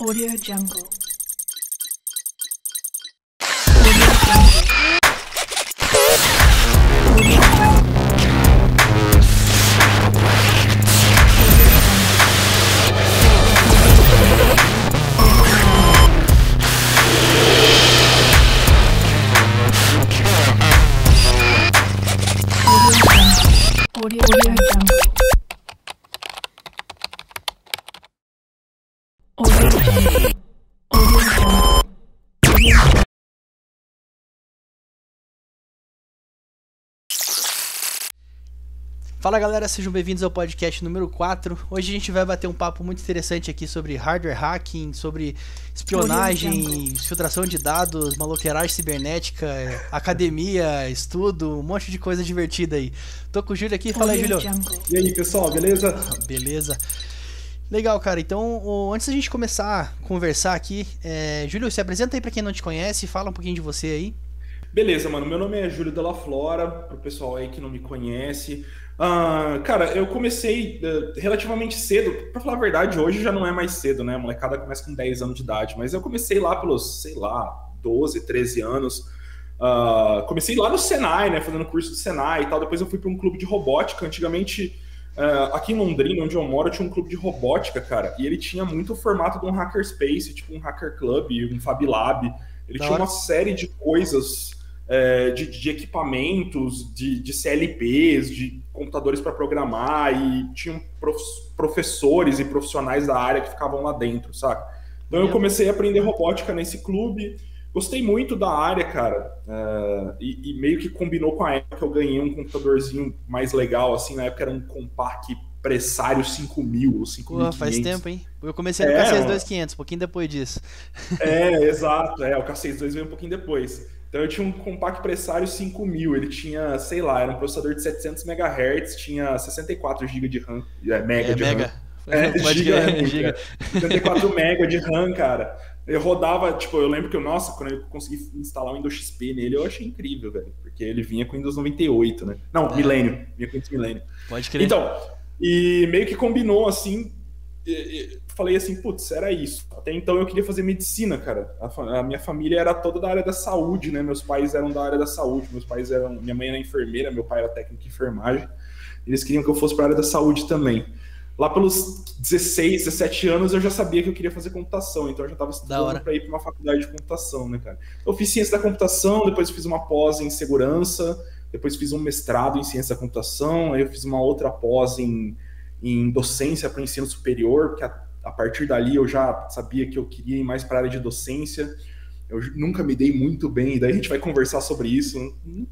Audio Jungle. Fala galera, sejam bem-vindos ao podcast número 4. Hoje a gente vai bater um papo muito interessante aqui sobre hardware hacking, sobre espionagem, infiltração de dados, maloqueiragem cibernética, academia, estudo, um monte de coisa divertida aí. Tô com o Júlio aqui, fala aí, Júlio. E aí, pessoal, beleza? Beleza. Legal, cara. Então, antes da gente começar a conversar aqui, eh, Júlio, se apresenta aí pra quem não te conhece, fala um pouquinho de você aí. Beleza, mano. Meu nome é Júlio Della Flora, pro pessoal aí que não me conhece. Ah, cara, eu comecei eh, relativamente cedo. Pra falar a verdade, hoje já não é mais cedo, né? A molecada começa com 10 anos de idade. Mas eu comecei lá pelos, sei lá, 12, 13 anos. Ah, comecei lá no Senai, né? Fazendo curso do Senai e tal. Depois eu fui para um clube de robótica. Antigamente, ah, aqui em Londrina, onde eu moro, tinha um clube de robótica, cara. E ele tinha muito o formato de um hackerspace, tipo um hacker club, um Fab Lab. Ele tinha uma série de coisas, é, de, de equipamentos, de, de CLPs, de computadores para programar, e tinham prof- professores e profissionais da área que ficavam lá dentro, saca? Então eu comecei a aprender robótica nesse clube, gostei muito da área, cara, é, e, e meio que combinou com a época que eu ganhei um computadorzinho mais legal, assim, na época era um Compaq Pressário 5000 ou Pô, 5500. faz tempo, hein? Eu comecei no É, K6 mano. 2500, um pouquinho depois disso. É, exato. É, o K62 veio um pouquinho depois. Então eu tinha um Compaq Pressário 5000, ele tinha, sei lá, era um processador de 700 MHz, tinha 64 GB de RAM, é, mega É, de mega. RAM. É, Pode giga, é giga. é. 64 MB de RAM, cara. Eu rodava, tipo, eu lembro que, eu, nossa, quando eu consegui instalar o Windows XP nele, eu achei incrível, velho. Porque ele vinha com Windows 98, né? Não, É. Millennium. Vinha com Windows Millennium. Pode crer. Então, e meio que combinou assim. Falei assim, putz, era isso. Até então eu queria fazer medicina, cara. A, a minha família era toda da área da saúde, né? Meus pais eram da área da saúde. Meus pais eram. Minha mãe era enfermeira, meu pai era técnico de enfermagem. Eles queriam que eu fosse para a área da saúde também. Lá pelos 16, 17 anos eu já sabia que eu queria fazer computação, então eu já estava estudando para ir para uma faculdade de computação, né, cara? Eu fiz ciência da computação, depois fiz uma pós em segurança, depois fiz um mestrado em ciência da computação, aí eu fiz uma outra pós em, em docência para o ensino superior, porque a, a partir dali eu já sabia que eu queria ir mais para a área de docência. Eu nunca me dei muito bem, e daí a gente vai conversar sobre isso.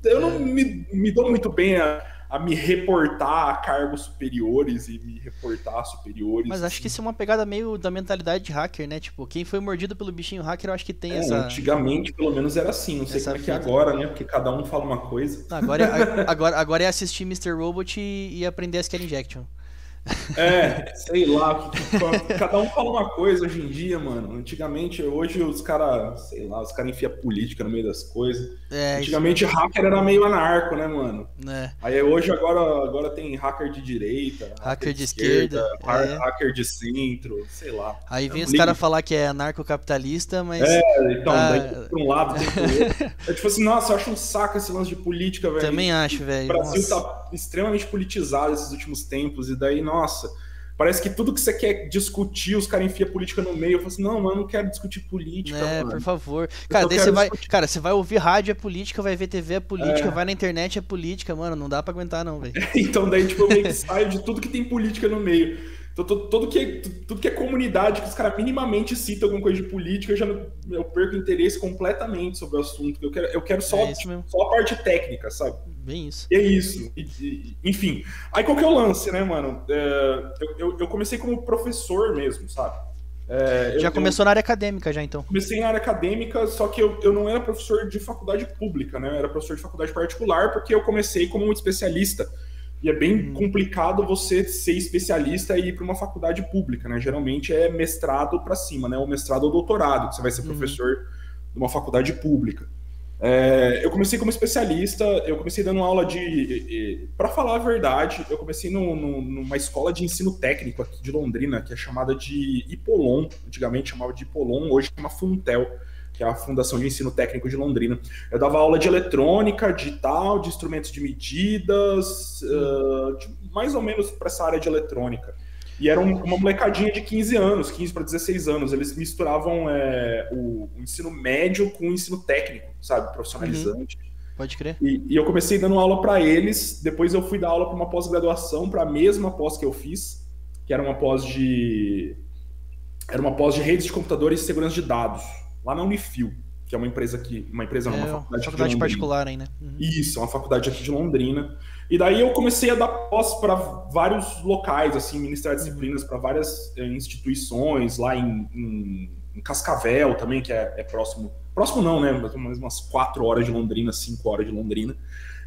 Eu não me, me dou muito bem a, a me reportar a cargos superiores e me reportar a superiores. Mas acho que isso é uma pegada meio da mentalidade de hacker, né? Tipo, quem foi mordido pelo bichinho hacker, eu acho que tem É, essa. Antigamente, pelo menos, era assim. Não sei essa como é que é agora, né? Porque cada um fala uma coisa. Agora, é- agora, agora é assistir Mr. Robot e, aprender a Scale Injection. É, sei lá. Cada um fala uma coisa hoje em dia, mano. Antigamente, hoje os caras, sei lá, os caras enfiam política no meio das coisas. É, isso, Antigamente, hacker era meio anarco, né, mano? né? Aí hoje agora, agora tem hacker de direita, Hacker de esquerda, ha- é. hacker de centro, sei lá. Aí vem Eu os caras falar que é anarcocapitalista, mas. É, então, Ah. daí um lado tem pro outro. É tipo assim, nossa, eu acho um saco esse lance de política, velho. Também acho, O velho. Brasil Nossa. tá extremamente politizado esses últimos tempos, e daí, nossa, parece que tudo que você quer discutir, os caras enfiam política no meio. Eu falo assim, não, mano, eu não quero discutir política, É, mano. por favor. Cara, daí você vai. discutir. Cara, você vai ouvir rádio é política, vai ver TV é política, É. vai na internet é política, mano. Não dá pra aguentar, não, velho. Então daí, tipo, eu meio que saio de tudo que tem política no meio. Então, tudo, tudo que, é- tudo que é comunidade, que os caras minimamente citam alguma coisa de política, eu já não- eu perco interesse completamente sobre o assunto. Eu quero, eu quero só, É só a parte técnica, sabe? Bem isso. E é isso. E- e- enfim. Aí qual que é o lance, né, mano? É, eu, eu- comecei como professor mesmo, sabe? É, Já eu começou na área acadêmica, já então. comecei na área acadêmica, só que eu, eu não era professor de faculdade pública, né? Eu era professor de faculdade particular, porque eu comecei como um especialista. E é bem Hum. complicado você ser especialista e ir para uma faculdade pública, né? Geralmente é mestrado para cima, né? Ou mestrado ou doutorado, que você vai ser Uhum. professor de uma faculdade pública. É, eu comecei como especialista, eu comecei dando aula de. Para falar a verdade, eu comecei no, no, numa escola de ensino técnico aqui de Londrina, que é chamada de Ipolon, antigamente chamava de Ipolon, hoje chama Funtel, que é a Fundação de Ensino Técnico de Londrina. Eu dava aula de eletrônica, digital, de instrumentos de medidas, uh, de, mais ou menos para essa área de eletrônica. E era um, uma molecadinha de 15 anos, 15 para 16 anos. Eles misturavam é, o, o, ensino médio com o ensino técnico, sabe? Profissionalizante. Uhum. Pode crer. E, e, eu comecei dando aula para eles, depois eu fui dar aula para uma pós-graduação, para a mesma pós que eu fiz, que era uma pós de. Era uma pós de redes de computadores e segurança de dados, lá na Unifil, que é uma empresa que. Uma empresa, é, uma faculdade, faculdade particular ainda. Uhum. Isso, é uma faculdade aqui de Londrina. E daí eu comecei a dar pós para vários locais, assim, ministrar disciplinas para várias é, instituições, lá em, em, em, Cascavel também, que é, é, próximo. Próximo não, né? Mais umas quatro horas de Londrina, cinco horas de Londrina.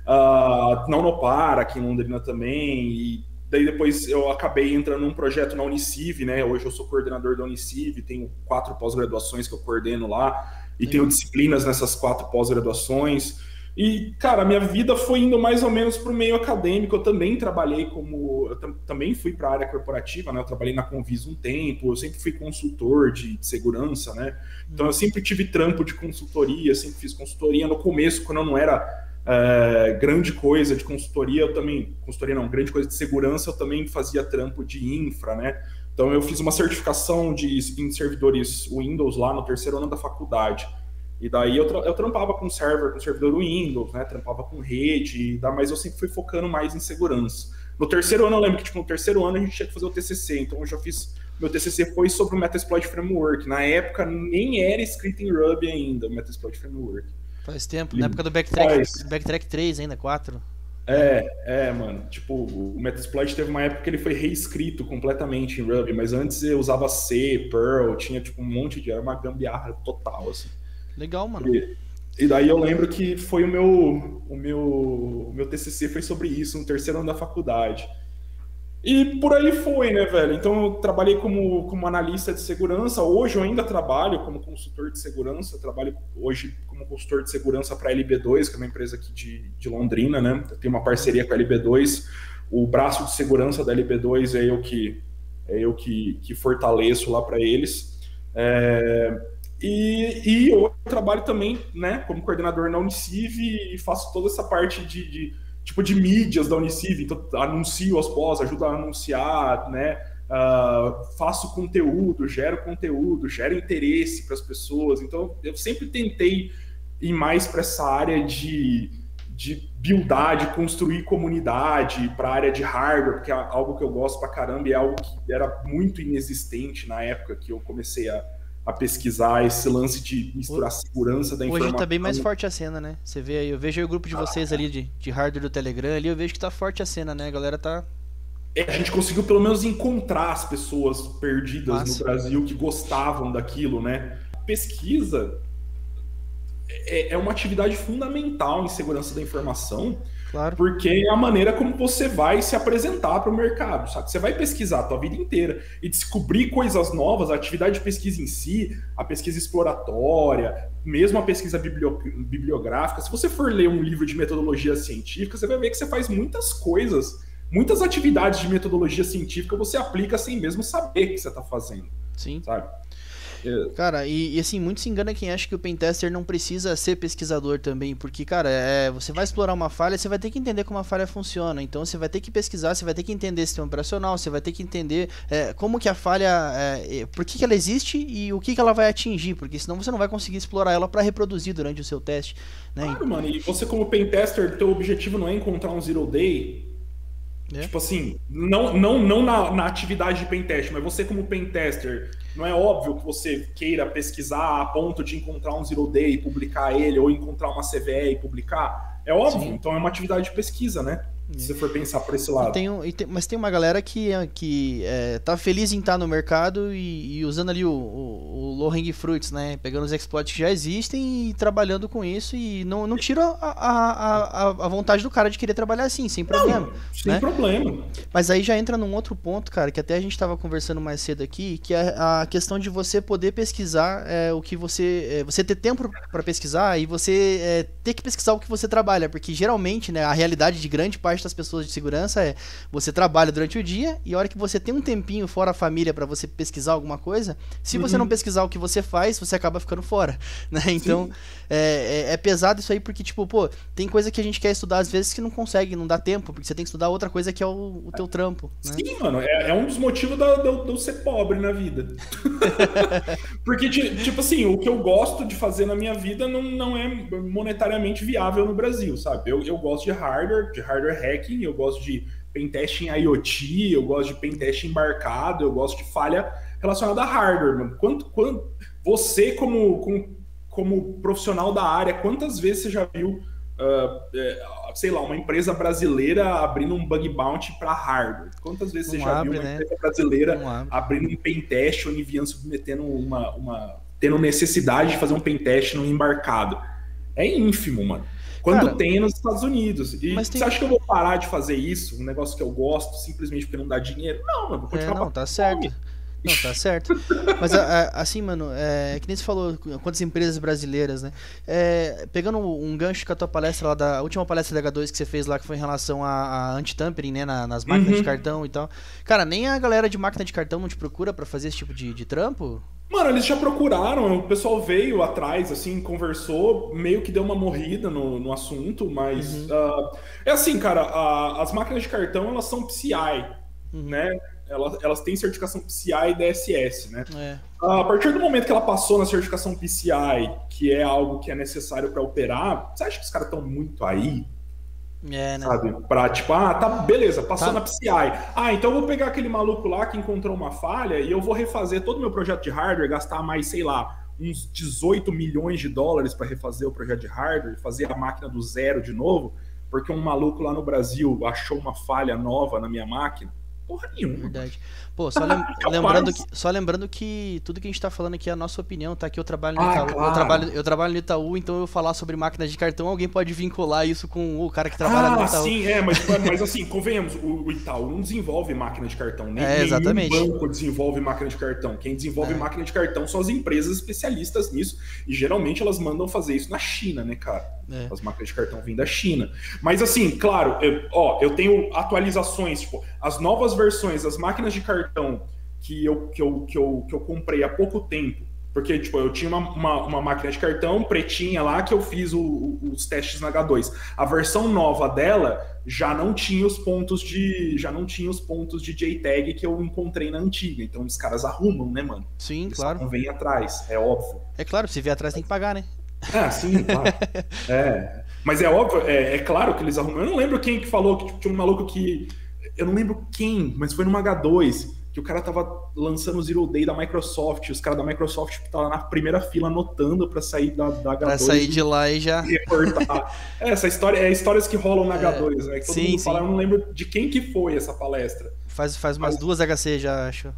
Uh, na Unopar, aqui em Londrina também. E daí depois eu acabei entrando num projeto na Uniciv, né? Hoje eu sou coordenador da Uniciv, tenho quatro pós-graduações que eu coordeno lá. E tenho disciplinas nessas quatro pós-graduações. E, cara, a minha vida foi indo mais ou menos para o meio acadêmico. Eu também trabalhei como. Eu também fui para a área corporativa, né? Eu trabalhei na Convis um tempo, eu sempre fui consultor de, de, segurança, né? Então eu sempre tive trampo de consultoria, sempre fiz consultoria. No começo, quando eu não era é, grande coisa de consultoria, eu também. Consultoria não, grande coisa de segurança, eu também fazia trampo de infra, né? Então eu fiz uma certificação de, em servidores Windows lá no terceiro ano da faculdade. E daí eu, tra eu trampava com server, com servidor Windows, né? Trampava com rede, mas eu sempre fui focando mais em segurança. No terceiro ano, eu lembro que tipo, no terceiro ano a gente tinha que fazer o TCC, então eu já fiz. Meu TCC foi sobre o Metasploit Framework. Na época nem era escrito em Ruby ainda, o Metasploit Framework. Faz tempo, na época do Backtrack, faz... Backtrack 3 ainda, 4. É, é, mano. Tipo, o Metasploit teve uma época que ele foi reescrito completamente em Ruby, mas antes eu usava C, Perl, tinha tipo um monte de. Era uma gambiarra total, assim. Legal, mano. E, e, daí eu lembro que foi o meu, o meu, o meu TCC foi sobre isso, no terceiro ano da faculdade. E por aí foi, né, velho? Então eu trabalhei como, como analista de segurança. Hoje eu ainda trabalho como consultor de segurança. Eu trabalho hoje como consultor de segurança para a LB2, que é uma empresa aqui de, de Londrina, né? Eu tenho uma parceria com a LB2. O braço de segurança da LB2 é eu que, é eu que, que fortaleço lá para eles. É, e, e eu trabalho também, né, como coordenador na Uniciv e faço toda essa parte de, de tipo de mídias da Uniciv, então anuncio as pós, ajudo a anunciar, né, uh, faço conteúdo, gero conteúdo, gero interesse para as pessoas. Então eu sempre tentei ir mais para essa área de, de buildar, de construir comunidade, para a área de hardware, porque é algo que eu gosto pra caramba e é algo que era muito inexistente na época que eu comecei a a pesquisar esse lance de misturar segurança da informação. Hoje tá bem mais forte a cena, né? Você vê aí, eu vejo aí o grupo de vocês ali de, de hardware do Telegram ali, eu vejo que tá forte a cena, né? A galera tá. É, a gente conseguiu pelo menos encontrar as pessoas perdidas Nossa. no Brasil que gostavam daquilo, né? Pesquisa é, é uma atividade fundamental em segurança da informação Claro. Porque é a maneira como você vai se apresentar para o mercado, sabe? Você vai pesquisar a tua vida inteira e descobrir coisas novas, a atividade de pesquisa em si, a pesquisa exploratória, mesmo a pesquisa bibliográfica. Se você for ler um livro de metodologia científica, você vai ver que você faz muitas coisas, muitas atividades de metodologia científica você aplica sem mesmo saber que você está fazendo. Sim. Sabe? Cara, e, e, assim, muito se engana quem acha que o pentester não precisa ser pesquisador também, porque, cara, é, você vai explorar uma falha, você vai ter que entender como a falha funciona, então você vai ter que pesquisar, você vai ter que entender o sistema operacional, você vai ter que entender é, como que a falha, é, por que, que ela existe e o que, que ela vai atingir, porque senão você não vai conseguir explorar ela para reproduzir durante o seu teste. Né? Claro, mano, e você como pentester, teu objetivo não é encontrar um zero day, é. Tipo assim, não, não, não na, na atividade de pentest, mas você como pentester, não é óbvio que você queira pesquisar a ponto de encontrar um zero day e publicar ele, ou encontrar uma CVE e publicar? É óbvio, Sim. então é uma atividade de pesquisa, né? Se você for pensar por esse lado. tem mas tem uma galera que, que é, tá feliz em estar no mercado e, e usando ali o, o, o low hang fruits, né? Pegando os exploits que já existem e trabalhando com isso e não, não tira a, a, a, a vontade do cara de querer trabalhar assim, sem problema. Sem né? problema. Mas aí já entra num outro ponto, cara, que até a gente tava conversando mais cedo aqui, que é a questão de você poder pesquisar é, o que você. é, você ter tempo para pesquisar e você é, ter que pesquisar o que você trabalha. Porque geralmente, né, a realidade de grande parte das pessoas de segurança é você trabalha durante o dia e a hora que você tem um tempinho fora a família para você pesquisar alguma coisa, se você Uhum. não pesquisar o que você faz, você acaba ficando fora. Né? Então é, é- é pesado isso aí porque, tipo, pô, tem coisa que a gente quer estudar às vezes que não consegue, não dá tempo, porque você tem que estudar outra coisa que é o, o teu trampo. Né? Sim, mano, é, é um dos motivos de eu ser pobre na vida. Porque, ti- tipo assim, o que eu gosto de fazer na minha vida não, não é monetariamente viável no Brasil, sabe? Eu, eu gosto de hardware, de hardware hacking, eu gosto de pentest em IoT, eu gosto de pentest embarcado, eu gosto de falha relacionada a hardware, mano. Quanto, quanto, você, como, como, como profissional da área, quantas vezes você já viu é, sei lá, uma empresa brasileira abrindo um bug bounty para hardware. Quantas vezes Não você já abre, viu uma né? empresa brasileira abrindo um pentest ou enviando submetendo uma, uma tendo necessidade de fazer um pentest no embarcado? É ínfimo, mano. Quando Cara, tem nos Estados Unidos. E mas tem- você acha que eu vou parar de fazer isso, um negócio que eu gosto, simplesmente porque não dá dinheiro? Não, eu vou É, continuar não, tá certo. Não, tá certo. Mas assim, mano, é que nem você falou, quantas empresas brasileiras, né? É, pegando um gancho com a tua palestra lá, da a última palestra da H2 que você fez lá, que foi em relação a, a anti-tampering, né? na- nas máquinas Uhum. de cartão e tal. Cara, nem a galera de máquina de cartão não te procura pra fazer esse tipo de, de trampo? Mano, eles já procuraram, o pessoal veio atrás, assim, conversou, meio que deu uma morrida no, no assunto, mas Uhum. ah, é assim, cara, a- as máquinas de cartão, elas são PCI, Uhum. né? Elas, elas têm certificação PCI e DSS, né? É. A partir do momento que ela passou na certificação PCI, que é algo que é necessário para operar, você acha que os caras estão muito aí, É, né? sabe? Pra tipo, ah, tá, beleza, passou Tá. na PCI. Ah, então eu vou pegar aquele maluco lá que encontrou uma falha e eu vou refazer todo o meu projeto de hardware, gastar mais, sei lá, uns 18 milhões de dólares para refazer o projeto de hardware, fazer a máquina do zero de novo, porque um maluco lá no Brasil achou uma falha nova na minha máquina. Porra nenhuma. Verdade. Pô, só, lem- lembrando que, só lembrando que tudo que a gente tá falando aqui é a nossa opinião, tá? Que eu trabalho no Ah, Itaú. claro. Eu, trabalho, eu trabalho no Itaú, então eu falar sobre máquinas de cartão, alguém pode vincular isso com o cara que trabalha no ah, Itaú. sim, é, mas, mas assim, convenhamos, o, o Itaú não desenvolve máquina de cartão, nem É, exatamente. nenhum banco desenvolve máquina de cartão. Quem desenvolve É. máquina de cartão são as empresas especialistas nisso, e geralmente elas mandam fazer isso na China, né, cara? É. As máquinas de cartão vêm da China. Mas assim, claro, eu, ó, eu tenho atualizações, tipo, as novas versões das máquinas de cartão que eu, que eu, que eu, que eu comprei há pouco tempo. Porque, tipo, eu tinha uma, uma, uma máquina de cartão pretinha lá que eu fiz o- o- os testes na H2. A versão nova dela já não tinha os pontos de. Já não tinha os pontos de JTAG que eu encontrei na antiga. Então os caras arrumam, né, mano? Sim, Eles claro. não vêm atrás, é óbvio. É claro, se vier atrás tem que pagar, né? Ah, sim, claro. É. Mas é óbvio, é, é claro que eles arrumam. Eu não lembro quem que falou que tipo, tinha um maluco que. Eu não lembro quem, mas foi numa H2, que o cara tava lançando o Zero Day da Microsoft. Os caras da Microsoft tava na primeira fila anotando pra sair da, da H2. Pra sair de lá e já. reportar. É, essa história é histórias que rolam na H2, né? Que todo sim, mundo fala, sim. eu não lembro de quem que foi essa palestra. Faz, faz umas Mas- duas HC já, acho.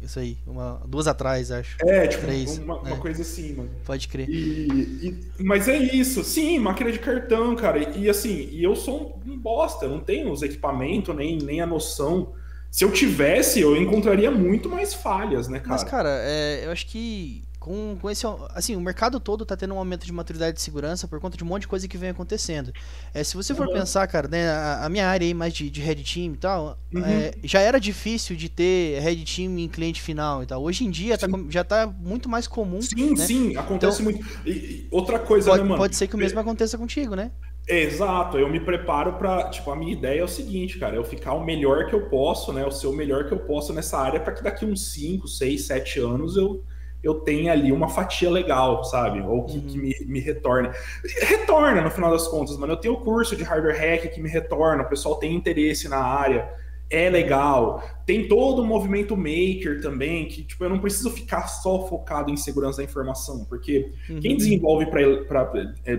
Isso aí. Uma, duas atrás, acho. É, tipo, Três, uma, uma é. coisa assim, mano. Pode crer. E, e- mas é isso, sim, máquina de cartão, cara. E, e assim, e eu sou um, um bosta, eu não tenho os equipamentos, nem, nem a noção. Se eu tivesse, eu encontraria muito mais falhas, né, cara? Mas, cara, é, eu acho que com, com esse. Assim, o mercado todo tá tendo um aumento de maturidade de segurança por conta de um monte de coisa que vem acontecendo. É, se você for Uhum. pensar, cara, né, a, a minha área aí mais de, de Red Team e tal, Uhum. é, já era difícil de ter Red Team em cliente final e tal. Hoje em dia tá já tá muito mais comum. sim, né? sim, acontece muito. E, e outra coisa, Pode, né, mano? pode ser que o mesmo aconteça contigo, né? Exato, eu me preparo pra. Tipo, a minha ideia é o seguinte, cara, eu ficar o melhor que eu posso, né? Eu ser o melhor que eu posso nessa área para que daqui uns 5, 6, 7 anos eu, eu tenha ali uma fatia legal, sabe? Ou que, Uhum. que me, me retorne. Retorna, no final das contas, mano. Eu tenho o curso de hardware hack que me retorna, o pessoal tem interesse na área. é legal. Tem todo o movimento maker também, que tipo, eu não preciso ficar só focado em segurança da informação, porque Uhum. quem desenvolve para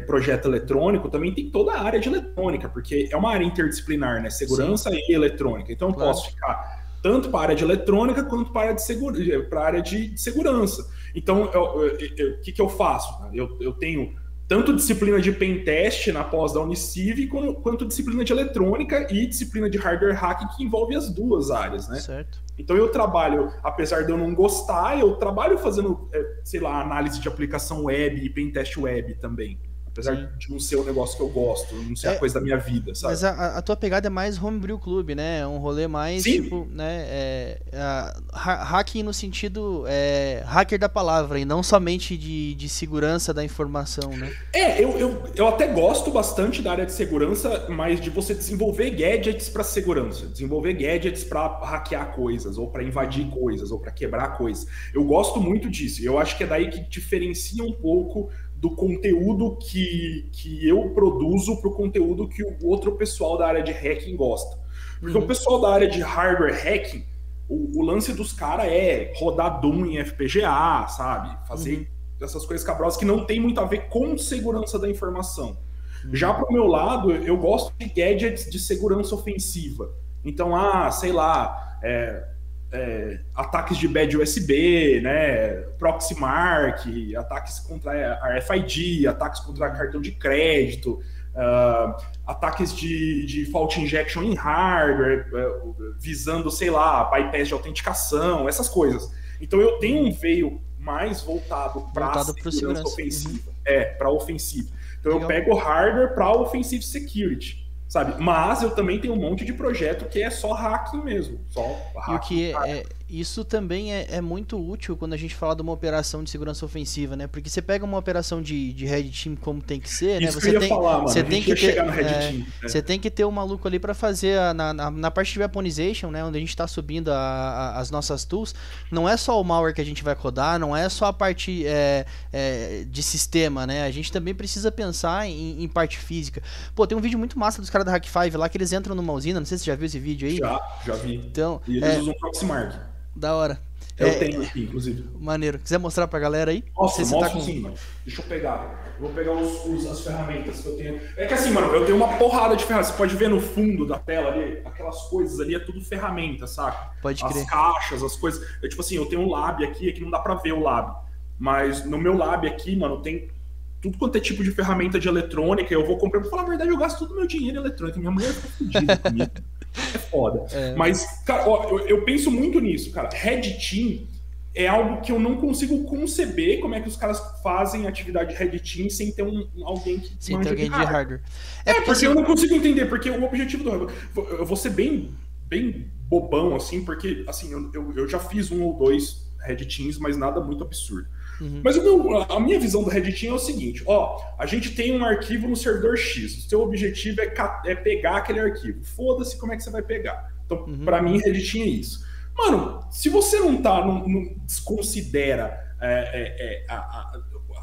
projeto eletrônico também tem toda a área de eletrônica, porque é uma área interdisciplinar, né? Segurança e eletrônica. Então eu Claro. posso ficar tanto para a área de eletrônica quanto para a área de, segura, para a área de, segurança. Então, o que, que eu faço? Eu, eu tenho tanto disciplina de pentest na pós da Uniciv, quanto, quanto disciplina de eletrônica e disciplina de hardware hacking, que envolve as duas áreas, né? Certo. Então eu trabalho, apesar de eu não gostar, eu trabalho fazendo, é, sei lá, análise de aplicação web e pentest web também. Apesar Sim. de não ser um negócio que eu gosto, não ser É, a coisa da minha vida, sabe? Mas a, a tua pegada é mais homebrew club, né? É um rolê mais, Sim. tipo, né? É, a- ha- hacking no sentido é, hacker da palavra e não somente de, de segurança da informação, né? É, eu, eu, eu até gosto bastante da área de segurança, mas de você desenvolver gadgets para segurança, desenvolver gadgets para hackear coisas, ou para invadir coisas, ou para quebrar coisas. Eu gosto muito disso. e Eu acho que é daí que diferencia um pouco do conteúdo que, que eu produzo para o conteúdo que o outro pessoal da área de hacking gosta. Porque Uhum. o pessoal da área de hardware hacking, o, o lance dos caras é rodar Doom em FPGA, sabe? Fazer essas coisas cabrosas que não tem muito a ver com segurança da informação. Já pro meu lado, eu gosto de gadgets de segurança ofensiva. Então, ah, sei lá, é, é, ataques de bad USB, né, Proxmark, ataques contra a RFID, ataques contra cartão de crédito, ah, ataques de, de fault injection em hardware, eh, visando, sei lá, bypass de autenticação, essas coisas. Então eu tenho um veio mais voltado para segurança segurança. ofensiva. É, para ofensiva. Então Legal. eu pego hardware para offensive security, sabe? Mas eu também tenho um monte de projeto que é só hacking mesmo, só E o hacking. que é, é- isso também é, é muito útil quando a gente fala de uma operação de segurança ofensiva, né? Porque você pega uma operação de, de red team como tem que ser, né? Isso Você tem, falar, você tem que ter- chegar no Red é, Team. né? Você tem que ter um maluco ali pra fazer a- na, na, na parte de weaponization, né? Onde a gente tá subindo a- a- as nossas tools. Não é só o malware que a gente vai codar, não é só a parte é, é, de sistema, né? A gente também precisa pensar em, em parte física. Pô, tem um vídeo muito massa dos caras da Hack5 lá que eles entram numa usina, não sei se você já viu esse vídeo aí. Já, já vi. Então, E eles é, usam Proxmark. Da hora. Eu É, tenho aqui, inclusive. Maneiro. Quiser mostrar pra galera aí? Nossa, mostra tá com- sim, mano. Deixa eu pegar. Eu vou pegar os, os- as ferramentas que eu tenho. É que assim, mano, eu tenho uma porrada de ferramentas. Você pode ver no fundo da tela ali, aquelas coisas ali, é tudo ferramenta, saca? Pode as crer. caixas, as coisas. Eu, tipo assim, eu tenho um lab aqui, aqui não dá pra ver o lab. Mas no meu lab aqui, mano, tem tudo quanto é tipo de ferramenta de eletrônica. Eu vou comprar, pra falar a verdade, eu gasto todo o meu dinheiro em eletrônica. Minha mulher fica fodida comigo. É foda. É. Mas, cara, ó, eu, eu penso muito nisso, cara. Red Team é algo que eu não consigo conceber como é que os caras fazem atividade de Red Team sem ter um, alguém que Sem ter alguém de hardware. hardware. É, porque, porque eu não consigo entender, porque o objetivo do. Eu vou ser bem, bem bobão, assim, porque assim, eu, eu, eu já fiz um ou dois Red Teams, mas nada muito absurdo. Uhum. Mas meu- a minha visão do Red Team é o seguinte: ó, a gente tem um arquivo no servidor X, o seu objetivo é, é pegar aquele arquivo. Foda-se como é que você vai pegar. Então, Uhum. pra mim, Red Team é isso. Mano, se você não tá, não, não desconsidera é, é, é, a, a-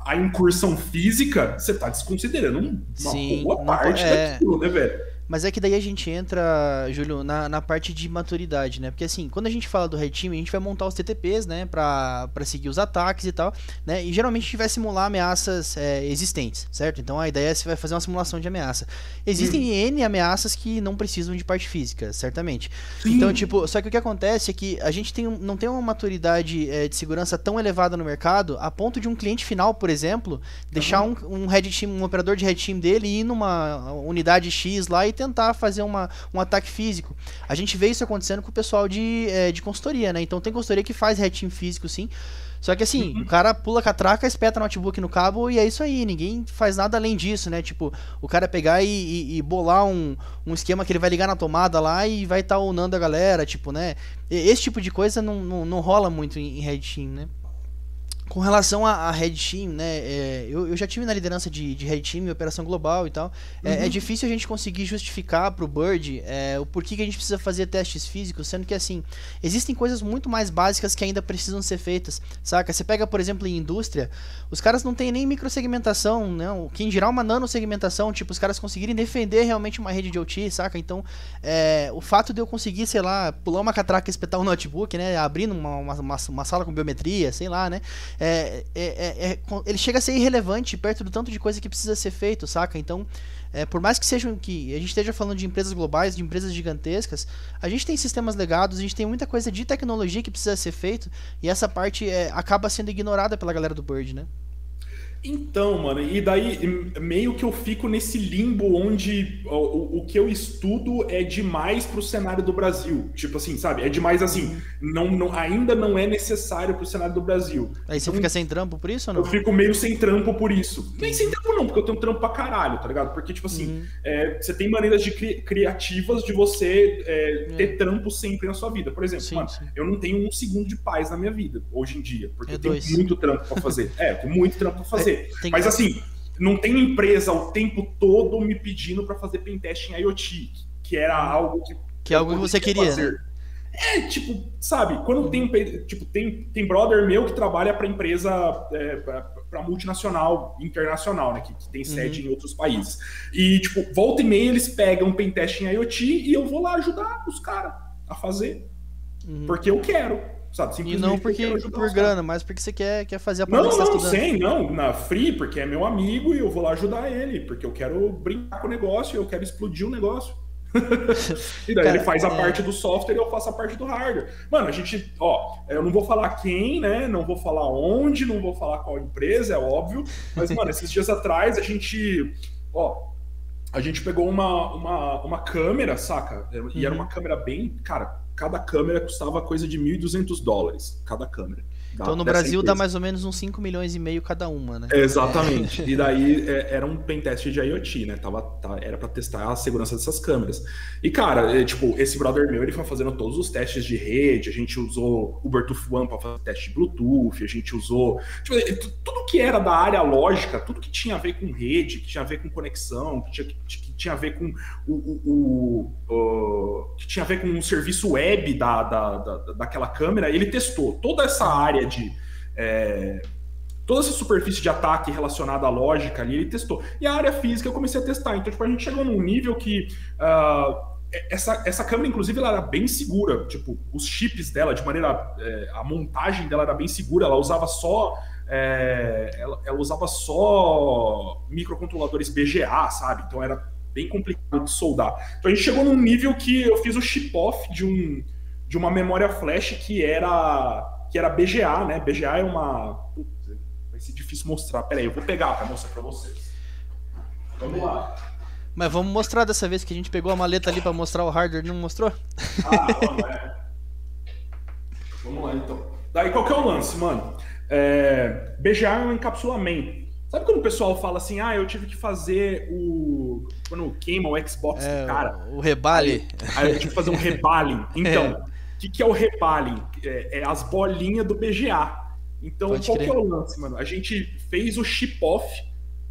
a incursão física, você tá desconsiderando um- uma Sim, boa parte é. daquilo, né, velho? Mas é que daí a gente entra, Júlio, na, na parte de maturidade, né? Porque assim, quando a gente fala do Red Team, a gente vai montar os TTPs, né? Pra, pra seguir os ataques e tal, né? E geralmente a gente vai simular ameaças é, existentes, certo? Então a ideia é você vai fazer uma simulação de ameaça. Existem N ameaças que não precisam de parte física, certamente. Então, tipo, só que o que acontece é que a gente tem não tem uma maturidade é, de segurança tão elevada no mercado a ponto de um cliente final, por exemplo, deixar um, um red team, um operador de red team dele ir numa unidade X lá e tentar fazer uma, um ataque físico. A gente vê isso acontecendo com o pessoal de, é, de consultoria, né? Então tem consultoria que faz team físico, sim. Só que assim, o cara pula com a traca, espeta notebook no cabo e é isso aí. Ninguém faz nada além disso, né? Tipo, o cara pegar e, e- e bolar um, um esquema que ele vai ligar na tomada lá e vai estar tá unando a galera, tipo, né? Esse tipo de coisa não, não, não rola muito em, em Red Team, né? Com relação a, a Red Team, né? é, eu, eu já tive na liderança de, de Red Team, operação global e tal. É, é difícil a gente conseguir justificar pro Bird é, o porquê que a gente precisa fazer testes físicos, sendo que assim, existem coisas muito mais básicas que ainda precisam ser feitas, saca? Você pega, por exemplo, em indústria, os caras não têm nem microsegmentação, não. Quem dirá uma nanosegmentação, tipo, os caras conseguirem defender realmente uma rede de OT, saca? Então, é, o fato de eu conseguir, sei lá, pular uma catraca e espetar um notebook, né? Abrindo uma, uma, uma, uma sala com biometria, sei lá, né? É, é, é- é- ele chega a ser irrelevante perto do tanto de coisa que precisa ser feito, saca? Então, é, por mais que sejam que a gente esteja falando de empresas globais, de empresas gigantescas, a gente tem sistemas legados, a gente tem muita coisa de tecnologia que precisa ser feito e essa parte acaba sendo ignorada pela galera do Bird, né? Então, mano, e daí meio que eu fico nesse limbo onde o, o- o que eu estudo é demais pro cenário do Brasil. Tipo assim, sabe? É demais assim. Não, não, ainda não é necessário pro cenário do Brasil. Aí você Então, fica sem trampo por isso ou Eu não? fico meio sem trampo por isso. Nem sem trampo não, porque eu tenho trampo pra caralho, tá ligado? Porque, tipo assim, Uhum. é, você tem maneiras de cri- criativas de você é, ter trampo sempre na sua vida. Por exemplo, Sim, mano, sim. eu não tenho um segundo de paz na minha vida, hoje em dia. Porque É eu tenho dois. muito trampo pra fazer. é, eu tenho muito trampo pra fazer. Tem- Mas assim, não tem empresa o tempo todo me pedindo pra fazer pentest em IoT, que era algo que Que é algo que você queria, né? É, tipo, sabe, quando tem, pe- tipo, tem, tem brother meu que trabalha pra empresa, é, pra multinacional, internacional, né, que, que tem sede Uhum. em outros países. E, tipo, volta e meia eles pegam pentest em IoT e eu vou lá ajudar os caras a fazer, Uhum. porque eu quero, sabe, E não porque por grana, mas porque você quer, quer fazer a Não, que você tá não, sem, não, na free, porque é meu amigo e eu vou lá ajudar ele, porque eu quero brincar com o negócio, eu quero explodir o negócio. e daí Cara, ele faz a é. parte do software e eu faço a parte do hardware. Mano, a gente, ó, eu não vou falar quem, né? Não vou falar onde, não vou falar qual empresa, é óbvio. Mas, mano, esses dias atrás a gente, ó, a gente pegou uma, uma, uma câmera, saca? E era Uhum. uma câmera bem, cara, cada câmera custava coisa de 1.200 dólares, cada câmera. da- Então no Brasil dá empresa. mais ou menos uns 5 milhões e meio cada uma, né? Exatamente. E daí é, era um pentest de IoT, né? Tava, tá- era pra testar a segurança dessas câmeras. E, cara, é, tipo, esse brother meu, ele foi fazendo todos os testes de rede, a gente usou o Bluetooth One pra fazer teste de Bluetooth, a gente usou. Tipo, é, tu- tudo que era da área lógica, tudo que tinha a ver com rede, que tinha a ver com conexão, que tinha, que tinha a ver com o. o- o- que tinha a ver com um serviço web da, da, da, daquela câmera, ele testou. Toda essa área de. é, toda essa superfície de ataque relacionada à lógica ali, ele testou. E a área física eu comecei a testar. Então, tipo, a gente chegou num nível que ah, essa, essa câmera, inclusive, ela era bem segura. Tipo, os chips dela, de maneira. é, a montagem dela era bem segura, ela usava só. é, ela, ela usava só microcontroladores BGA, sabe? Então era bem complicado de soldar. Então a gente chegou num nível que eu fiz o chip-off de, um, de uma memória flash que era que era BGA, né? BGA é uma. Putz, vai ser difícil mostrar. Pera aí, eu vou pegar para mostrar para vocês. Vamos lá. Mas vamos mostrar dessa vez que a gente pegou a maleta ali pra mostrar o hardware, não mostrou? Ah, vamos, é. Vamos lá, então. Daí qual que é o lance, mano? É, BGA é um encapsulamento. Sabe quando o pessoal fala assim, ah, eu tive que fazer o. Quando queima o Xbox É, do cara. o rebale. Aí eu tive que fazer um rebaling. Então, o que, que é o rebaling? É, é as bolinhas do BGA. Então, Pode qual crer. que é o lance, mano? A gente fez o chip-off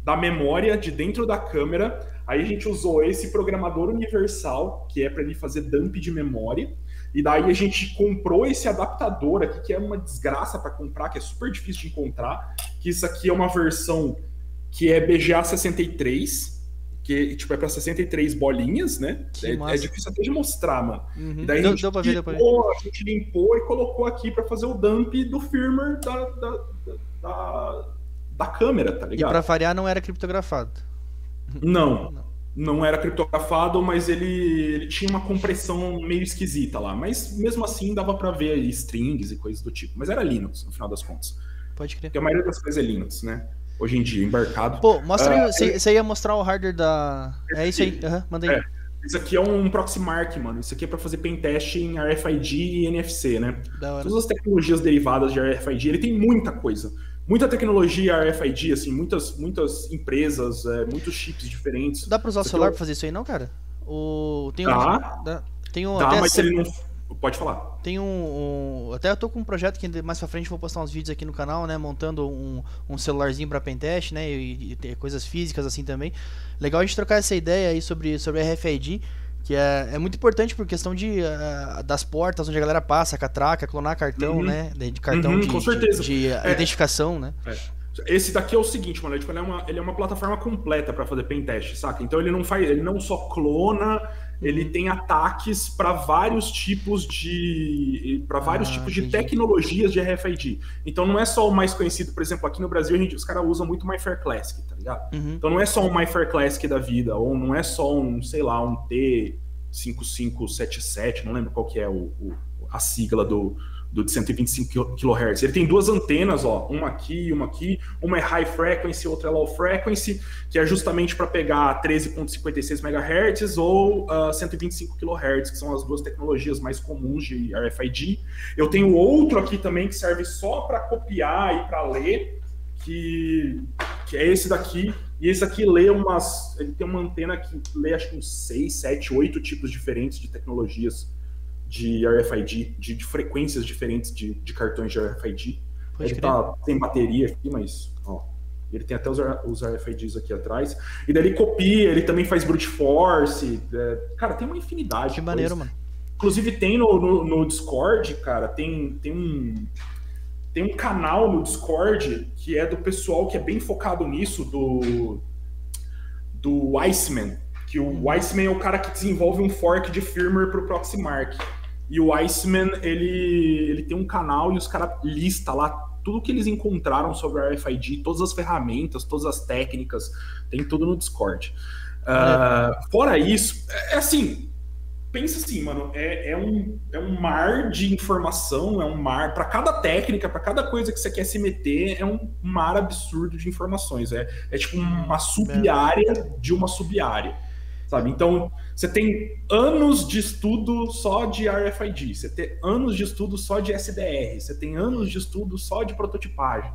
da memória de dentro da câmera. Aí a gente usou esse programador universal, que é para ele fazer dump de memória. E daí a gente comprou esse adaptador aqui, que é uma desgraça para comprar, que é super difícil de encontrar. Que isso aqui é uma versão que é BGA 63, que tipo, é para 63 bolinhas, né? É, é difícil até de mostrar, mano. Uhum. E daí a Deu, gente, deu pra ver, limpou, a gente limpou e colocou aqui para fazer o dump do firmware da, da, da, da câmera, tá E ligado? pra variar não era criptografado. Não, Não. não era criptografado, mas ele, ele tinha uma compressão meio esquisita lá. Mas mesmo assim dava para ver strings e coisas do tipo. Mas era Linux, no final das contas. Pode crer. Porque a maioria das coisas é Linux, né? Hoje em dia, embarcado. Pô, mostra Ah, aí. Você você ia mostrar o hardware da. É isso aí. aham, manda aí. É. Isso aqui é um Proxmark, mano. Isso aqui é para fazer pentest em RFID e NFC, né? Da hora. Todas as tecnologias derivadas de RFID, ele tem muita coisa. Muita tecnologia RFID, assim, muitas, muitas empresas, é, muitos chips diferentes. Dá pra usar o celular é o- pra fazer isso aí, não, cara? O... Tem um. Dá. dá- Tem um. Dá, mas ce- ele não, Pode falar. Tem um, um- Até eu tô com um projeto que mais pra frente vou postar uns vídeos aqui no canal, né? Montando um, um celularzinho pra pentest, né? E, e ter coisas físicas assim também. Legal a gente trocar essa ideia aí sobre, sobre RFID, que é, é muito importante por questão de, ah, das portas onde a galera passa, catraca, clonar cartão, Uhum. né? De, de cartão Uhum, de, com de- certeza. de, É. identificação, né? Esse daqui é o seguinte, mano, tipo, ele é uma, ele é uma plataforma completa para fazer pen test, saca? Então ele não faz, ele não só clona, ele tem ataques para vários tipos de para vários Ah, tipos de entendi. tecnologias de RFID. Então não é só o mais conhecido, por exemplo, aqui no Brasil a gente, os caras usam muito o MyFair Classic, tá ligado? Uhum. Então não é só um MyFair Classic da vida, ou não é só um, sei lá, um T5577, não lembro qual que é o, o- a sigla do, do de 125 kHz. Ele tem duas antenas, ó, uma aqui e uma aqui. Uma é high frequency, outra é low frequency, que é justamente para pegar 13.56 MHz ou ah, 125 kHz, que são as duas tecnologias mais comuns de RFID. Eu tenho outro aqui também que serve só para copiar e para ler, que, que é esse daqui. E esse aqui lê umas. Ele tem uma antena que lê acho que uns 6, 7, 8 tipos diferentes de tecnologias de RFID, de, de frequências diferentes de, de cartões de RFID. Pode ele tá sem bateria aqui, mas ó, ele tem até os, os RFIDs aqui atrás. E daí ele copia, ele também faz brute force. é, cara, tem uma infinidade. Que maneiro, mano. Inclusive tem no, no, no Discord, cara, tem, tem um tem um canal no Discord que é do pessoal que é bem focado nisso, do do Iceman, que o Iceman é o cara que desenvolve um fork de firmware pro Proxmark. E o Iceman, ele, ele tem um canal e os caras lista lá tudo que eles encontraram sobre o RFID, todas as ferramentas, todas as técnicas, tem tudo no Discord. Ah, fora isso, é é assim, pensa assim, mano, é, é, um, é um mar de informação, é um mar, para cada técnica, para cada coisa que você quer se meter, é um mar absurdo de informações. É, é tipo uma sub-área de uma sub-área, sabe? Então, você tem anos de estudo só de RFID, você tem anos de estudo só de SDR, você tem anos de estudo só de prototipagem,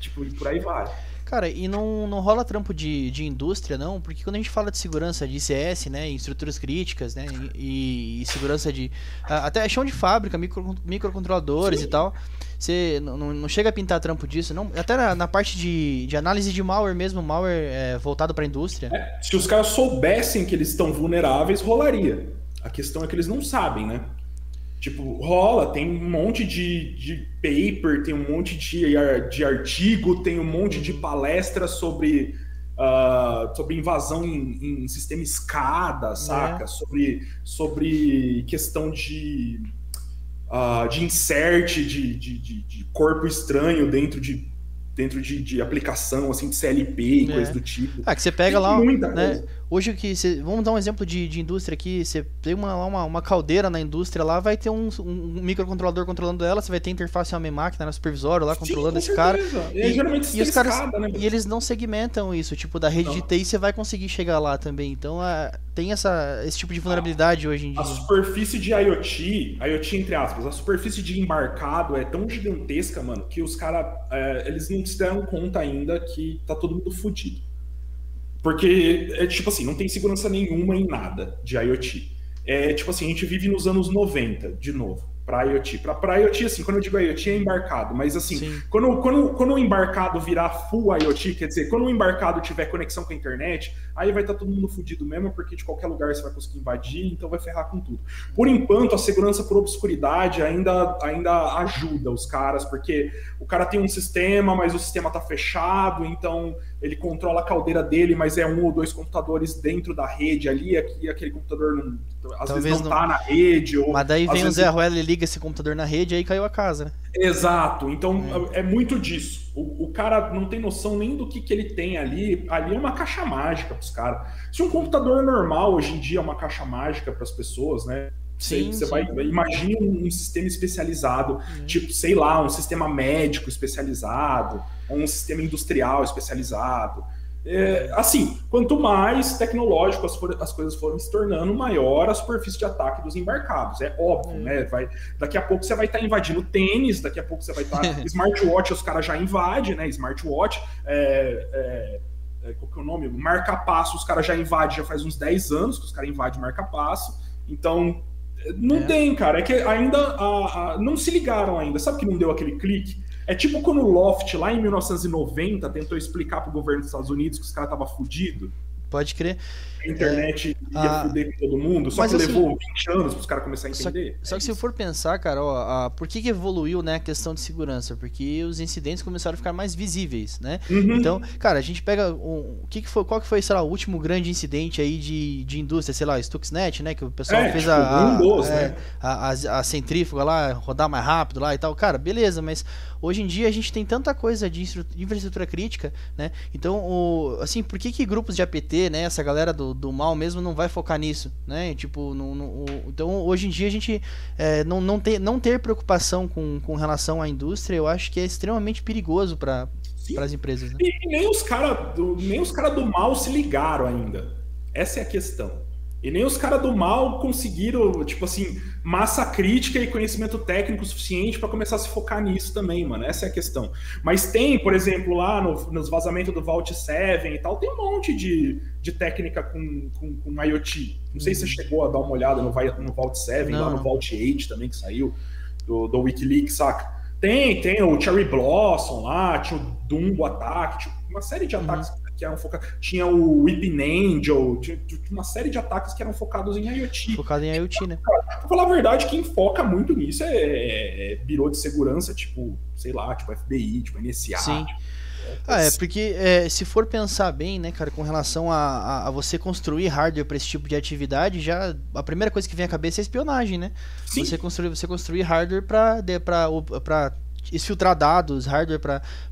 tipo, e por aí vai. Cara, e não, não rola trampo de, de indústria, não? Porque quando a gente fala de segurança de ICS, né, em estruturas críticas, né, e, e segurança de... Até chão de fábrica, micro, microcontroladores Sim. e tal, você não, não chega a pintar trampo disso, não? Até na, na parte de, de análise de malware mesmo, malware é, voltado pra indústria. Se os caras soubessem que eles estão vulneráveis, rolaria. A questão é que eles não sabem, né? Tipo, rola, tem um monte de, de paper, tem um monte de, de artigo, tem um monte de palestra sobre, ah, sobre invasão em, em sistema escada, saca? Sobre, sobre questão de, ah, de insert de, de, de- de corpo estranho dentro de, dentro de, de aplicação, assim, de CLP e É. coisa do tipo. Ah, que você pega Tem lá, muita né? coisa. Hoje que você, vamos dar um exemplo de, de indústria aqui, você tem uma, lá uma, uma caldeira na indústria lá, vai ter um, um microcontrolador controlando ela, você vai ter interface homem máquina, né, supervisório lá controlando Sim, esse com cara. certeza. E- É, geralmente E os caras escada, né? e eles não segmentam isso, tipo da rede Não. de TI você vai conseguir chegar lá também. Então é, tem essa esse tipo de vulnerabilidade hoje em dia. A superfície de IoT, IoT entre aspas, a superfície de embarcado é tão gigantesca, mano, que os caras, eles não se deram conta ainda que tá todo mundo fudido. Porque, é tipo assim, não tem segurança nenhuma em nada de IoT. É tipo assim, a gente vive nos anos 90, de novo, pra IoT. Pra IoT, assim, quando eu digo IoT é embarcado, mas assim, Sim. Quando, quando, quando o embarcado virar full IoT, quer dizer, quando o embarcado tiver conexão com a internet, aí vai estar todo mundo fudido mesmo, porque de qualquer lugar você vai conseguir invadir, então vai ferrar com tudo. Por enquanto, a segurança por obscuridade ainda, ainda ajuda os caras, porque o cara tem um sistema, mas o sistema tá fechado, então ele controla a caldeira dele, mas é um ou dois computadores dentro da rede ali, aqui aquele computador não, às Talvez vezes não, não- tá na rede, ou Mas daí vem o Zé Ruela e liga esse computador na rede, aí caiu a casa, né? Exato, então é, muito disso. O, o cara não tem noção nem do que, que ele tem ali. Ali é uma caixa mágica para os caras. Se um computador normal hoje em dia é uma caixa mágica para as pessoas, né? Sim, você sim. vai imagine um, um sistema especializado, Uhum. tipo, sei lá, um sistema médico especializado, ou um sistema industrial especializado. É, assim, quanto mais tecnológico as, for- as coisas forem se tornando, maior a superfície de ataque dos embarcados. É óbvio, Hum. né? Vai, daqui a pouco você vai estar invadindo tênis, daqui a pouco você vai estar. smartwatch, os caras já invadem, né? Smartwatch, é, é, é, qual que é o nome? Marca-passo, os caras já invadem já faz uns 10 anos que os caras invadem marca-passo. Então, Não É. tem, cara. É que ainda a- a- não se ligaram ainda. Sabe que não deu aquele clique? É tipo quando o Loft, lá em 1990, tentou explicar pro governo dos Estados Unidos que os caras estavam fudidos, Pode crer. A internet ia Ah. fuder com todo mundo, só Mas que assim- levou 20 anos pros caras começarem a Só, entender. só É que se isso. for pensar, cara, ó, a- por que, que evoluiu né, a questão de segurança? Porque os incidentes começaram a ficar mais visíveis, né? Uhum. Então, cara, a gente pega um, o que, que foi, qual que foi, sei lá, o último grande incidente aí de, de indústria, sei lá, Stuxnet, né? Que o pessoal É, fez tipo, a, a, dos, é, né? a, a- a centrífuga lá, rodar mais rápido lá e tal. Cara, beleza, mas hoje em dia a gente tem tanta coisa de infraestrutura crítica, né? Então, o, assim, por que que grupos de APT, né, essa galera do, do mal mesmo não vai focar nisso, né? Tipo, então hoje em dia a gente é, não, não, ter, não ter preocupação com, com relação à indústria, eu acho que é extremamente perigoso para as empresas, né? E nem os caras cara do mal se ligaram ainda. Essa é a questão. E nem os caras do mal conseguiram, tipo assim, massa crítica e conhecimento técnico suficiente para começar a se focar nisso também, mano. Essa é a questão. Mas tem, por exemplo, lá no- nos vazamentos do Vault 7 e tal, tem um monte de, de técnica com, com, com IoT. Não sei se você chegou a dar uma olhada no, no Vault 7, Não, lá no. Vault 8 também, que saiu, do, do Wikileaks, saca? Tem, tem o Cherry Blossom lá, tinha o Dumbo ataque, tinha uma série de ataques que eram focados. Tinha o Weeping Angel, tinha, tinha uma série de ataques que eram focados em IoT. Focado em IoT, né? Pra falar a verdade, quem foca muito nisso é, é, é birô de segurança, tipo, sei lá, tipo FBI, tipo NSA. Sim. tipo, Ah, é, porque é, se for pensar bem, né, cara, com relação a, a, a você construir hardware para esse tipo de atividade, já a primeira coisa que vem à cabeça é espionagem, né? Sim. Você construir, você construir hardware para para exfiltrar dados, hardware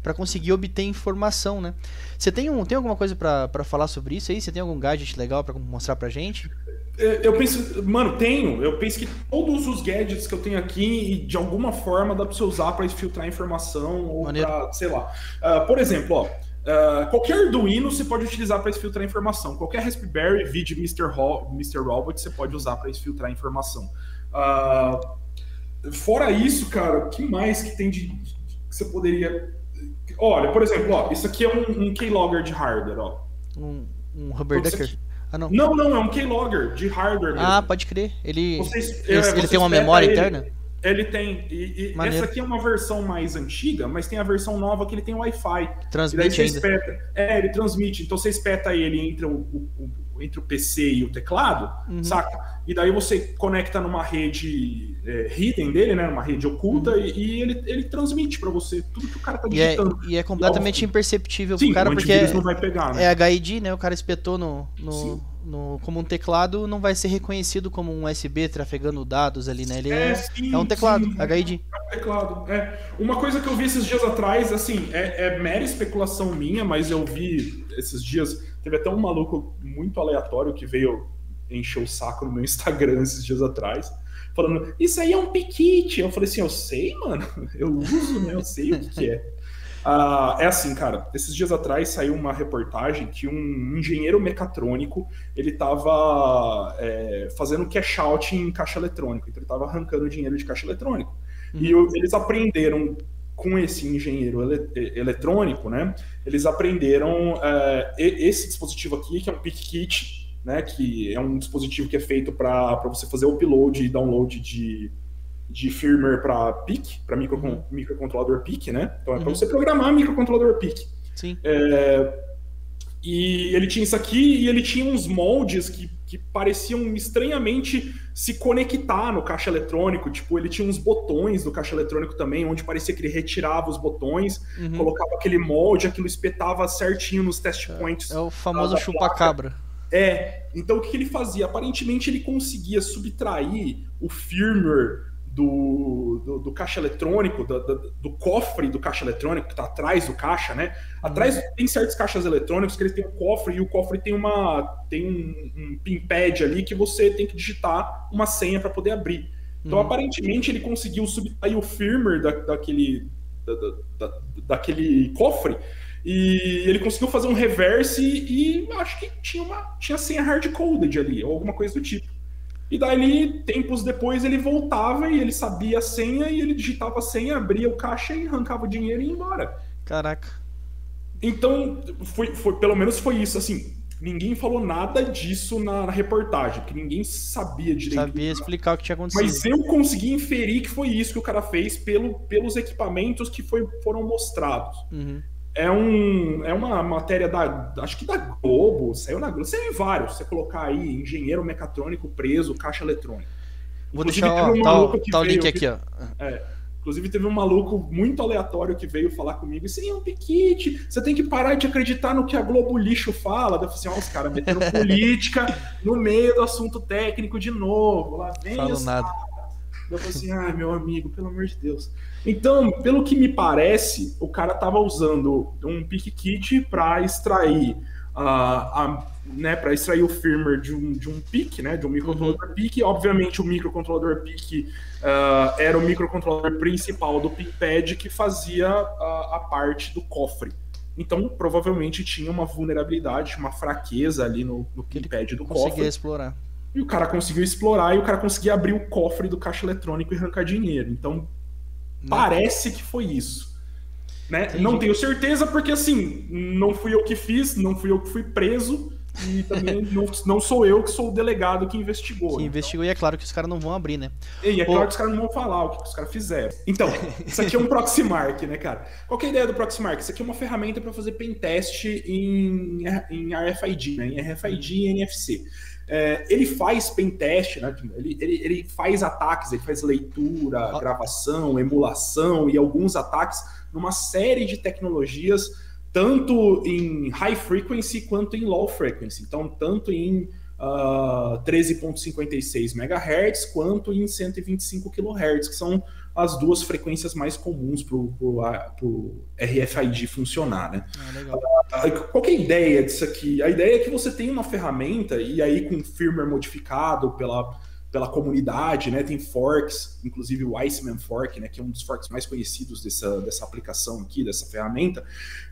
para conseguir obter informação, né? Você tem, um, tem alguma coisa para falar sobre isso aí? Você tem algum gadget legal para mostrar pra gente? Eu penso, mano, tenho. Eu penso que todos os gadgets que eu tenho aqui, de alguma forma, dá pra você usar pra filtrar informação ou pra, sei lá. Ah, por exemplo, ó, ah, qualquer Arduino você pode utilizar para filtrar informação. Qualquer Raspberry, vídeo Mr. Ro Mr. Robot, você pode usar para filtrar informação. Ah, fora isso, cara, o que mais que tem de que você poderia. Olha, por exemplo, ó, isso aqui é um, um keylogger de hardware, ó. Um, um Rubber Putz, Ducker? Ah, não. Não, não, é um keylogger de hardware mesmo. Ah, pode crer. Ele, Vocês- ele, é, ele tem uma memória ele- interna? Ele tem. E, e essa aqui é uma versão mais antiga, mas tem a versão nova que ele tem Wi-Fi. E daí Transmite você ainda. espeta. É, ele transmite. Então você espeta ele entre o, o- o- entre o PC e o teclado, Uhum. saca? E daí você conecta numa rede é, hidden dele, né? Numa rede oculta, e, e ele, ele transmite pra você tudo que o cara tá Uhum. E é, digitando. e é completamente imperceptível Sim, pro cara, porque é, não vai pegar, né? é HID, né? O cara espetou no, no. No- como um teclado, não vai ser reconhecido como um USB trafegando dados ali, né? Ele é, É, sim, é um teclado, sim. HID. Teclado, é. Uma coisa que eu vi esses dias atrás, assim, é, é mera especulação minha, mas eu vi esses dias. Teve até um maluco muito aleatório que veio encher o saco no meu Instagram esses dias atrás, falando: Isso aí é um piquite. Eu falei assim: Eu sei, mano, eu uso, né? Eu sei o que, que é. Ah, é assim, cara. Esses dias atrás saiu uma reportagem que um engenheiro mecatrônico ele estava fazendo cash out em caixa eletrônico. Então ele estava arrancando dinheiro de caixa eletrônico. E o- eles aprenderam com esse engenheiro ele- e- eletrônico, né? Eles aprenderam é, e- esse dispositivo aqui, que é um PIC Kit, né? Que é um dispositivo que é feito para você fazer upload e download de, de firmware para PIC, para micro, Uhum. microcontrolador PIC, né? Então é para Uhum. você programar microcontrolador PIC. Sim. E ele tinha isso aqui e ele tinha uns moldes que, que pareciam estranhamente se conectar no caixa eletrônico. Tipo, ele tinha uns botões do caixa eletrônico também, onde parecia que ele retirava os botões, Uhum. colocava aquele molde, aquilo espetava certinho nos test points. É o famoso chupa-cabra. É, então o que ele fazia? Aparentemente ele conseguia subtrair o firmware do, do, do caixa eletrônico, do, do- do cofre do caixa eletrônico, que está atrás do caixa, né? Atrás tem certos caixas eletrônicos que eles têm um cofre e o cofre tem uma tem um, um pinpad ali que você tem que digitar uma senha para poder abrir. Então, Uhum. aparentemente, ele conseguiu subtrair o firmware da, daquele, da- da- da- daquele cofre e ele conseguiu fazer um reverse e, e acho que tinha uma tinha senha hard-coded ali, ou alguma coisa do tipo. E daí, tempos depois, ele voltava e ele sabia a senha e ele digitava a senha, abria o caixa e arrancava o dinheiro e ia embora. Caraca. Então, foi, foi- pelo menos foi isso, assim. Ninguém falou nada disso na, na reportagem, porque ninguém sabia direito. Sabia explicar o que tinha acontecido. Mas eu consegui inferir que foi isso que o cara fez pelo, pelos equipamentos que foi, foram mostrados. Uhum. É, um, é uma matéria da. Acho que da Globo, saiu na Globo, saiu em vários. Você colocar aí engenheiro mecatrônico preso, caixa eletrônica. Vou Inclusive, deixar, ó, um tá, tá o link aqui- ó. É. Inclusive, teve um maluco muito aleatório que veio falar comigo: Isso aí é um piquete, você tem que parar de acreditar no que a Globo Lixo fala. Daí eu falei assim: ó, os caras metendo política no meio do assunto técnico de novo. Lá vem Falo nada. eu falei assim, ai, meu amigo, pelo amor de Deus. Então, pelo que me parece, o cara tava usando um pick kit para extrair ah, a, né, para extrair o firmware de um, de um PIC, né, de um microcontrolador PIC. Obviamente, o microcontrolador PIC ah, era o microcontrolador principal do PICPad que fazia a, a parte do cofre. Então, provavelmente tinha uma vulnerabilidade, uma fraqueza ali no, no PICPad do Consegui cofre. explorar. E o cara conseguiu explorar e o cara conseguiu abrir o cofre do caixa eletrônico e arrancar dinheiro. Então, parece que foi isso. Né? Entendi. Não tenho certeza, porque assim, não fui eu que fiz, não fui eu que fui preso, e também não, não sou eu que sou o delegado que investigou. Que investigou e é claro que os caras não vão abrir, né? E é claro que os caras não vão falar o que os caras fizeram. Então, isso aqui é um Proxmark, né, cara? Qual que é a ideia do Proxmark? Isso aqui é uma ferramenta para fazer pen test em, em RFID, né? Em RFID e NFC. É, ele faz pen test, né? Ele, ele, ele faz ataques, ele faz leitura, Ó. gravação, emulação e alguns ataques numa série de tecnologias, tanto em high frequency quanto em low frequency. Então, tanto em ah, 13.56 MHz quanto em 125 kHz, que são as duas frequências mais comuns para o RFID funcionar, né? Ah, legal. Ah, Qual que é a ideia disso aqui? A ideia é que você tem uma ferramenta, e aí com firmware modificado pela, pela comunidade, né? Tem forks, inclusive o Iceman Fork, né? Que é um dos forks mais conhecidos dessa, dessa aplicação aqui, dessa ferramenta.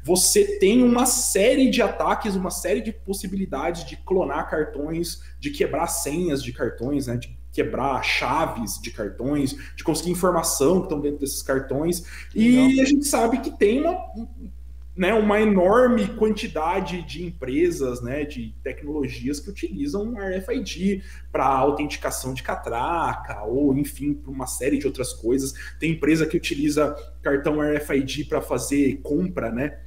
Você tem uma série de ataques, uma série de possibilidades de clonar cartões, de quebrar senhas de cartões, né? De quebrar chaves de cartões, de conseguir informação que estão dentro desses cartões. E a gente sabe que tem uma, né, uma enorme quantidade de empresas, né, de tecnologias que utilizam RFID para autenticação de catraca ou, enfim, para uma série de outras coisas. Tem empresa que utiliza cartão RFID para fazer compra, né?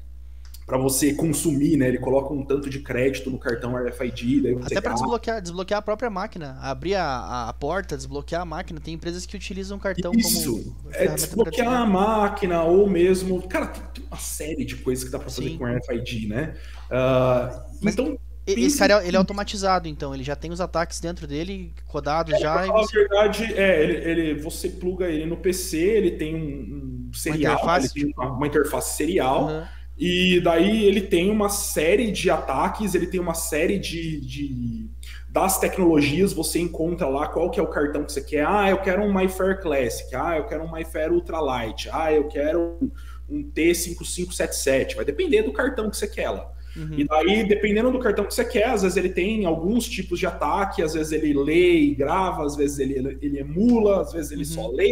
Para você consumir, né? Ele coloca um tanto de crédito no cartão RFID, daí você Até pra gasta. desbloquear, desbloquear a própria máquina. Abrir a, a porta, desbloquear a máquina. Tem empresas que utilizam cartão Isso, como é desbloquear a máquina ou mesmo. Cara, tem, uma série de coisas que dá para fazer Sim. com RFID, né? Ah, Mas- então, Esse cara, ele é automatizado, então. Ele já tem os ataques dentro dele, rodados já. pra e falar a você- verdade, é, ele, ele- você pluga ele no PC, ele tem um, um serial, interface, ele tem uma, uma interface serial, Aham. E daí ele tem uma série de ataques, ele tem uma série de, de- das tecnologias, você encontra lá qual que é o cartão que você quer. Ah, eu quero um MyFair Classic, ah, eu quero um MyFair Ultralight, ah, eu quero um, um T5577, vai depender do cartão que você quer lá. Uhum. E daí, dependendo do cartão que você quer, às vezes ele tem alguns tipos de ataque, às vezes ele lê e grava, às vezes ele, ele emula, às vezes ele Uhum. só lê.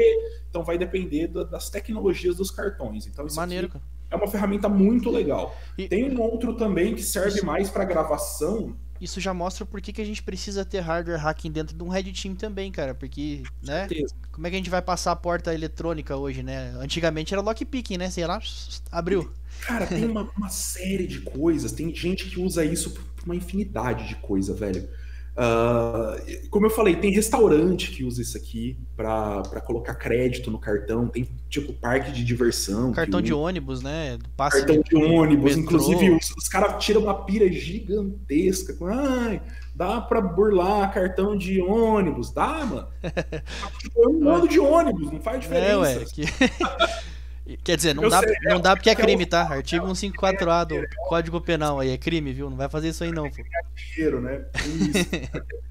Então vai depender da- das tecnologias dos cartões. Então isso Maneiro, aqui cara. É uma ferramenta muito legal. E- Tem um outro também que serve Isso. mais para gravação. Isso já mostra por que, que a gente precisa ter hardware hacking dentro de um Red Team também, cara. Porque, né? Certeza. Como é que a gente vai passar a porta eletrônica hoje, né? Antigamente era lockpicking, né? Sei lá, abriu. Cara, tem uma, uma série de coisas. Tem gente que usa isso por uma infinidade de coisa, velho. Ah, como eu falei, tem restaurante que usa isso aqui para colocar crédito no cartão. Tem tipo parque de diversão. Cartão de usa. ônibus, né? Passe cartão de ônibus. metrô. Inclusive, os, os caras tiram uma pira gigantesca. Com, Ai, dá pra burlar cartão de ônibus. Dá, mano. Tipo, é um modo de ônibus, não faz diferença. É, ué. que- Quer dizer, não Eu dá, sei, não dá porque é é crime, tá? Artigo 154A do Código Penal aí, é crime, viu? Não vai fazer isso aí não, pô. dinheiro, né? Isso.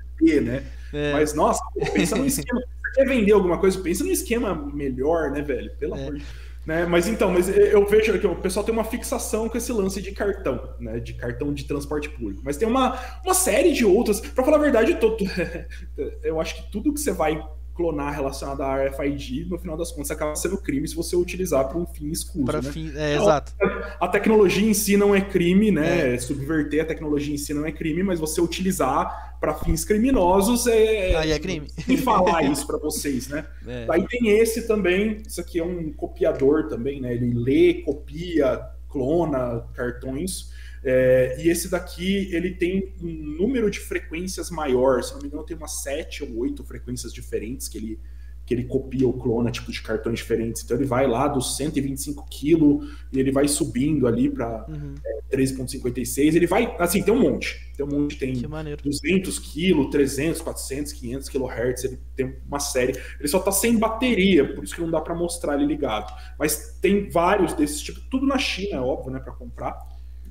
Né? É, Mas, nossa, pensa num esquema. Você quer vender alguma coisa? Pensa num esquema melhor, né, velho? Pelo É. amor de né? Mas então, mas eu vejo que o pessoal tem uma fixação com esse lance de cartão, né? De cartão de transporte público. Mas tem uma, uma série de outras. Pra falar a verdade, eu, tô- eu acho que tudo que você vai clonar relacionado a RFID, no final das contas acaba sendo crime se você utilizar para um fim escuso. Pra né? fim, é, Não, exato. A tecnologia em si não é crime, né? Subverter a tecnologia em si não é crime, mas você utilizar para fins criminosos é. Aí é crime. Quem falar isso para vocês, né? É. Daí tem esse também, isso aqui é um copiador também, né? Ele lê, copia, clona cartões. É, e esse daqui, ele tem um número de frequências maior, se não me engano, tem umas sete ou oito frequências diferentes que ele, que ele copia ou clona, tipo de cartões diferentes. Então ele vai lá dos 125 kg e ele vai subindo ali para Uhum. 13,56. Ele vai, assim, tem um monte. Tem um monte, tem Que maneiro. 200 kg, 300, 400, 500 kHz, ele tem uma série. Ele só tá sem bateria, por isso que não dá para mostrar ele ligado. Mas tem vários desses tipos, tudo na China, é óbvio, né, para comprar,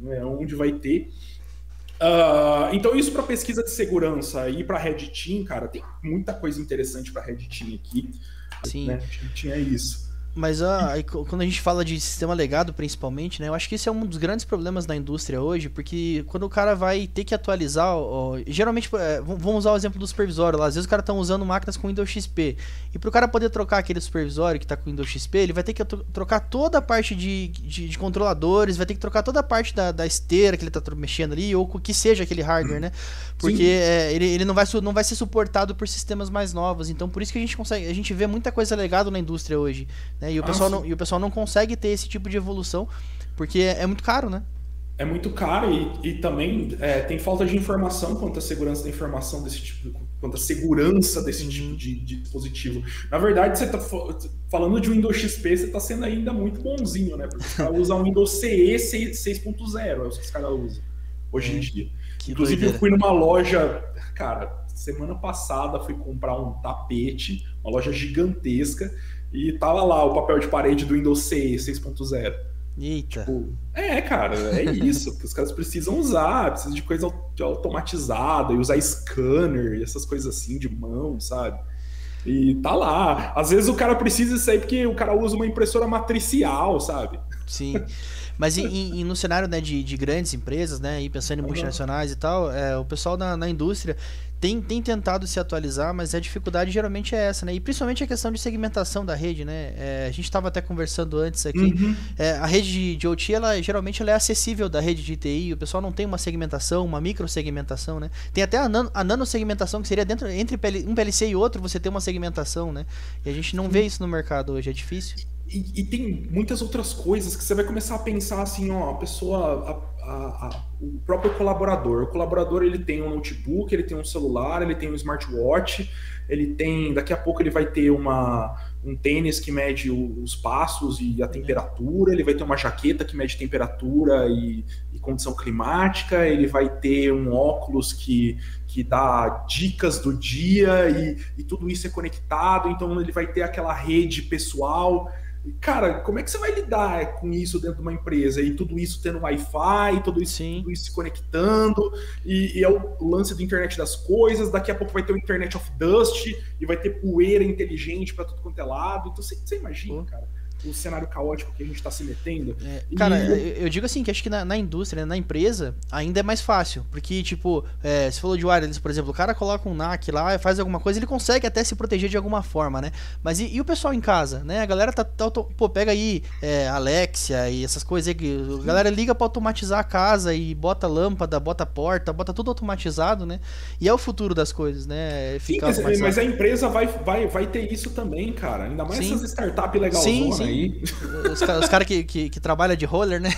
é onde vai ter. Ah, então isso para pesquisa de segurança e para Red Team, cara, tem muita coisa interessante para Red Team aqui. Sim. Né? Tinha isso. Mas quando a gente fala de sistema legado, principalmente, né? Eu acho que esse é um dos grandes problemas da indústria hoje, porque quando o cara vai ter que atualizar, ó, geralmente, é, vamos usar o exemplo do supervisório lá, às vezes os caras estão usando máquinas com Windows XP, e pro cara poder trocar aquele supervisório que tá com Windows XP, ele vai ter que tro- trocar toda a parte de, de, de controladores, vai ter que trocar toda a parte da, da esteira que ele tá mexendo ali, ou o que seja aquele hardware, né? Porque é, ele, ele não, vai, não vai ser suportado por sistemas mais novos, então por isso que a gente consegue, a gente vê muita coisa legado na indústria hoje, né? E o, Ah, pessoal sim. não, e o pessoal não consegue ter esse tipo de evolução, porque é, é muito caro, né? É muito caro e, e também é, tem falta de informação quanto à segurança da informação desse tipo, quanto à segurança desse Uhum. tipo de, de dispositivo. Na verdade, você está falando de Windows XP, você está sendo ainda muito bonzinho, né? Porque os caras usam Windows CE 6- 6.0, é o que os caras usam hoje em É, dia. Que Inclusive, doideira. eu fui numa loja, cara, semana passada fui comprar um tapete, uma loja gigantesca, e tava lá o papel de parede do Windows CE 6.0. Eita. Tipo, é, cara, é isso que os caras precisam usar, precisa de coisa automatizada e usar scanner e essas coisas assim de mão, sabe? E tá lá. Às vezes o cara precisa disso aí porque o cara usa uma impressora matricial, sabe? Sim. Mas em- em- no cenário né, de, de grandes empresas, né, e pensando em multinacionais e tal, é, o pessoal na, na indústria tem, tem tentado se atualizar, mas a dificuldade geralmente é essa, né? E principalmente a questão de segmentação da rede, né? É, a gente estava até conversando antes aqui. Uhum. É, a rede de, de OT, ela, geralmente ela é acessível da rede de TI, o pessoal não tem uma segmentação, uma microsegmentação, né? Tem até a, nano, a nanosegmentação, que seria dentro entre um PLC e outro, você tem uma segmentação, né? E a gente não vê isso no mercado hoje, é difícil. E, e tem muitas outras coisas que você vai começar a pensar assim, ó, a pessoa, a- a- a- o próprio colaborador. O colaborador ele tem um notebook, ele tem um celular, ele tem um smartwatch, ele tem, daqui a pouco ele vai ter uma, um tênis que mede os passos e a temperatura, ele vai ter uma jaqueta que mede temperatura e, e condição climática, ele vai ter um óculos que, que dá dicas do dia e, e tudo isso é conectado, então ele vai ter aquela rede pessoal. Cara, como é que você vai lidar com isso dentro de uma empresa? E tudo isso tendo Wi-Fi, tudo isso, Sim. tudo isso se conectando, e, e é o lance da internet das coisas. Daqui a pouco vai ter o Internet of Dust, e vai ter poeira inteligente para tudo quanto é lado. Então você, você imagina, cara, o cenário caótico que a gente tá se metendo. É, E- cara, eu, eu digo assim, que acho que na, na indústria, né, na empresa, ainda é mais fácil. Porque, tipo, é, você falou de wireless, por exemplo, o cara coloca um NAC lá, faz alguma coisa, ele consegue até se proteger de alguma forma, né? Mas e, e o pessoal em casa, né? A galera tá. tá pô, pega aí é, Alexia e essas coisas aí que. A galera liga pra automatizar a casa e bota lâmpada, bota porta, bota tudo automatizado, né? E é o futuro das coisas, né? Sim, Fica mas, automatizado. mas a empresa vai, vai, vai ter isso também, cara. Ainda mais Sim. essas startups legalzona Sim, sim. Aí. Os, os caras que, que, que trabalham de roller, né?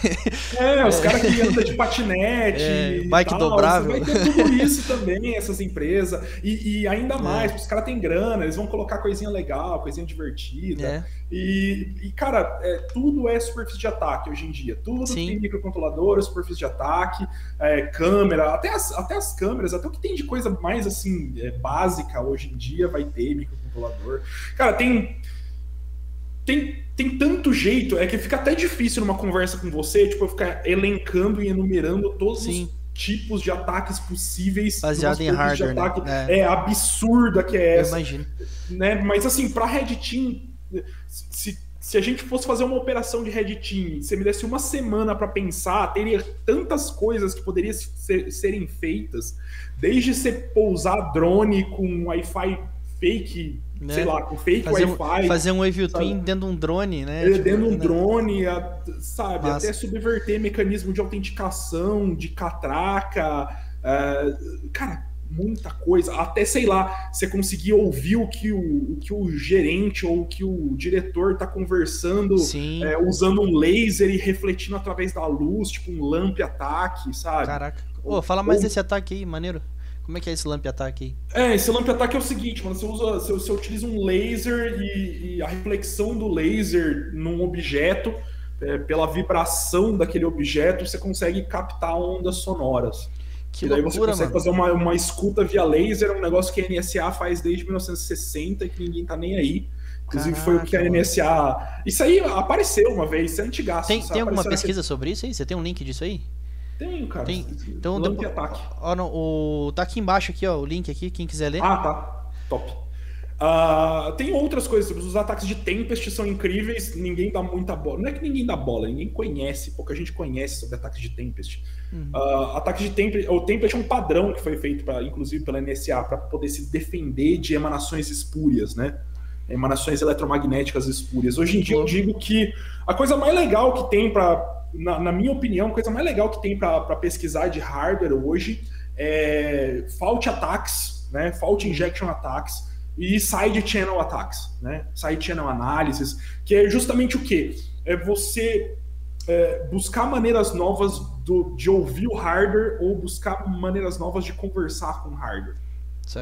É, os caras que andam de patinete, É, bike tal, dobrável. Vai ter tudo isso também, essas empresas. E, e ainda mais, os caras têm grana, eles vão colocar coisinha legal, coisinha divertida. É. E, e, cara, é, tudo é superfície de ataque hoje em dia. Tudo Sim. tem microcontrolador, superfície de ataque, é, câmera, até as, até as câmeras, até o que tem de coisa mais assim, é, básica hoje em dia vai ter microcontrolador. Cara, tem. Tem, tem tanto jeito, é que fica até difícil numa conversa com você, tipo, eu ficar elencando e enumerando todos Sim. os tipos de ataques possíveis. Baseado em hardware, né? ataque. É. absurda que é Eu essa imagino. né? Mas assim, para Red Team, se, se a gente fosse fazer uma operação de Red Team, você me desse uma semana para pensar, teria tantas coisas que poderiam ser- serem feitas, desde você pousar drone com Wi-Fi fake Né? sei lá, com fake Fazer um, Wi-Fi. fazer um wave twin dentro de um drone, né? É, Tipo, dentro de um né? drone, a- sabe? Massa. Até subverter mecanismo de autenticação, de catraca. é, cara, muita coisa. Até, sei lá, você conseguir ouvir o que o, o que o gerente ou o que o diretor tá conversando. É, usando um laser e refletindo através da luz, tipo um lamp ataque, sabe? Caraca. Ô, fala mais Ou- desse ataque aí, maneiro. Como é que é esse lamp ataque aí? É, esse lamp ataque é o seguinte, mano, você usa, você, você utiliza um laser e, e a reflexão do laser num objeto, é, pela vibração daquele objeto, você consegue captar ondas sonoras. Que e daí você loucura, consegue mano. fazer uma, uma escuta via laser, um negócio que a NSA faz desde 1960 e que ninguém tá nem aí. Inclusive foi o que a Caraca. NSA. Isso aí apareceu uma vez, isso é antigaço. Tem, tem alguma pesquisa sobre isso aí? Você tem um link disso aí? Tem, cara. Tem. Então, Lamp depois- ataque. Ó, não, o... Tá aqui embaixo aqui, ó, o link aqui, quem quiser ler. Ah, tá. Top. Ah, tem outras coisas, os ataques de Tempest são incríveis, ninguém dá muita bola. Não é que ninguém dá bola, ninguém conhece, pouca gente conhece sobre ataques de Tempest. Uhum. Ah, ataque de Tempest, o Tempest é um padrão que foi feito, pra, inclusive pela NSA, para poder se defender de emanações espúrias, né? Emanações eletromagnéticas espúrias. Hoje em dia eu digo que a coisa mais legal que tem para, na, na minha opinião, a coisa mais legal que tem para pesquisar de hardware hoje é fault attacks, né? Fault injection attacks e side channel attacks, né? Side channel analysis, que é justamente o que é você é, buscar maneiras novas do- de ouvir o hardware ou buscar maneiras novas de conversar com o hardware.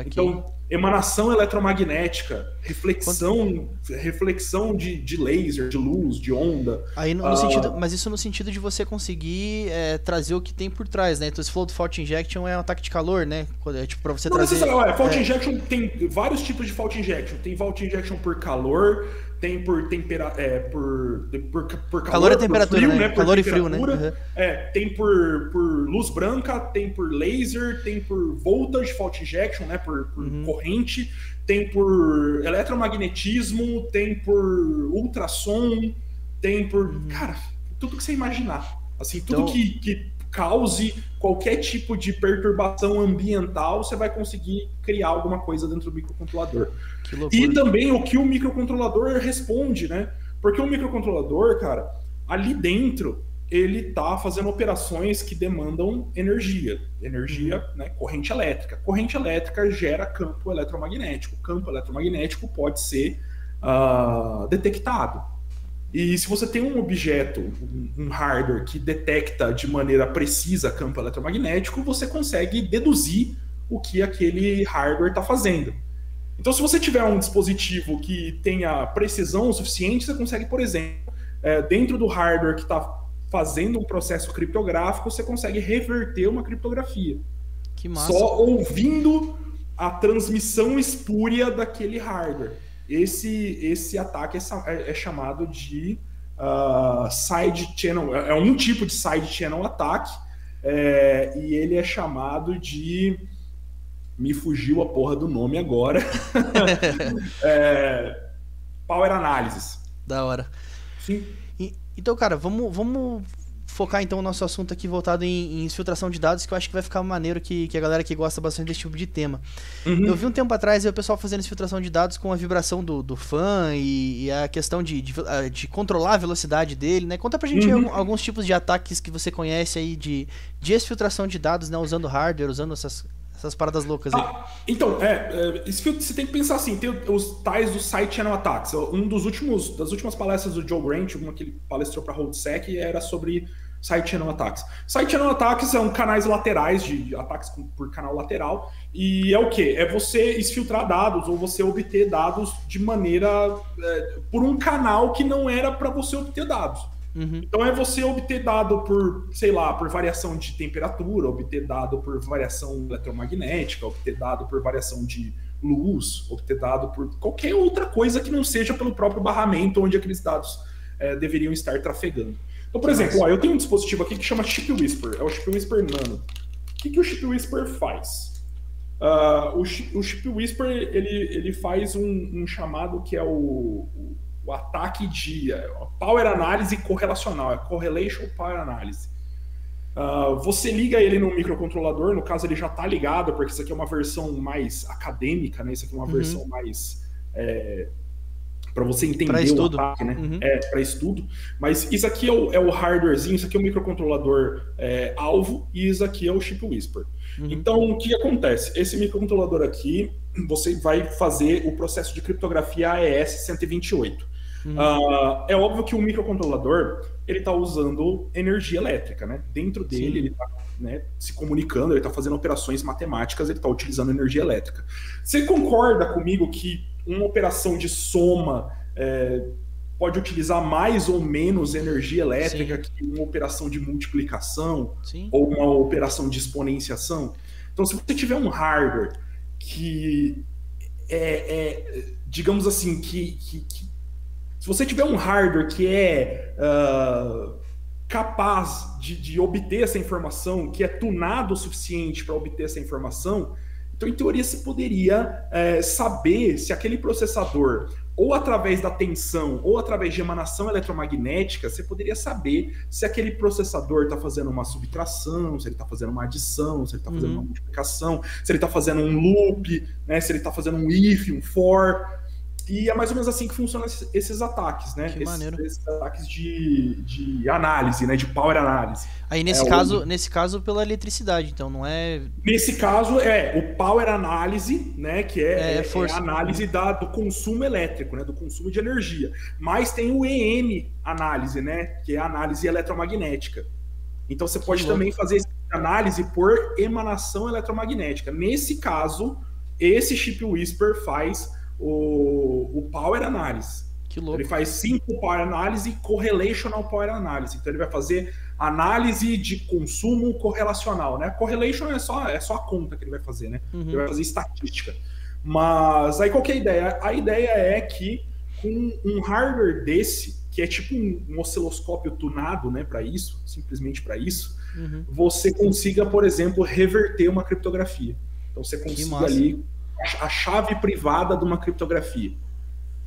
Então, emanação eletromagnética, reflexão, reflexão de, de laser, de luz, de onda. Aí no, no Ah. sentido, mas isso no sentido de você conseguir é, trazer o que tem por trás, né? Então esse flow do fault injection é um ataque de calor, né? É tipo pra você Não trazer. é, fault é, injection tem vários tipos de fault injection. Tem fault injection por calor, tem por tempera, é, por, por, por calor, Calor por temperatura, frio, né? Por Calor e frio, né? Uhum. É, tem por, por luz branca, tem por laser, tem por voltage fault injection, né? Por, por Uhum. corrente, tem por eletromagnetismo, tem por ultrassom, tem por. Cara, tudo que você imaginar. Assim, tudo Uhum. Então- que, que cause qualquer tipo de perturbação ambiental, você vai conseguir criar alguma coisa dentro do microcontrolador. E também o que o microcontrolador responde, né? Porque o microcontrolador, cara, ali dentro, ele tá fazendo operações que demandam energia. Energia, né? Corrente elétrica. Corrente elétrica gera campo eletromagnético. Campo eletromagnético pode ser ah, detectado. E se você tem um objeto, um- hardware que detecta de maneira precisa campo eletromagnético, você consegue deduzir o que aquele hardware está fazendo. Então, se você tiver um dispositivo que tenha precisão suficiente, você consegue, por exemplo, é, dentro do hardware que está fazendo um processo criptográfico, você consegue reverter uma criptografia. Que massa. Só ouvindo a transmissão espúria daquele hardware. Esse, esse ataque é, é- é chamado de ah, side channel. É é um tipo de side channel ataque. é, e ele é chamado de. Me fugiu a porra do nome agora. É, Power Analysis. Da hora. Sim. E- então, cara, vamos, vamos focar então o nosso assunto aqui voltado em, em infiltração de dados, que eu acho que vai ficar maneiro que, que a galera que gosta bastante desse tipo de tema. Uhum. Eu vi um tempo atrás o pessoal fazendo infiltração de dados com a vibração do, do fã e, e a questão de, de, ah, de controlar a velocidade dele, né? Conta pra gente Uhum. alguns tipos de ataques que você conhece aí de, de exfiltração de dados, né? Usando hardware, usando essas, essas paradas loucas aí. Ah, então, é, é, você tem que pensar assim, tem os tais dos side channel attacks. Um dos últimos, das últimas palestras do Joe Grant, uma que ele palestrou para HoldSec, era sobre side channel attacks. Side channel attacks são canais laterais de ataques por canal lateral e é o que? É você exfiltrar dados ou você obter dados de maneira é, por um canal que não era para você obter dados. Uhum. Então é você obter dado por, sei lá, por variação de temperatura, obter dado por variação eletromagnética, obter dado por variação de luz, obter dado por qualquer outra coisa que não seja pelo próprio barramento onde aqueles dados eh, deveriam estar trafegando. Então, por exemplo, ó, eu tenho um dispositivo aqui que chama Chip Whisper, é o Chip Whisper Nano. O que, que o Chip Whisper faz? Ah, o, Chip, o Chip Whisper ele, ele faz um, um chamado que é o, o, ataque de é, Power Analysis correlacional, é Correlation Power Analysis. Ah, você liga ele no microcontrolador, no caso ele já está ligado, porque isso aqui é uma versão mais acadêmica, né? Isso aqui é uma Uhum. versão mais para você entender Pra o ataque, né? Uhum. É, para estudo. Mas isso aqui é o, é o hardwarezinho, isso aqui é o microcontrolador é, alvo e isso aqui é o chip Whisper. Uhum. Então, o que acontece? Esse microcontrolador aqui, você vai fazer o processo de criptografia AES 128. Uhum. Ah, é óbvio que o microcontrolador ele está usando energia elétrica, né? Dentro dele Sim. ele está se comunicando, ele está fazendo operações matemáticas, ele está utilizando energia elétrica. Você concorda comigo que uma operação de soma é, pode utilizar mais ou menos energia elétrica que uma operação de multiplicação Sim. ou uma operação de exponenciação? Então, se você tiver um hardware que é, é, digamos assim, que, que- que- se você tiver um hardware que é ah, capaz de, de obter essa informação, que é tunado o suficiente para obter essa informação, então, em teoria, você poderia eh, saber se aquele processador, ou através da tensão, ou através de emanação eletromagnética, você poderia saber se aquele processador está fazendo uma subtração, se ele está fazendo uma adição, se ele está fazendo Uhum. uma multiplicação, se ele está fazendo um loop, né, se ele está fazendo um if, um for. E é mais ou menos assim que funcionam esses, esses ataques, né? Que esses, maneiro. esses ataques de, de análise, né? De power análise. Aí nesse É, o- caso, nesse caso pela eletricidade, então não é Nesse caso, é o power análise, né? Que é, É, é- é força. a análise da, do consumo elétrico, né? Do consumo de energia. Mas tem o EM análise, né? Que é a análise eletromagnética. Então você pode louco. também fazer essa análise por emanação eletromagnética. Nesse caso, esse chip Whisper faz o, o power analysis. que Ele louco. faz cinco power analysis e correlational power analysis. Então ele vai fazer análise de consumo correlacional, né? Correlation é só, é só a conta que ele vai fazer, né? Ele Uhum. vai fazer estatística. Mas aí qual que é a ideia? A ideia é que com um hardware desse, que é tipo um, um osciloscópio tunado, né, para isso, simplesmente para isso, Uhum. você consiga, por exemplo, reverter uma criptografia. Então você consiga ali a chave privada de uma criptografia.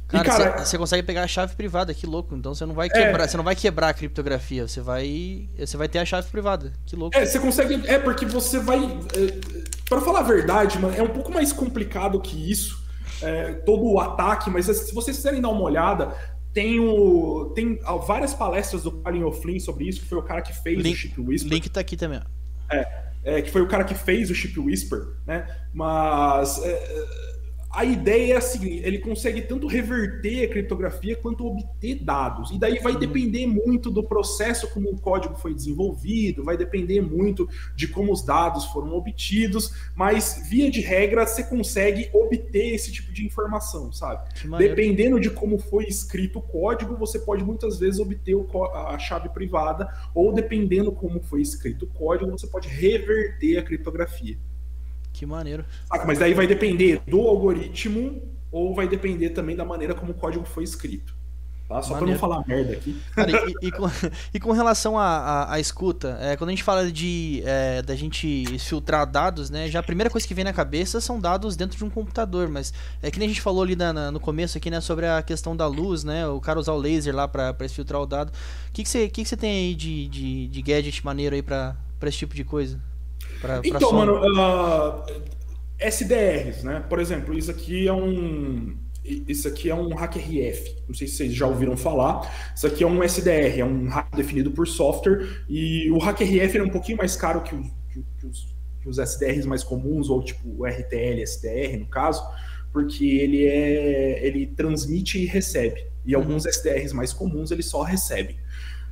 Cara, e, cara, você consegue pegar a chave privada, que louco. Então você não vai É. quebrar, você não vai quebrar a criptografia, você vai, você vai ter a chave privada. Que louco. É, você consegue. É, porque você vai. É, para falar a verdade, mano, é um pouco mais complicado que isso. é, todo o ataque, mas se vocês quiserem dar uma olhada, tem, o, tem ah, várias palestras do Colin O'Flynn sobre isso, que foi o cara que fez Link- o Chip Whisper. Link tá aqui também. ó. É, que foi o cara que fez o Chip Whisper, né? Mas é, a ideia é a seguinte: ele consegue tanto reverter a criptografia quanto obter dados. E daí vai depender muito do processo como o código foi desenvolvido, vai depender muito de como os dados foram obtidos, mas via de regra você consegue obter esse tipo de informação, sabe? Dependendo de como foi escrito o código, você pode muitas vezes obter a chave privada, ou dependendo como foi escrito o código, você pode reverter a criptografia. Que maneiro. Saca? Mas daí vai depender do algoritmo ou vai depender também da maneira como o código foi escrito. Tá? Só para não falar merda aqui. Cara, e, e com, e com relação à escuta, é, quando a gente fala de é, da gente filtrar dados, né? Já a primeira coisa que vem na cabeça são dados dentro de um computador, mas é que nem a gente falou ali na- na- no começo aqui, né, sobre a questão da luz, né? O cara usar o laser lá pra, pra filtrar o dado. O que, que, você, que, que você tem aí de, de, de gadget maneiro aí pra esse tipo de coisa? Pra, Então, mano, ah, SDRs, né? Por exemplo, isso aqui é um. Isso aqui é um hack RF. Não sei se vocês já ouviram falar. Isso aqui é um SDR, é um hack definido por software. E o hack RF é um pouquinho mais caro que os, que- que os, que os SDRs mais comuns, ou tipo o RTL, SDR, no caso, porque ele é. ele transmite e recebe. E alguns SDRs mais comuns ele só recebe.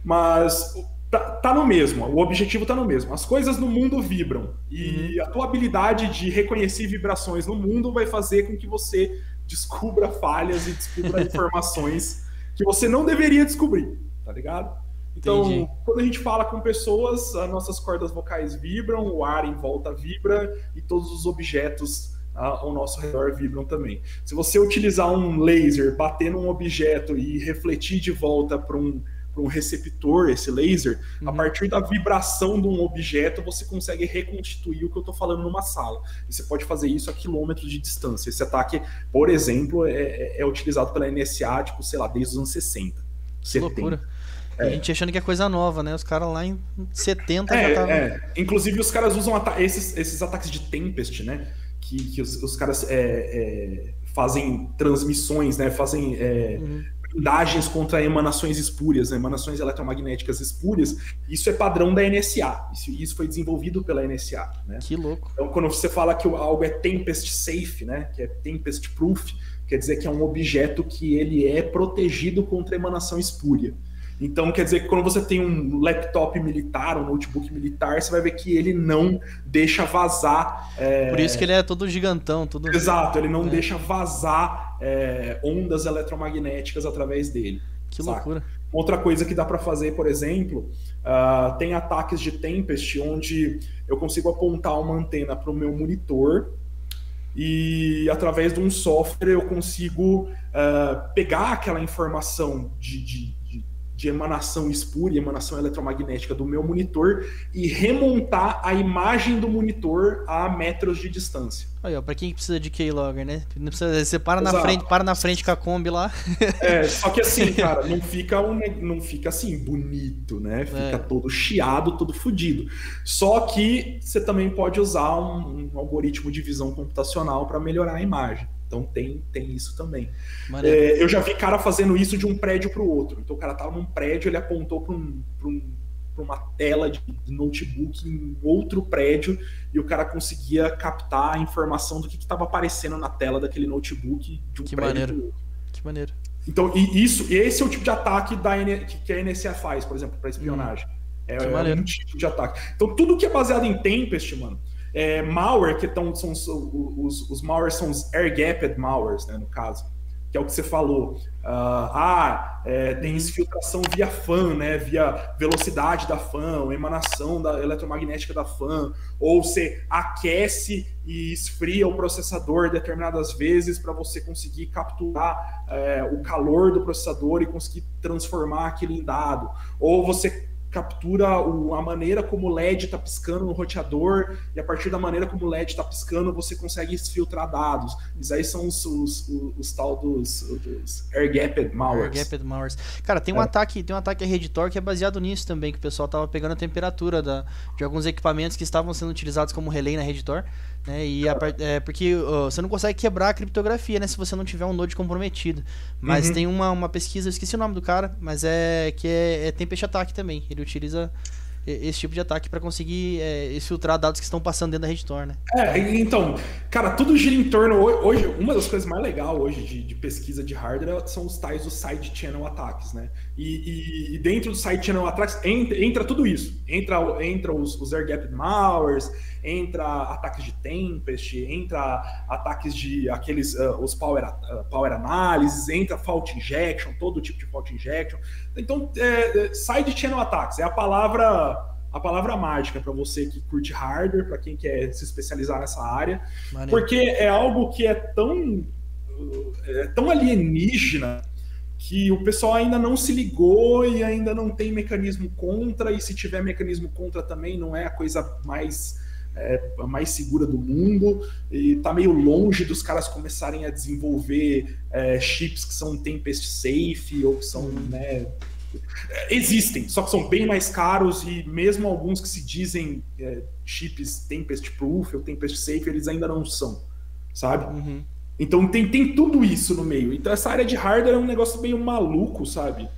Mas tá, tá no mesmo, o objetivo tá no mesmo. As coisas no mundo vibram. E a tua habilidade de reconhecer vibrações no mundo vai fazer com que você descubra falhas e descubra informações que você não deveria descobrir, tá ligado? Então, Entendi. quando a gente fala com pessoas, as nossas cordas vocais vibram, o ar em volta vibra e todos os objetos ah, ao nosso redor vibram também. Se você utilizar um laser, bater num objeto e refletir de volta para um, pra um receptor, esse laser, a Uhum. partir da vibração de um objeto, você consegue reconstituir o que eu estou falando numa sala. E você pode fazer isso a quilômetros de distância. Esse ataque, por exemplo, é, é- é utilizado pela NSA, tipo, sei lá, desde os anos 60. Que 70. loucura. E A gente achando que é coisa nova, né? Os caras lá em 70 já É, estavam. é. Inclusive, os caras usam esses, esses ataques de Tempest, né? Que, que os, os caras é, é, fazem transmissões, né? Fazem é, Uhum. Blindagens contra emanações espúrias, né, emanações eletromagnéticas espúrias. Isso é padrão da NSA. Isso, isso foi desenvolvido pela NSA, né? Que louco. Então, quando você fala que algo é tempest safe, né, que é tempest proof, quer dizer que é um objeto que ele é protegido contra emanação espúria. Então, quer dizer que quando você tem um laptop militar, um notebook militar, você vai ver que ele não deixa vazar. é, Por isso que ele é todo gigantão, todo. Exato, ele não É. deixa vazar é, ondas eletromagnéticas através dele. Que saca? loucura. Outra coisa que dá para fazer, por exemplo, ah, tem ataques de Tempest onde eu consigo apontar uma antena para o meu monitor e através de um software eu consigo ah, pegar aquela informação de, de, de- emanação espúria, emanação eletromagnética do meu monitor e remontar a imagem do monitor a metros de distância. Aí, ó, pra quem precisa de keylogger, né? Não precisa, você para na Exato. frente, para na frente com a Kombi lá. É, só que assim, cara, não fica, um, não fica assim bonito, né? Fica É. todo chiado, todo fudido. Só que você também pode usar um, um algoritmo de visão computacional para melhorar a imagem. Então tem, tem isso também. É, eu já vi cara fazendo isso de um prédio para o outro. Então o cara tava num prédio, ele apontou para um, um, uma tela de notebook em outro prédio e o cara conseguia captar a informação do que estava aparecendo na tela daquele notebook de um Que prédio maneiro. pro outro. Que maneiro. Então, e isso, esse é o tipo de ataque da que a NSA faz, por exemplo, para espionagem. É, Que é maneiro. um tipo de ataque. Então, tudo que é baseado em Tempest, mano, é, malware, que tão, são os, os, malwares são os air-gapped malwares, né, no caso, que é o que você falou. Ah, ah, é, tem exfiltração via fan, né, via velocidade da fan, emanação da eletromagnética da fan, ou você aquece e esfria o processador determinadas vezes para você conseguir capturar é, o calor do processador e conseguir transformar aquilo em dado. Ou você captura o- a maneira como o LED está piscando no roteador e a partir da maneira como o LED está piscando você consegue filtrar dados. Isso aí são os, os, os, os tal dos, dos air-gapped malwares. Gapped Malwares. Cara, tem um É. ataque, tem um ataque a Redditor que é baseado nisso também, que o pessoal tava pegando a temperatura da, de alguns equipamentos que estavam sendo utilizados como relay na Redditor, né? E a é, porque ó, você não consegue quebrar a criptografia, né, se você não tiver um node comprometido. Mas Uhum. tem uma, uma pesquisa, eu esqueci o nome do cara, mas é que é, é Tempest Attack também. Ele utiliza esse tipo de ataque para conseguir é, exfiltrar dados que estão passando dentro da Redditor, né? É, então, cara, tudo gira em torno. ho- Hoje, uma das coisas mais legais hoje de, de pesquisa de hardware são os tais dos side channel attacks, né? E, e- e dentro dos side channel attacks entra, entra tudo isso. Entra, entra os, os air gapped malwares, entra ataques de Tempest, entra ataques de aqueles, ah, os power, ah, power analysis, entra fault injection, todo tipo de fault injection. Então, é, é, side channel attacks é a palavra a palavra mágica para você que curte hardware, para quem quer se especializar nessa área, Maneiro. porque é algo que é tão é tão alienígena que o pessoal ainda não se ligou e ainda não tem mecanismo contra, e se tiver mecanismo contra também não é a coisa mais é, mais segura do mundo e tá meio longe dos caras começarem a desenvolver é, chips que são Tempest Safe ou que são, né, existem, só que são bem mais caros e mesmo alguns que se dizem é, chips Tempest Proof ou Tempest Safe, eles ainda não são, sabe? Uhum. Então tem, tem tudo isso no meio. Então essa área de hardware é um negócio meio maluco, sabe?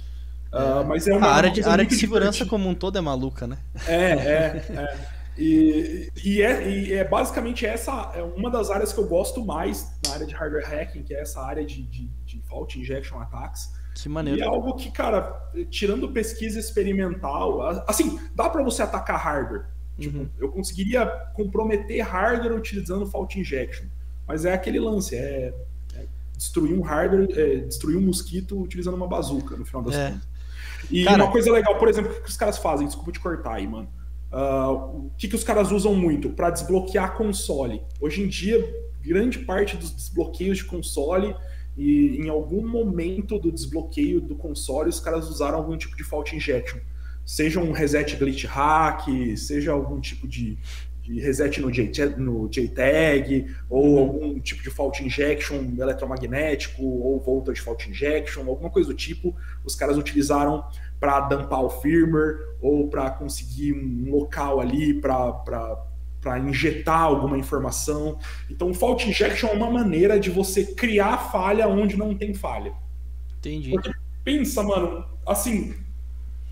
Ah, mas é uma, A área de, área de segurança como um todo é maluca, né? É, é, é. E, e, é, e é basicamente essa é uma das áreas que eu gosto mais na área de hardware hacking, que é essa área de, de, de fault injection attacks. Que E maneiro. é algo que, cara, tirando pesquisa experimental, assim, dá para você atacar hardware. Tipo, Uhum. eu conseguiria comprometer hardware utilizando fault injection. Mas é aquele lance, é, é destruir um hardware, é, destruir um mosquito utilizando uma bazuca, no final das É. contas. E Cara- uma coisa legal, por exemplo, o que os caras fazem, desculpa te cortar aí, mano. Ah, o que, que os caras usam muito? Para desbloquear console. Hoje em dia, grande parte dos desbloqueios de console e em algum momento do desbloqueio do console, os caras usaram algum tipo de fault injection. Seja um reset glitch hack, seja algum tipo de, de reset no, J, no JTAG, ou algum tipo de fault injection eletromagnético, ou voltage fault injection, alguma coisa do tipo, os caras utilizaram para dampar o firmware ou para conseguir um local ali para para injetar alguma informação. Então, o fault injection é uma maneira de você criar falha onde não tem falha. Entendi. Porque pensa, mano, assim,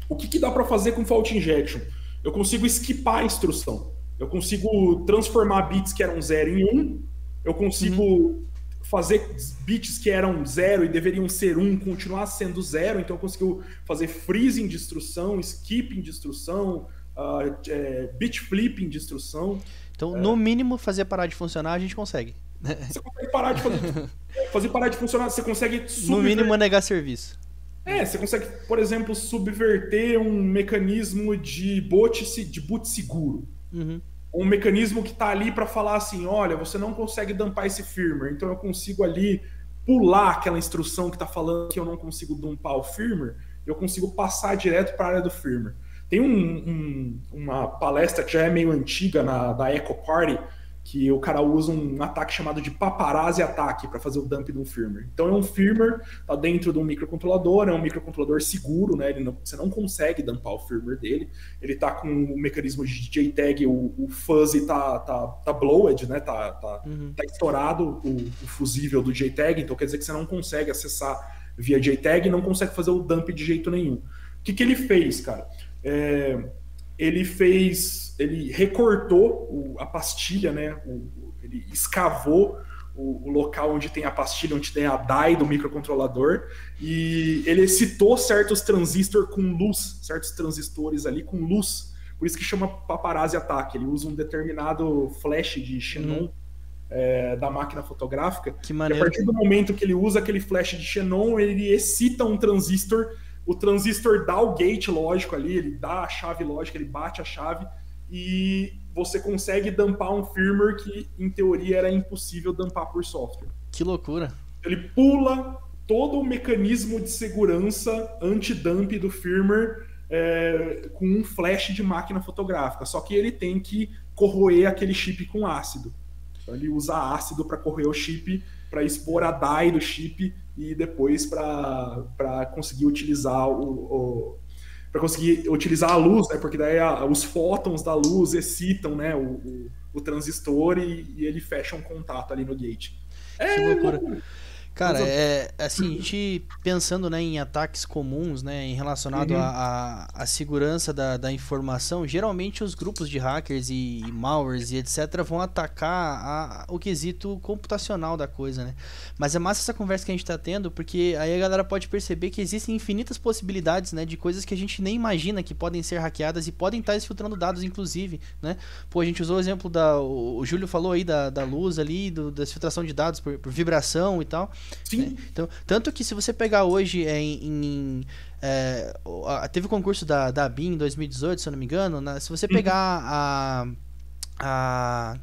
o que, que dá para fazer com fault injection? Eu consigo skipar a instrução. Eu consigo transformar bits que eram 0 em 1. Um. Eu consigo uhum. fazer bits que eram 0 e deveriam ser 1 um, continuar sendo 0. Então eu consigo fazer freezing de instrução, skipping de instrução, uh, é, bit flipping de instrução. Então, é. no mínimo, fazer parar de funcionar a gente consegue. Você consegue parar de fazer, fazer parar de funcionar, você consegue subverter... No mínimo, negar serviço. É, você consegue, por exemplo, subverter um mecanismo de boot, de boot seguro. Uhum. Um mecanismo que está ali para falar assim: olha, você não consegue dumpar esse firmware, então eu consigo ali pular aquela instrução que está falando que eu não consigo dumpar o firmware, eu consigo passar direto para a área do firmware. Tem um, um, uma palestra que já é meio antiga na, da Echo Party, que o cara usa um ataque chamado de paparazzi ataque para fazer o dump de um firmware. Então é um firmware, tá dentro de um microcontrolador, é um microcontrolador seguro, né? Não, você não consegue dumpar o firmware dele. Ele tá com o mecanismo de JTAG, o, o fuzzy tá, tá, tá blowed, né? Tá, tá, uhum. tá estourado o, o, fusível do JTAG, então quer dizer que você não consegue acessar via JTAG e não consegue fazer o dump de jeito nenhum. O que, que ele fez, cara? É, ele fez, ele recortou o, a pastilha, né? O, ele escavou o, o, local onde tem a pastilha, onde tem a DAI do microcontrolador, e ele excitou certos transistores com luz, certos transistores ali com luz. Por isso que chama paparazzi ataque. Ele usa um determinado flash de Xenon uhum. é, da máquina fotográfica. Que maneiro. E a partir do momento que ele usa aquele flash de Xenon, ele excita um transistor o transistor dá o gate lógico ali, ele dá a chave lógica, ele bate a chave e você consegue dampar um firmware que, em teoria, era impossível dampar por software. Que loucura. Ele pula todo o mecanismo de segurança anti-dump do firmware é, com um flash de máquina fotográfica. Só que ele tem que corroer aquele chip com ácido. Então ele usa ácido para corroer o chip, para expor a DAI do chip e depois para conseguir utilizar o, o para conseguir utilizar a luz, né? Porque daí a, os fótons da luz excitam, né? O, o, o transistor e, e, ele fecha um contato ali no gate. É, que loucura. Cara, é assim, a gente pensando né, em ataques comuns, né, em relacionado à uhum. segurança da, da informação, geralmente os grupos de hackers e, e malwares e etc vão atacar a, o quesito computacional da coisa, né? Mas é massa essa conversa que a gente está tendo, porque aí a galera pode perceber que existem infinitas possibilidades, né, de coisas que a gente nem imagina que podem ser hackeadas e podem estar exfiltrando dados, inclusive, né? Pô, a gente usou o exemplo da, o, o Júlio falou aí da, da luz ali, do, da exfiltração de dados por, por vibração e tal. Sim. Né? Então, tanto que se você pegar hoje é, em, em é, teve o concurso da, da BIM em 2018, se eu não me engano, né? se você uhum. pegar a, a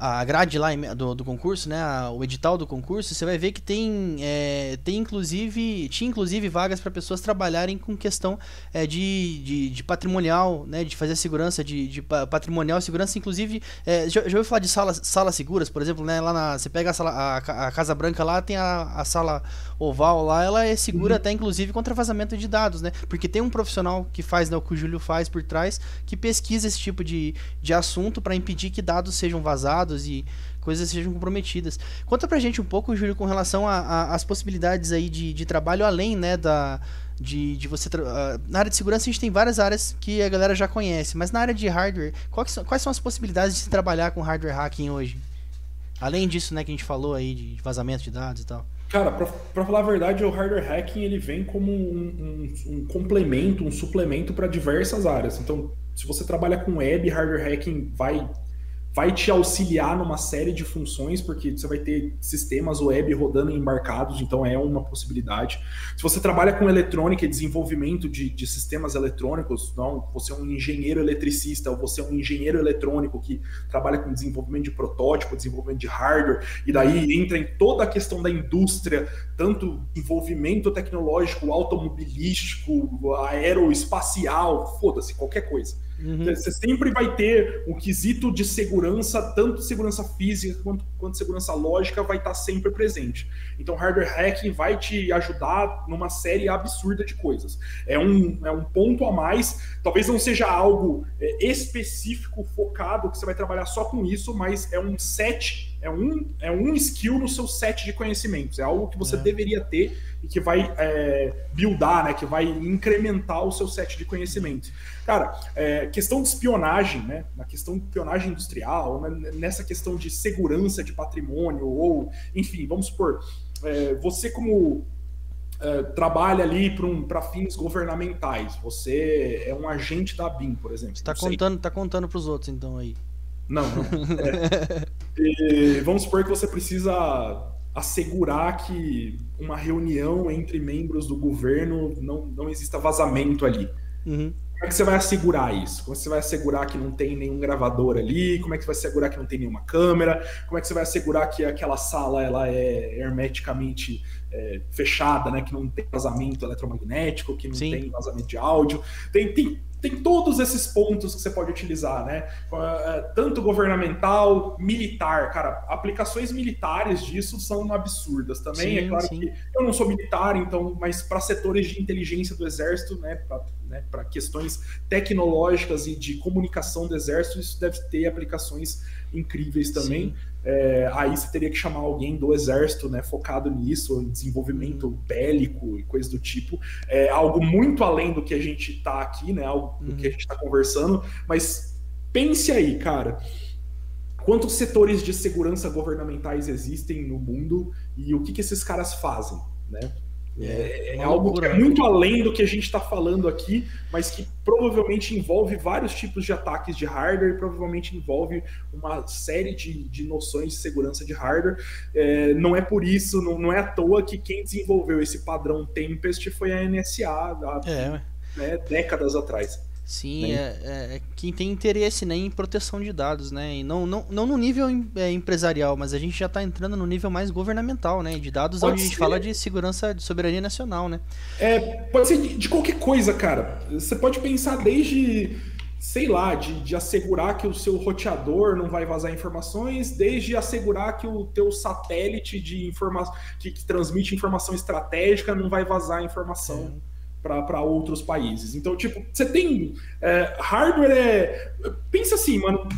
a grade lá do, do concurso, né, o edital do concurso, você vai ver que tem, é, tem inclusive, tinha inclusive vagas para pessoas trabalharem com questão é, de, de, de, patrimonial, né, de fazer segurança, de, de patrimonial, segurança, inclusive, é, já, já ouviu falar de salas, salas seguras, por exemplo, né, lá na, você pega a, sala, a, a Casa Branca lá, tem a, a sala oval lá, ela é segura uhum. até inclusive contra vazamento de dados, né, porque tem um profissional que faz, né, o que o Júlio faz por trás, que pesquisa esse tipo de, de assunto para impedir que dados sejam vazados, dados e coisas sejam comprometidas. Conta pra gente um pouco, Júlio, com relação às possibilidades aí de, de trabalho além, né, da, de, de você... Uh, na área de segurança a gente tem várias áreas que a galera já conhece, mas na área de hardware, quais são, quais são as possibilidades de se trabalhar com hardware hacking hoje? Além disso, né, que a gente falou aí de vazamento de dados e tal. Cara, pra falar a verdade, o hardware hacking ele vem como um, um, um complemento, um suplemento para diversas áreas. Então, se você trabalha com web, hardware hacking vai vai te auxiliar numa série de funções, porque você vai ter sistemas web rodando embarcados, então é uma possibilidade. Se você trabalha com eletrônica e desenvolvimento de, de sistemas eletrônicos, não, você é um engenheiro eletricista, ou você é um engenheiro eletrônico que trabalha com desenvolvimento de protótipo, desenvolvimento de hardware, e daí entra em toda a questão da indústria, tanto envolvimento tecnológico, automobilístico, aeroespacial, foda-se, qualquer coisa Uhum. Você sempre vai ter um quesito de segurança, tanto segurança física quanto, quanto segurança lógica, vai estar sempre presente. Então, hardware hacking vai te ajudar numa série absurda de coisas. É um, é um ponto a mais, talvez não seja algo é, específico, focado, que você vai trabalhar só com isso, mas é um set, é um, é um skill no seu set de conhecimentos. É algo que você É. deveria ter e que vai é, buildar, né, que vai incrementar o seu set de conhecimento. Cara, é, questão de espionagem, né, na questão de espionagem industrial, né, nessa questão de segurança de patrimônio, ou, enfim, vamos supor, é, você como é, trabalha ali para um, fins governamentais, você é um agente da BIM, por exemplo. Tá sei. contando, tá contando pros outros, então, aí. Não, não. É. Vamos supor que você precisa assegurar que uma reunião entre membros do governo não, não exista vazamento ali. Uhum. Como é que você vai assegurar isso? Como é que você vai assegurar que não tem nenhum gravador ali? Como é que você vai assegurar que não tem nenhuma câmera? Como é que você vai assegurar que aquela sala ela é hermeticamente é, fechada, né? Que não tem vazamento eletromagnético, que não Sim. tem vazamento de áudio? Tem, tem, tem todos esses pontos que você pode utilizar, né? É, Tanto governamental, militar, cara, aplicações militares disso são absurdas também. Sim, é claro sim. que eu não sou militar, então, mas para setores de inteligência do exército, né, para né, questões tecnológicas e de comunicação do exército, isso deve ter aplicações incríveis também. É, aí você teria que chamar alguém do exército, né, focado nisso, em desenvolvimento bélico e coisas do tipo. É algo muito além do que a gente está aqui, né, algo do Uhum. que a gente está conversando. Mas pense aí, cara. Quantos setores de segurança governamentais existem no mundo e o que, que esses caras fazem, né? É, é uma algo que é muito além do que a gente está falando aqui, mas que provavelmente envolve vários tipos de ataques de hardware e provavelmente envolve uma série de, de noções de segurança de hardware. É, não é por isso, não, não é à toa que quem desenvolveu esse padrão Tempest foi a NSA há É, né, décadas atrás. Sim, Né? é, é quem tem interesse né, em proteção de dados, né? E não, não, não no nível é, empresarial, mas a gente já está entrando no nível mais governamental, né? De dados Pode onde a gente ser. fala de segurança, de soberania nacional, né? É, pode ser de, de qualquer coisa, cara. Você pode pensar desde, sei lá, de, de assegurar que o seu roteador não vai vazar informações, desde assegurar que o teu satélite de informação que, que transmite informação estratégica não vai vazar informação para outros países. Então, tipo, você tem é, hardware é. Pensa assim, mano.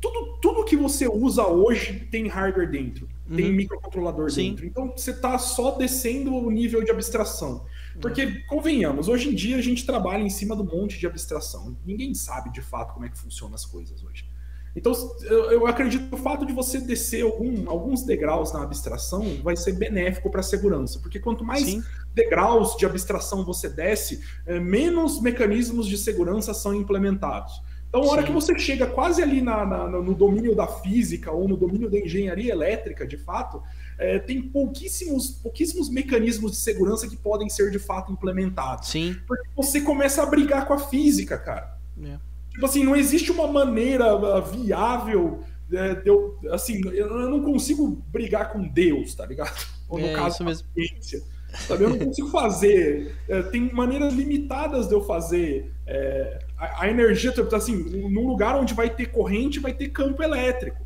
Tudo, tudo que você usa hoje tem hardware dentro, tem Uhum. microcontrolador Sim. dentro. Então você está só descendo o nível de abstração. Porque, convenhamos, hoje em dia a gente trabalha em cima do monte de abstração. Ninguém sabe de fato como é que funcionam as coisas hoje. Então, eu, acredito que o fato de você descer algum- alguns degraus na abstração vai ser benéfico para a segurança. Porque quanto mais Sim. degraus de abstração você desce, é, menos mecanismos de segurança são implementados. Então, a hora Sim. que você chega quase ali na- na- no domínio da física ou no domínio da engenharia elétrica, de fato, é, tem pouquíssimos, pouquíssimos mecanismos de segurança que podem ser de fato implementados. Sim. Porque você começa a brigar com a física, cara. É. Tipo assim, não existe uma maneira ah, viável é, de eu, assim, eu não consigo brigar com Deus, tá ligado? Ou no É, caso, isso mesmo. ciência. Sabe? Eu não consigo fazer. é, tem maneiras limitadas de eu fazer. é, a, a energia, tipo, assim, num lugar onde vai ter corrente, vai ter campo elétrico.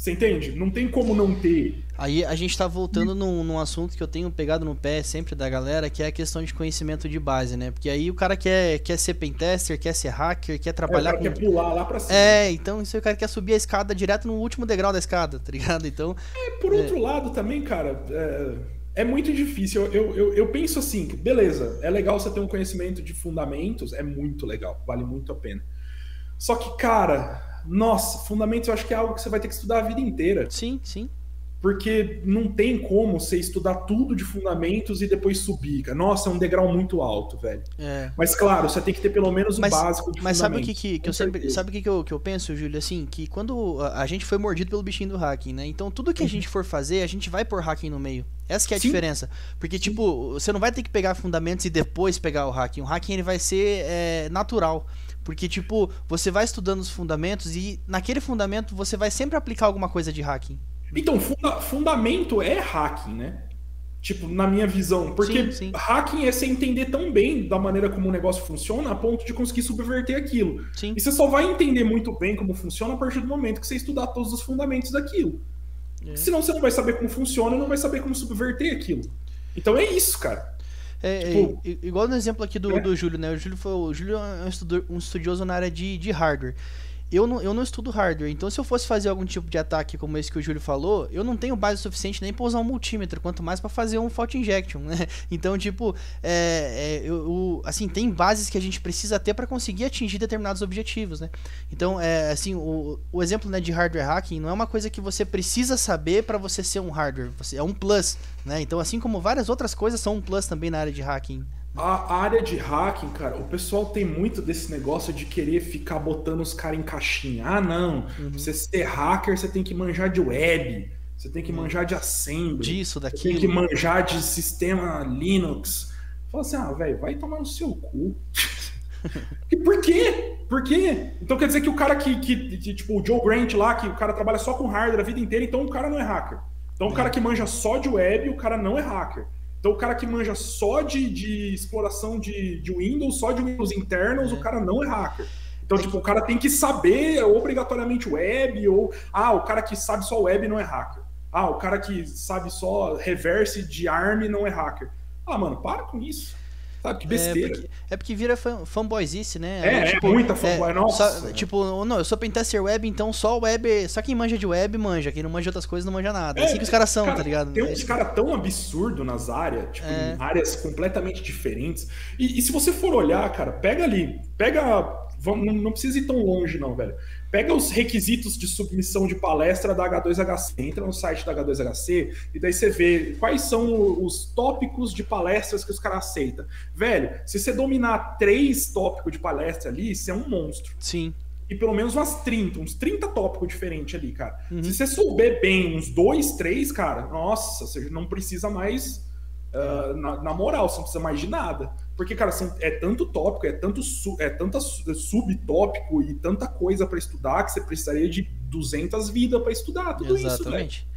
Você entende? Não tem como não ter. Aí a gente tá voltando num, num assunto que eu tenho pegado no pé sempre da galera, que é a questão de conhecimento de base, né? Porque aí o cara quer, quer ser pentester, quer ser hacker, quer É, o trabalhar cara com. quer pular lá pra cima. É, então isso aí o cara quer subir a escada direto no último degrau da escada, tá ligado? Então, Por outro lado, também, cara, é, é muito difícil. Eu, eu, eu, eu penso assim, beleza, é legal você ter um conhecimento de fundamentos, é muito legal, vale muito a pena. Só que, cara, nossa, fundamentos eu acho que é algo que você vai ter que estudar a vida inteira. sim, sim. Porque não tem como você estudar tudo de fundamentos e depois subir. cara. Nossa, é um degrau muito alto, velho. É. Mas claro, você tem que ter pelo menos o Mas- básico de Mas sabe o que, que, que eu sempre. Sabe o que, que, eu, que eu penso, Júlio? Assim, que quando a, a gente foi mordido pelo bichinho do hacking, né? Então tudo que a gente for fazer, a gente vai pôr hacking no meio. Essa que é a Uhum. Sim. diferença. Porque, tipo, você não vai ter que pegar fundamentos e depois pegar o hacking. O hacking ele vai ser é, natural. Porque, tipo, você vai estudando os fundamentos e naquele fundamento você vai sempre aplicar alguma coisa de hacking. Então, funda- fundamento é hacking, né? Tipo, na minha visão. Porque Sim, sim. hacking é você entender tão bem da maneira como o negócio funciona a ponto de conseguir subverter aquilo. Sim. E você só vai entender muito bem como funciona a partir do momento que você estudar todos os fundamentos daquilo. É. Senão você não vai saber como funciona e não vai saber como subverter aquilo. Então é isso, cara. É, Tipo- é, igual no exemplo aqui do, É. do Júlio, né? O Júlio, foi, o Júlio é um, um estudioso na área de, de hardware. Eu não, eu não estudo hardware, então se eu fosse fazer algum tipo de ataque como esse que o Júlio falou, eu não tenho base suficiente nem pra usar um multímetro, quanto mais pra fazer um fault injection, né? Então, tipo, é, é, eu, eu- assim, tem bases que a gente precisa ter pra conseguir atingir determinados objetivos, né? Então, é, assim, o, o exemplo né, de hardware hacking não é uma coisa que você precisa saber pra você ser um hardware, você, é um plus, né? Então, assim como várias outras coisas são um plus também na área de hacking. A área de hacking, cara, o pessoal tem muito desse negócio de querer ficar botando os caras em caixinha. Ah, não. Uhum. Você ser hacker, você tem que manjar de web, você tem que manjar de assembly, Disso, você tem que daquilo. manjar de sistema Linux. Fala assim, ah, velho, vai tomar no seu cu. e por quê? Por quê? Então quer dizer que o cara que, que, que, tipo, o Joe Grant lá, que o cara trabalha só com hardware a vida inteira, então o cara não é hacker. Então o cara que manja só de web, o cara não é hacker. Então o cara que manja só de, de exploração de, de Windows, só de Windows internos, É. o cara não é hacker. Então, tipo, o cara tem que saber obrigatoriamente web, ou ah, o cara que sabe só web não é hacker. Ah, o cara que sabe só reverse de ARM não é hacker. Ah, mano, para com isso. Sabe, que É besteira. porque, é porque vira fan, fanboyzice, né? É, é muita fanboy, nossa. só- tipo, não, eu sou pentester web, então só web. Só quem manja de web manja. Quem não manja outras coisas não manja nada. É, assim que os caras são, cara, tá ligado? Tem É, uns caras tão absurdos nas áreas, tipo, É. em áreas completamente diferentes. E, e se você for olhar, cara, pega ali, pega. vamos- não precisa ir tão longe, não, velho. Pega os requisitos de submissão de palestra da H2HC. Entra no site da H2HC e daí você vê quais são os tópicos de palestras que os caras aceitam. Velho, se você dominar três tópicos de palestra ali, você é um monstro Sim. e pelo menos umas 30, uns 30 tópicos diferentes ali, cara. Uhum. Se você souber bem uns dois, três, cara, nossa, você não precisa mais. ah, na, na moral, você não precisa mais de nada. Porque, cara, é tanto tópico, é tanto su- é tanta su- subtópico e tanta coisa pra estudar que você precisaria de 200 vidas pra estudar tudo isso, velho. Exatamente.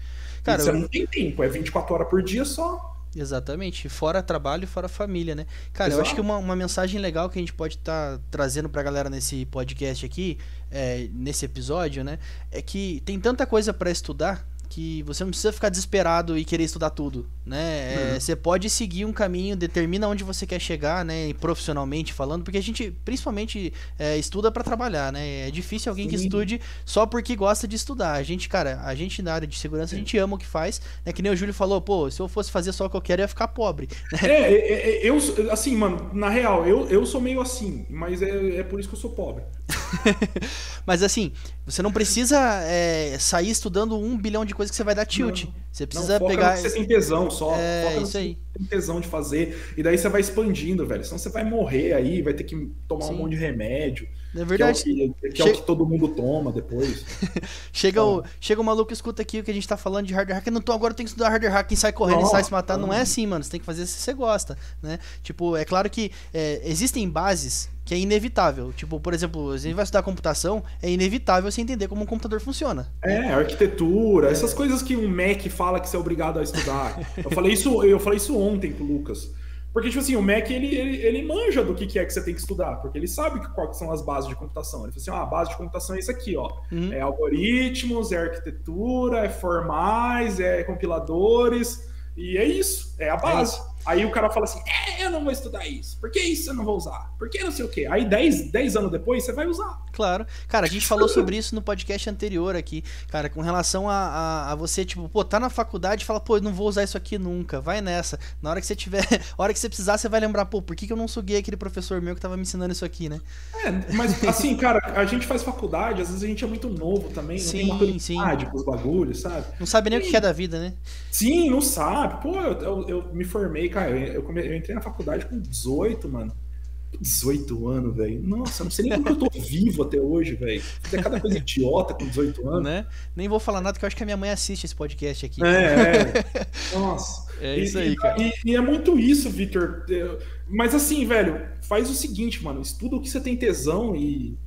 Cara, você eu- não tem tempo, é 24 horas por dia só. Exatamente. Fora trabalho, fora família, né? Cara, eu Exato. acho que uma, uma mensagem legal que a gente pode estar trazendo pra galera nesse podcast aqui, é, nesse episódio, né? É que tem tanta coisa pra estudar que você não precisa ficar desesperado e querer estudar tudo, né? É, Uhum. Você pode seguir um caminho, determina onde você quer chegar, né? e Profissionalmente falando, porque a gente principalmente é, estuda pra trabalhar, né? É difícil alguém que Sim. estude só porque gosta de estudar. A gente, cara, a gente na área de segurança, a gente ama o que faz, né? Que nem o Júlio falou, pô, se eu fosse fazer só o que eu quero, eu ia ficar pobre. É, é, é, eu, assim, mano, na real, eu, eu sou meio assim, mas é, é por isso que eu sou pobre. Mas assim, você não precisa é, sair estudando um bilhão de coisas que você vai dar tilt. Não. Você Não, precisa foca pegar. você tem tesão só. É, foca isso que aí. tem tesão de fazer. E daí você vai expandindo, velho. Senão você vai morrer aí, vai ter que tomar Sim. um monte de remédio. Na Que é, o verdade, que, que é o Che- que todo mundo toma depois. chega, o, chega o maluco, escuta aqui o que a gente tá falando de hardware hack. Não tô, agora eu tenho que estudar hardware hack e sai correndo e Nossa, sai se matar. Não é assim, mano. Você tem que fazer se você gosta, né? Tipo, é claro que é, existem bases que é inevitável. Tipo, por exemplo, a gente vai estudar computação, é inevitável você entender como um computador funciona. É, arquitetura, essas coisas que um Mac fala que você é obrigado a estudar. Eu falei isso, eu falei isso ontem com o Lucas. Porque, tipo assim, o Mac, ele, ele, ele manja do que, que é que você tem que estudar, porque ele sabe que- quais são as bases de computação. Ele falou assim, ah, a base de computação é isso aqui, ó. Uhum. É algoritmos, é arquitetura, é formais, é compiladores, e é isso, é a base. Aí o cara fala assim, é, eu não vou estudar isso, por que isso eu não vou usar? Por que não sei o quê? Aí 10, 10 anos depois você vai usar. Claro. Cara, a gente falou sobre isso no podcast anterior aqui, cara, com relação a, a, a você, tipo, pô, tá na faculdade e fala, pô, eu não vou usar isso aqui nunca, vai nessa. Na hora que você tiver, hora que você precisar, você vai lembrar, pô, por que, que eu não suguei aquele professor meu que tava me ensinando isso aqui, né? É, mas assim, cara, a gente faz faculdade, às vezes a gente é muito novo também, não Sim, tem maturidade sim. com os bagulhos, sabe? Não sabe nem o que que é da vida, né? Sim, não sabe. Pô, eu, eu, eu me formei, cara, eu, eu, come- eu entrei na faculdade com 18, mano. 18 anos, velho. Nossa, eu não sei nem como eu tô vivo até hoje, velho. Fiz cada coisa idiota com 18 anos. né? Nem vou falar nada, que eu acho que a minha mãe assiste esse podcast aqui. É, é. Nossa. É E- isso aí, e, cara. E, e é muito isso, Victor. Eu- Mas assim, velho, faz o seguinte, mano. Estuda o que você tem tesão e.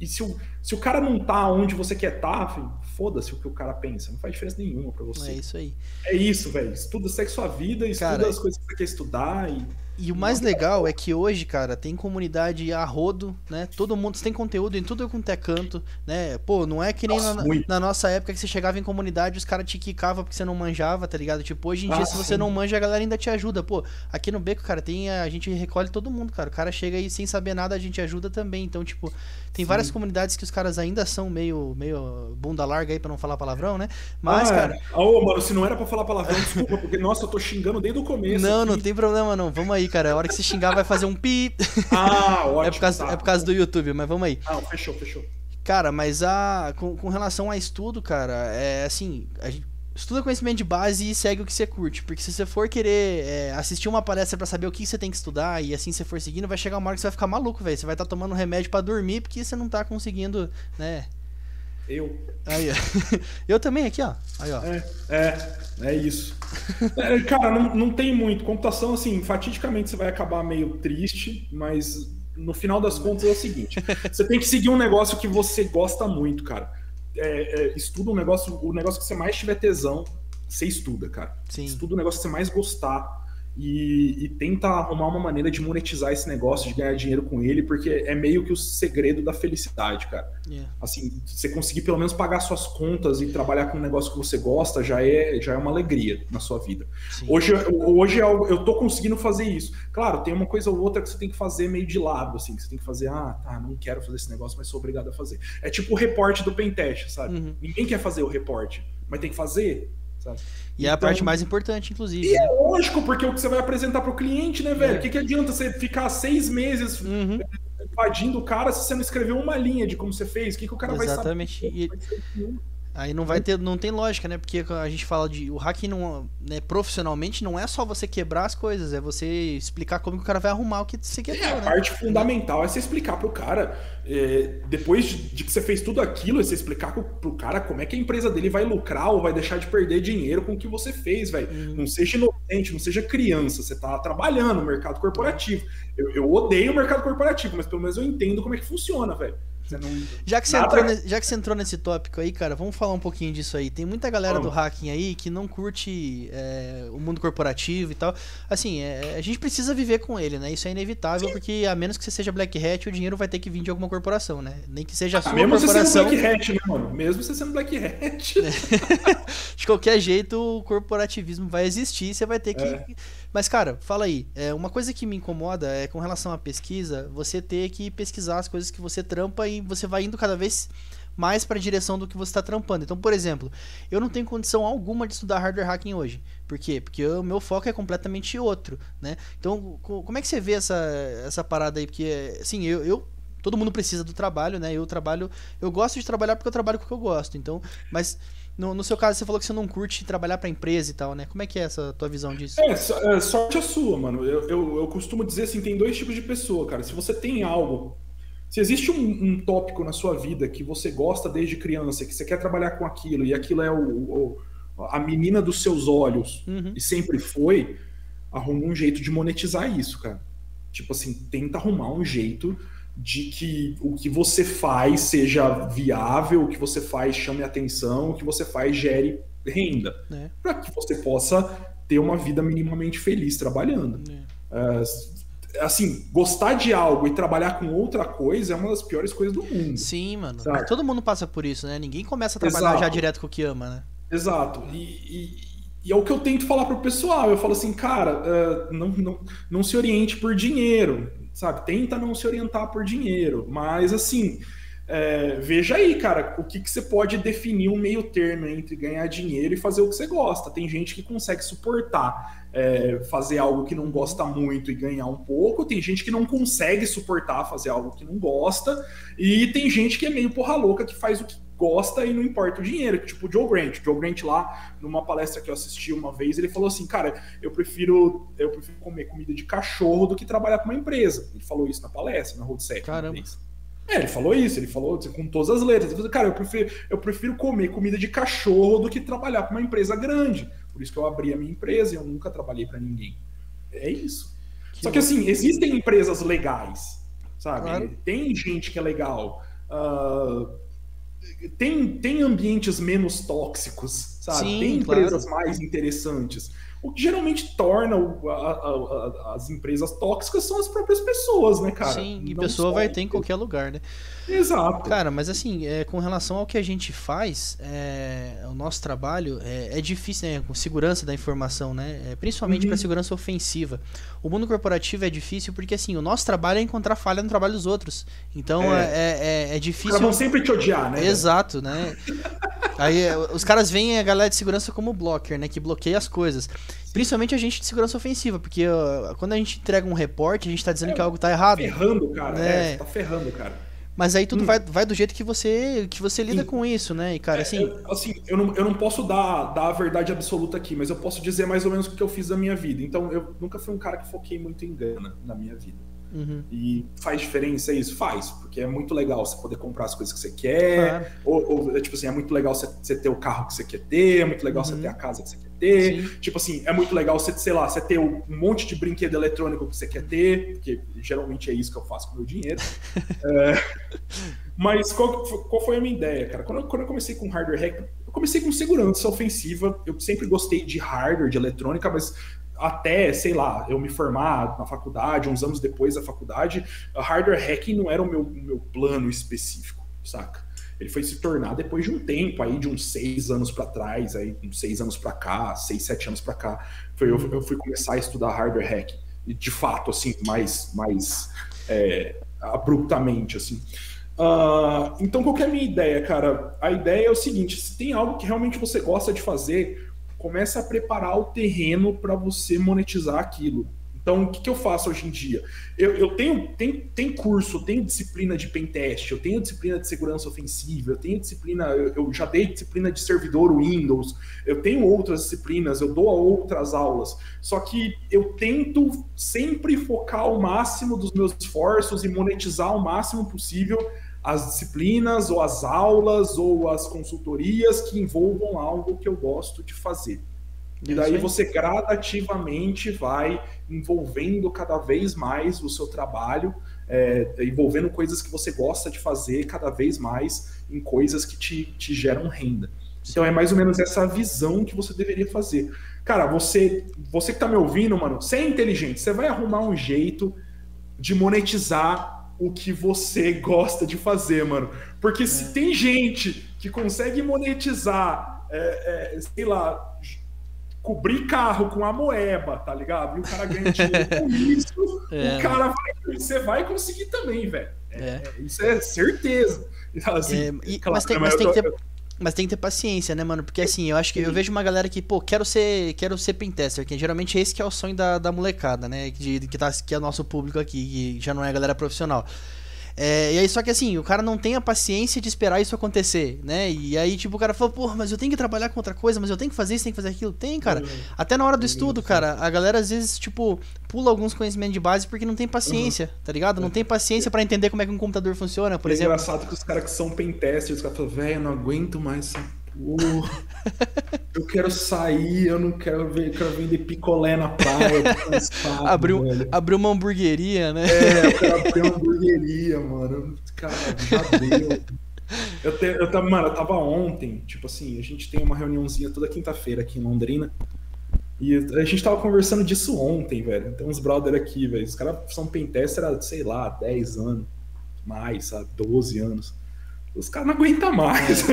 E se o, Se o cara não tá onde você quer estar, filho, foda-se o que o cara pensa. Não faz diferença nenhuma pra você. É isso aí. É isso, velho. Estuda, segue sua vida, estuda Cara, as coisas que você quer estudar e. E o mais legal é que hoje, cara, tem comunidade a rodo, né? Todo mundo tem conteúdo em tudo quanto é canto, né? Pô, não é que nem Nossa, na, na nossa época que você chegava em comunidade e os caras te quicavam porque você não manjava, tá ligado? Tipo, hoje em dia, Ah, se você sim. não manja, a galera ainda te ajuda. Pô, aqui no Beco, cara, tem a, a gente recolhe todo mundo, cara. O cara chega aí sem saber nada, a gente ajuda também. Então, tipo, tem Sim. várias comunidades que os caras ainda são meio, meio bunda larga aí pra não falar palavrão, né? Mas, ah, cara. Ô, mano, se não era pra falar palavrão, desculpa, porque, nossa, eu tô xingando desde o começo. não, aqui. não tem problema não. Vamos aí, cara. A hora que você xingar vai fazer um pi. Ah, ótimo. É por causa, tá. é por causa do YouTube, mas vamos aí. Ah, fechou, fechou. Cara, mas a com, com relação a estudo, cara, é assim, gente estuda conhecimento de base e segue o que você curte, porque se você for querer é, assistir uma palestra pra saber o que você tem que estudar e assim você for seguindo, vai chegar uma hora que você vai ficar maluco, velho. Você vai estar tomando remédio pra dormir porque você não tá conseguindo, né? Eu. Aí, ó. Eu também aqui, ó. Aí, ó. É, é, é isso. É, cara, não, não tem muito. Computação, assim, fatidicamente você vai acabar meio triste, mas no final das contas é o seguinte: você tem que seguir um negócio que você gosta muito, cara. É, é, estuda um negócio, o negócio que você mais tiver tesão, você estuda, cara. Sim. Estuda o negócio que você mais gostar. E, e tenta arrumar uma maneira de monetizar esse negócio, de ganhar dinheiro com ele, porque é meio que o segredo da felicidade, cara. Yeah. Assim, você conseguir pelo menos pagar suas contas e trabalhar com um negócio que você gosta já é, já é uma alegria na sua vida. Sim. Hoje, hoje é algo- eu tô conseguindo fazer isso. Claro, tem uma coisa ou outra que você tem que fazer meio de lado, assim, que você tem que fazer, ah, tá, não quero fazer esse negócio, mas sou obrigado a fazer. É tipo o reporte do Pentest, sabe? Uhum. Ninguém quer fazer o reporte, mas tem que fazer, sabe? E é a Então- parte mais importante, inclusive. E né? é lógico, porque é o que você vai apresentar pro cliente, né, velho? É. O que, que adianta você ficar seis meses Uhum. invadindo o cara se você não escreveu uma linha de como você fez? O que, que o cara Exatamente. vai saber? E- nenhum. Aí não vai ter, não tem lógica, né? Porque a gente fala de o hacking não, né, profissionalmente não é só você quebrar as coisas, é você explicar como que o cara vai arrumar o que você É, quebrou, a né? parte fundamental é você explicar pro cara, é, depois de, que você fez tudo aquilo, é você explicar pro, pro cara como é que a empresa dele vai lucrar ou vai deixar de perder dinheiro com o que você fez, velho. Uhum. Não seja inocente, não seja criança, você tá trabalhando no mercado corporativo. Eu, eu odeio o mercado corporativo, mas pelo menos eu entendo como é que funciona, velho. Não... Já que, você entrou já que você entrou nesse tópico aí, cara, vamos falar um pouquinho disso aí. Tem muita galera do Vamos. hacking aí que não curte é, o mundo corporativo e tal. Assim, é, a gente precisa viver com ele, né? Isso é inevitável, porque a menos que você seja black hat, o dinheiro vai ter que vir de alguma corporação, né? Nem que seja a sua Ah, Mesmo você sendo corporação. Black Hat, né, mano? Mesmo você sendo Black Hat. De qualquer jeito, o corporativismo vai existir, você vai ter que. É. Mas, cara, fala aí. É, uma coisa que me incomoda é com relação à pesquisa, você ter que pesquisar as coisas que você trampa e você vai indo cada vez mais para a direção do que você está trampando. Então, por exemplo, eu não tenho condição alguma de estudar hardware hacking hoje. Por quê? Porque o meu foco é completamente outro, né? Então, co- como é que você vê essa, essa parada aí? Porque, assim, eu, eu todo mundo precisa do trabalho, né? Eu trabalho, eu gosto de trabalhar porque eu trabalho com o que eu gosto. Então, mas no, no seu caso você falou que você não curte trabalhar para empresa e tal, né? Como é que é essa tua visão disso? É, é, sorte a sua, mano. Eu, eu, eu costumo dizer assim, tem dois tipos de pessoa, cara. Se você tem algo, se existe um, um tópico na sua vida que você gosta desde criança, que você quer trabalhar com aquilo, e aquilo é o, o- a menina dos seus olhos, Uhum. e sempre foi, arruma um jeito de monetizar isso, cara. Tipo assim, tenta arrumar um jeito de que o que você faz seja viável, o que você faz chame atenção, o que você faz gere renda né? para que você possa ter uma vida minimamente feliz trabalhando. É. É, assim, gostar de algo e trabalhar com outra coisa é uma das piores coisas do mundo. Sim, mano. Sabe? Todo mundo passa por isso, né? Ninguém começa a trabalhar Exato. já direto com o que ama, né? Exato. E, e- e é o que eu tento falar pro pessoal. Eu falo assim, cara, é, não, não, não se oriente por dinheiro, sabe? Tenta não se orientar por dinheiro. Mas, assim, é, veja aí, cara, o que, que você pode definir um meio termo entre ganhar dinheiro e fazer o que você gosta. Tem gente que consegue suportar é, fazer algo que não gosta muito e ganhar um pouco. Tem gente que não consegue suportar fazer algo que não gosta. E tem gente que é meio porra louca que faz o que gosta e não importa o dinheiro, tipo o Joe Grant. O Joe Grant lá, numa palestra que eu assisti uma vez, ele falou assim, cara, eu prefiro eu prefiro comer comida de cachorro do que trabalhar com uma empresa. Ele falou isso na palestra, na Road 7. uma Caramba. É, ele falou isso, ele falou com todas as letras. Ele falou, cara, eu prefiro, eu prefiro comer comida de cachorro do que trabalhar com uma empresa grande. Por isso que eu abri a minha empresa e eu nunca trabalhei para ninguém. É isso. Que Só que assim, existem empresas legais, sabe? Claro. Tem gente que é legal. ah, tem, tem ambientes menos tóxicos, sabe? Sim, tem claro. empresas mais interessantes. O que geralmente torna o- a- a- a- as empresas tóxicas são as próprias pessoas, né, cara? Sim, e Não pessoa vai ter em qualquer lugar, né? Exato. Cara, mas assim, é, com relação ao que a gente faz, é, o nosso trabalho é, é difícil, né? Com segurança da informação, né? É, principalmente Uhum. para segurança ofensiva. O mundo corporativo é difícil porque, assim, o nosso trabalho é encontrar falha no trabalho dos outros. Então é, É. é, é- difícil. vão sempre te odiar, né? Exato, né? Aí os caras veem a galera de segurança como blocker, né? Que bloqueia as coisas. Principalmente a gente de segurança ofensiva, porque ó, quando a gente entrega um reporte, a gente tá dizendo que algo tá errado. Ferrando, cara. É. É, você tá ferrando, cara. Mas aí tudo Hum. vai, vai do jeito que você que você lida Sim. com isso, né? E cara, assim, Eu, assim, eu não, eu não posso dar, dar a verdade absoluta aqui, mas eu posso dizer mais ou menos o que eu fiz da minha vida. Então, eu nunca fui um cara que foquei muito em grana na minha vida. uhum, E faz diferença isso? Faz, porque é muito legal você poder comprar as coisas que você quer, claro. ou, ou, é, tipo assim, é muito legal você, você ter o carro que você quer ter, é muito legal Uhum. você ter a casa que você quer ter. Sim. Tipo assim, é muito legal você, sei lá, você ter um monte de brinquedo eletrônico que você quer ter, porque geralmente é isso que eu faço com o meu dinheiro. É, mas qual, qual foi a minha ideia, cara? Quando eu, quando eu comecei com hardware hack, eu comecei com segurança ofensiva. Eu sempre gostei de hardware, de eletrônica, mas até, sei lá, eu me formar na faculdade, uns anos depois da faculdade, hardware hacking não era o meu, o meu plano específico, saca? Ele foi se tornar depois de um tempo aí, de uns seis anos pra trás, aí, uns seis anos pra cá, seis, sete anos pra cá, foi, eu, eu fui começar a estudar hardware hacking. E de fato, assim, mais, mais é, abruptamente, assim. Ah, então, qual é a minha ideia, cara? A ideia é o seguinte: se tem algo que realmente você gosta de fazer, comece a preparar o terreno para você monetizar aquilo. Então, o que, que eu faço hoje em dia? Eu, eu tenho tem, tem curso, eu tenho disciplina de pentest, eu tenho disciplina de segurança ofensiva, eu tenho disciplina, eu, eu já dei disciplina de servidor Windows, eu tenho outras disciplinas, eu dou outras aulas. Só que eu tento sempre focar ao máximo dos meus esforços e monetizar o máximo possível as disciplinas ou as aulas ou as consultorias que envolvam algo que eu gosto de fazer. E É daí você gradativamente vai envolvendo cada vez mais o seu trabalho, é, envolvendo coisas que você gosta de fazer cada vez mais em coisas que te, te geram renda. Então é mais ou menos essa visão que você deveria fazer. Cara, você, você que tá me ouvindo, mano, você é inteligente, você vai arrumar um jeito de monetizar o que você gosta de fazer, mano. Porque se tem gente que consegue monetizar, é, é, sei lá, cobrir carro com a moeba, tá ligado? E o cara ganha dinheiro com isso, É. o cara vai, você vai conseguir também, velho. É, É. é, isso é certeza. Assim, É, e- claro, mas tem, né, mas tem que ter, mas tem que ter paciência, né, mano? Porque assim, eu acho que eu vejo uma galera que, pô, quero ser, quero ser pentester, que geralmente esse que é o sonho da, da molecada, né? Que, que, tá, que é o nosso público aqui, que já não é a galera profissional. É, e aí, só que assim, o cara não tem a paciência de esperar isso acontecer, né? E aí, tipo, o cara fala, porra, mas eu tenho que trabalhar com outra coisa, mas eu tenho que fazer isso, tenho que fazer aquilo. Tem, cara. Até na hora do estudo, cara, a galera às vezes, tipo, pula alguns conhecimentos de base porque não tem paciência, tá ligado? Não tem paciência pra entender como é que um computador funciona, por é exemplo. engraçado que os caras que são pentesters, os caras falam, velho, eu não aguento mais essa eu quero sair, eu não quero ver, quero vender picolé na praia. cansado, Abriu, velho. abriu uma hamburgueria, né? É, eu quero abrir uma hamburgueria, mano. Cara, já deu. Eu, te, eu tava, mano, eu tava ontem, tipo assim, a gente tem uma reuniãozinha toda quinta-feira aqui em Londrina. E a gente tava conversando disso ontem, velho. Tem uns brother aqui, velho. Os caras são pentester há, sei lá, 10 anos. Mais, sabe? 12 anos. Os caras não aguentam mais.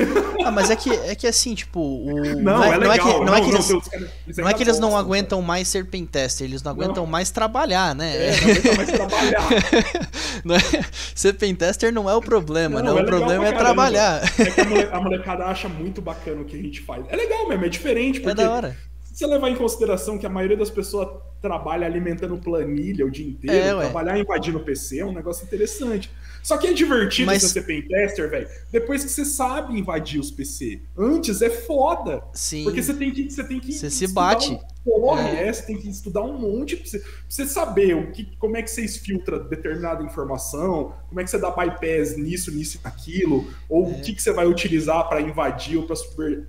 Ah, mas é que, é que assim, tipo, o... Não, é, é legal. que, não é que eles, os caras- não é que eles não aguentam mais ser pentester, eles não aguentam mais trabalhar, né? É, não aguentam mais trabalhar. Não é- ser pentester não é o problema, Não, né? é O problema é trabalhar. É que a, mole- a molecada acha muito bacana o que a gente faz. É legal mesmo, é diferente, É porque da hora. se você levar em consideração que a maioria das pessoas trabalha alimentando planilha o dia inteiro, É, trabalhar invadindo o PC é um negócio interessante. Só que é divertido Mas- você ser pentester, velho, depois que você sabe invadir os PC. Antes é foda. Sim. Porque você tem que. Você, tem que Você se bate. Um porra, É. é, você tem que estudar um monte pra você, pra você saber o que, como é que você exfiltra determinada informação, como é que você dá bypass nisso, nisso e naquilo, ou É. o que, que você vai utilizar para invadir ou para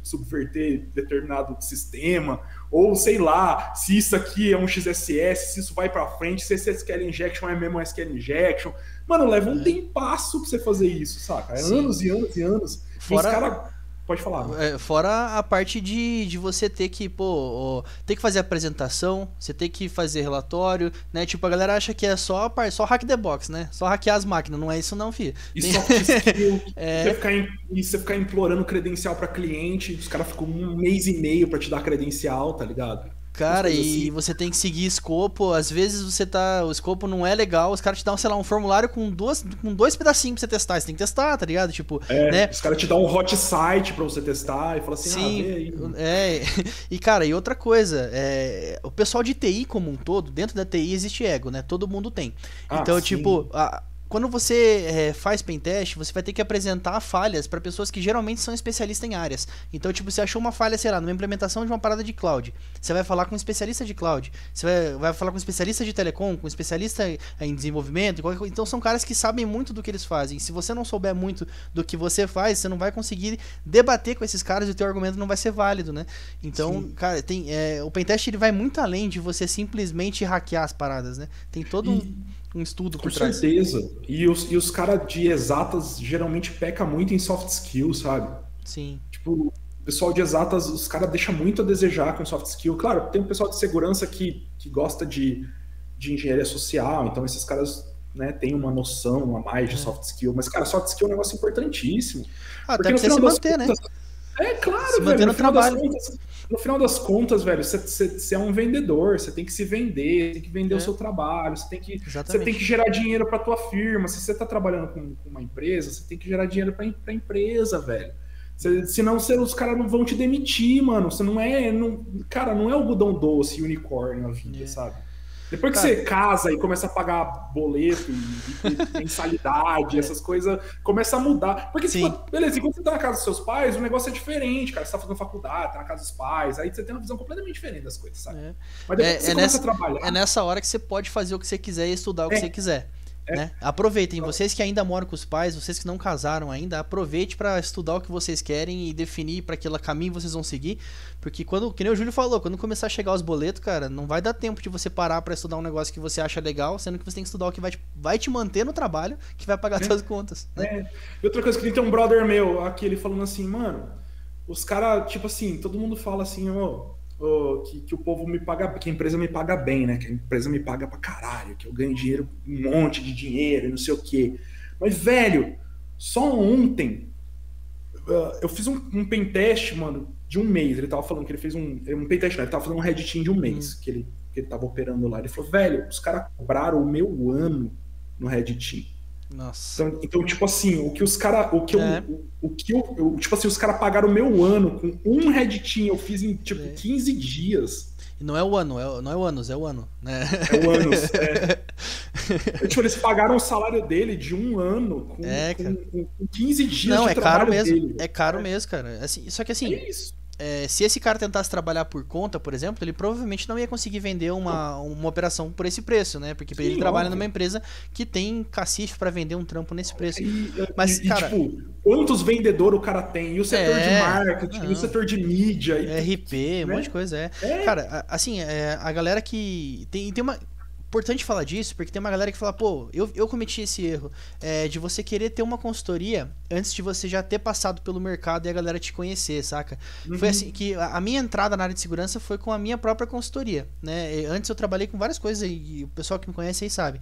subverter determinado sistema, ou sei lá, se isso aqui é um XSS, se isso vai para frente, se esse SQL injection é mesmo um SQL injection. Mano, leva um tempasso pra você fazer isso, saca? É Sim. anos e anos e anos. Fora- E os caras. Pode falar. É, fora a parte de, de você ter que, pô, ó, ter que fazer apresentação, você ter que fazer relatório, né? Tipo, a galera acha que é só, só hack the box, né? Só hackear as máquinas, não é isso não, filho. E Tem- soft skill, É. você ficar e você ficar implorando credencial pra cliente, os caras ficam um mês e meio pra te dar credencial, tá ligado? Cara, e assim. você tem que seguir escopo. Às vezes você tá. O escopo não é legal, os caras te dão, sei lá, um formulário com, duas, com dois pedacinhos pra você testar. Você tem que testar, tá ligado? Tipo, É, né? Os caras te dão um hot site pra você testar e falar assim, Sim, ah, aí. mano. é. E cara, e outra coisa, é, o pessoal de TI como um todo, dentro da TI existe ego, né? Todo mundo tem. Ah, então, sim. tipo, a- quando você é, faz pentest, você vai ter que apresentar falhas para pessoas que geralmente são especialistas em áreas. Então, tipo, você achou uma falha, sei lá, numa implementação de uma parada de cloud. Você vai falar com um especialista de cloud. Você vai, vai falar com um especialista de telecom, com um especialista em desenvolvimento. Então, são caras que sabem muito do que eles fazem. Se você não souber muito do que você faz, você não vai conseguir debater com esses caras e o teu argumento não vai ser válido, né? Então, Sim. cara, tem, é, o pentest ele vai muito além de você simplesmente hackear as paradas, né? Tem todo um, um estudo Com por trás. certeza. E os, e os caras de exatas geralmente peca muito em soft skills, sabe? Sim. Tipo, o pessoal de exatas, os caras deixam muito a desejar com soft skill. Claro, tem um pessoal de segurança que, que gosta de, de engenharia social, então esses caras né, têm uma noção a mais de soft skill. Mas, cara, soft skill é um negócio importantíssimo. Ah, Porque até no você se manter, né? contas- É claro, Se velho. manter no das trabalho. contas- no final das contas, velho, você- é um vendedor, você tem que se vender, tem que vender É. o seu trabalho, você tem que você tem que gerar dinheiro para tua firma. Se você está trabalhando com, com uma empresa, você tem que gerar dinheiro para a empresa, velho. Você- senão você- os caras não vão te demitir, mano. Você não é. Não, cara, não é algodão doce unicórnio a vida, É. sabe? Depois que Cara. você casa e começa a pagar boleto e, e mensalidade, essas coisas, começa a mudar. Porque, É. Sim. tipo, beleza, enquanto você tá na casa dos seus pais, o negócio é diferente, cara. Você tá fazendo faculdade, tá na casa dos pais, aí você tem uma visão completamente diferente das coisas, sabe? É. Mas depois É- que você é começa nessa- a trabalhar. É nessa hora que você pode fazer o que você quiser e estudar o que É. você quiser. É. Né? Aproveitem, vocês que ainda moram com os pais, vocês que não casaram ainda, aproveite pra estudar o que vocês querem e definir para aquele caminho vocês vão seguir, porque quando, que nem o Júlio falou, quando começar a chegar os boletos, cara, não vai dar tempo de você parar pra estudar um negócio que você acha legal, sendo que você tem que estudar o que vai te, vai te manter no trabalho, que vai pagar suas contas, né? É. E outra coisa que tem um brother meu aqui, ele falando assim, mano, os caras, tipo assim, todo mundo fala assim, ó, ó, que, que o povo me paga, que a empresa me paga bem, né? Que a empresa me paga pra caralho, que eu ganho dinheiro, um monte de dinheiro e não sei o quê. Mas, velho, só ontem ah, eu fiz um, um pentest, mano, de um mês. Ele tava falando que ele fez um. Um pentest, não, ele tava fazendo um red team de um mês que, ele, que ele tava operando lá. Ele falou, velho, os caras cobraram o meu ano no red team. Nossa. Então, então, tipo assim, o que os caras. O que eu. É. O, o que eu, eu- Tipo assim, os caras pagaram o meu ano com um Red Team. Eu fiz em tipo É. 15 dias. E não é o ano, é, não é o anos, é o ano, né? É o anos. é. É, tipo, eles pagaram o salário dele de um ano com, É, com- cara. com- com 15 dias Não, de é trabalho caro mesmo. dele. É caro mesmo, cara. Assim, só que assim, É isso. É, se esse cara tentasse trabalhar por conta, por exemplo, ele provavelmente não ia conseguir vender uma, uma operação por esse preço, né? Porque ele Sim, trabalha óbvio. numa empresa que tem cacife pra vender um trampo nesse preço. E, Mas, e, cara- tipo, quantos vendedores o cara tem? E o setor É, de marketing, e não. o setor de mídia. E, RP, um né? monte de coisa, é. É. Cara, assim, é, a galera que. Tem, tem uma. Importante falar disso, porque tem uma galera que fala, pô, eu, eu cometi esse erro é, de você querer ter uma consultoria antes de você já ter passado pelo mercado e a galera te conhecer, saca? Uhum. Foi assim que a minha entrada na área de segurança foi com a minha própria consultoria, né? Antes eu trabalhei com várias coisas e o pessoal que me conhece aí sabe.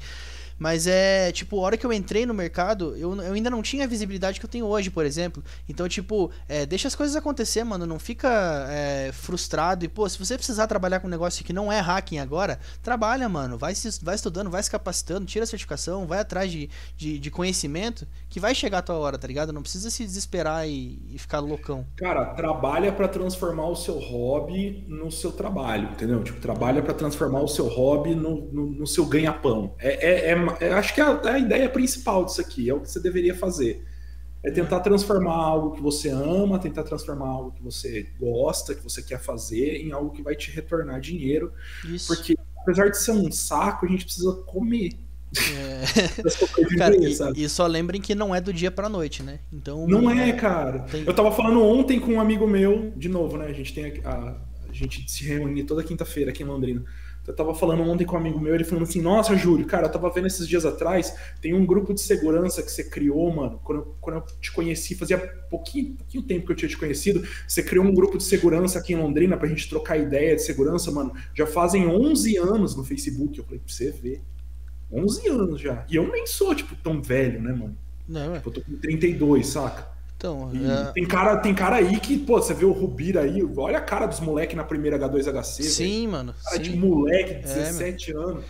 Mas é, tipo, a hora que eu entrei no mercado, eu, eu ainda não tinha a visibilidade que eu tenho hoje, por exemplo. Então, tipo, é, deixa as coisas acontecer, mano. Não fica é, frustrado. E, pô, se você precisar trabalhar com um negócio que não é hacking agora, trabalha, mano. Vai, se, vai estudando, vai se capacitando, tira a certificação, vai atrás de, de, de conhecimento, que vai chegar a tua hora, tá ligado? Não precisa se desesperar e, e ficar loucão. Cara, trabalha pra transformar o seu hobby no seu trabalho, entendeu? Tipo, trabalha pra transformar o seu hobby no, no, no seu ganha-pão. É, é, é- é- acho que é a, é a ideia principal disso aqui, é o que você deveria fazer. É tentar transformar algo que você ama, tentar transformar algo que você gosta, que você quer fazer, em algo que vai te retornar dinheiro. Isso. Porque, apesar de ser um saco, a gente precisa comer. É, cara, e, e só lembrem que não é do dia pra noite, né? Então. Não é, cara. Tem- Eu tava falando ontem com um amigo meu, de novo, né? A gente tem a, a- a gente se reúne toda quinta-feira aqui em Londrina Eu tava falando ontem com um amigo meu, ele falando assim, nossa, Júlio, cara, eu tava vendo esses dias atrás, tem um grupo de segurança que você criou, mano, quando eu, quando eu te conheci, fazia pouquinho, pouquinho tempo que eu tinha te conhecido, você criou um grupo de segurança aqui em Londrina pra gente trocar ideia de segurança, mano, já fazem 11 anos no Facebook, eu falei, pra você ver, 11 anos já, e eu nem sou, tipo, tão velho, né, mano, Não, é. tipo, eu tô com 32, saca? Então, E é, tem, cara, tem cara aí que, pô, você vê o Rubira aí, olha a cara dos moleques na primeira H2HC. velho. sim, mano. Cara de Sim. moleque, É, 17 anos.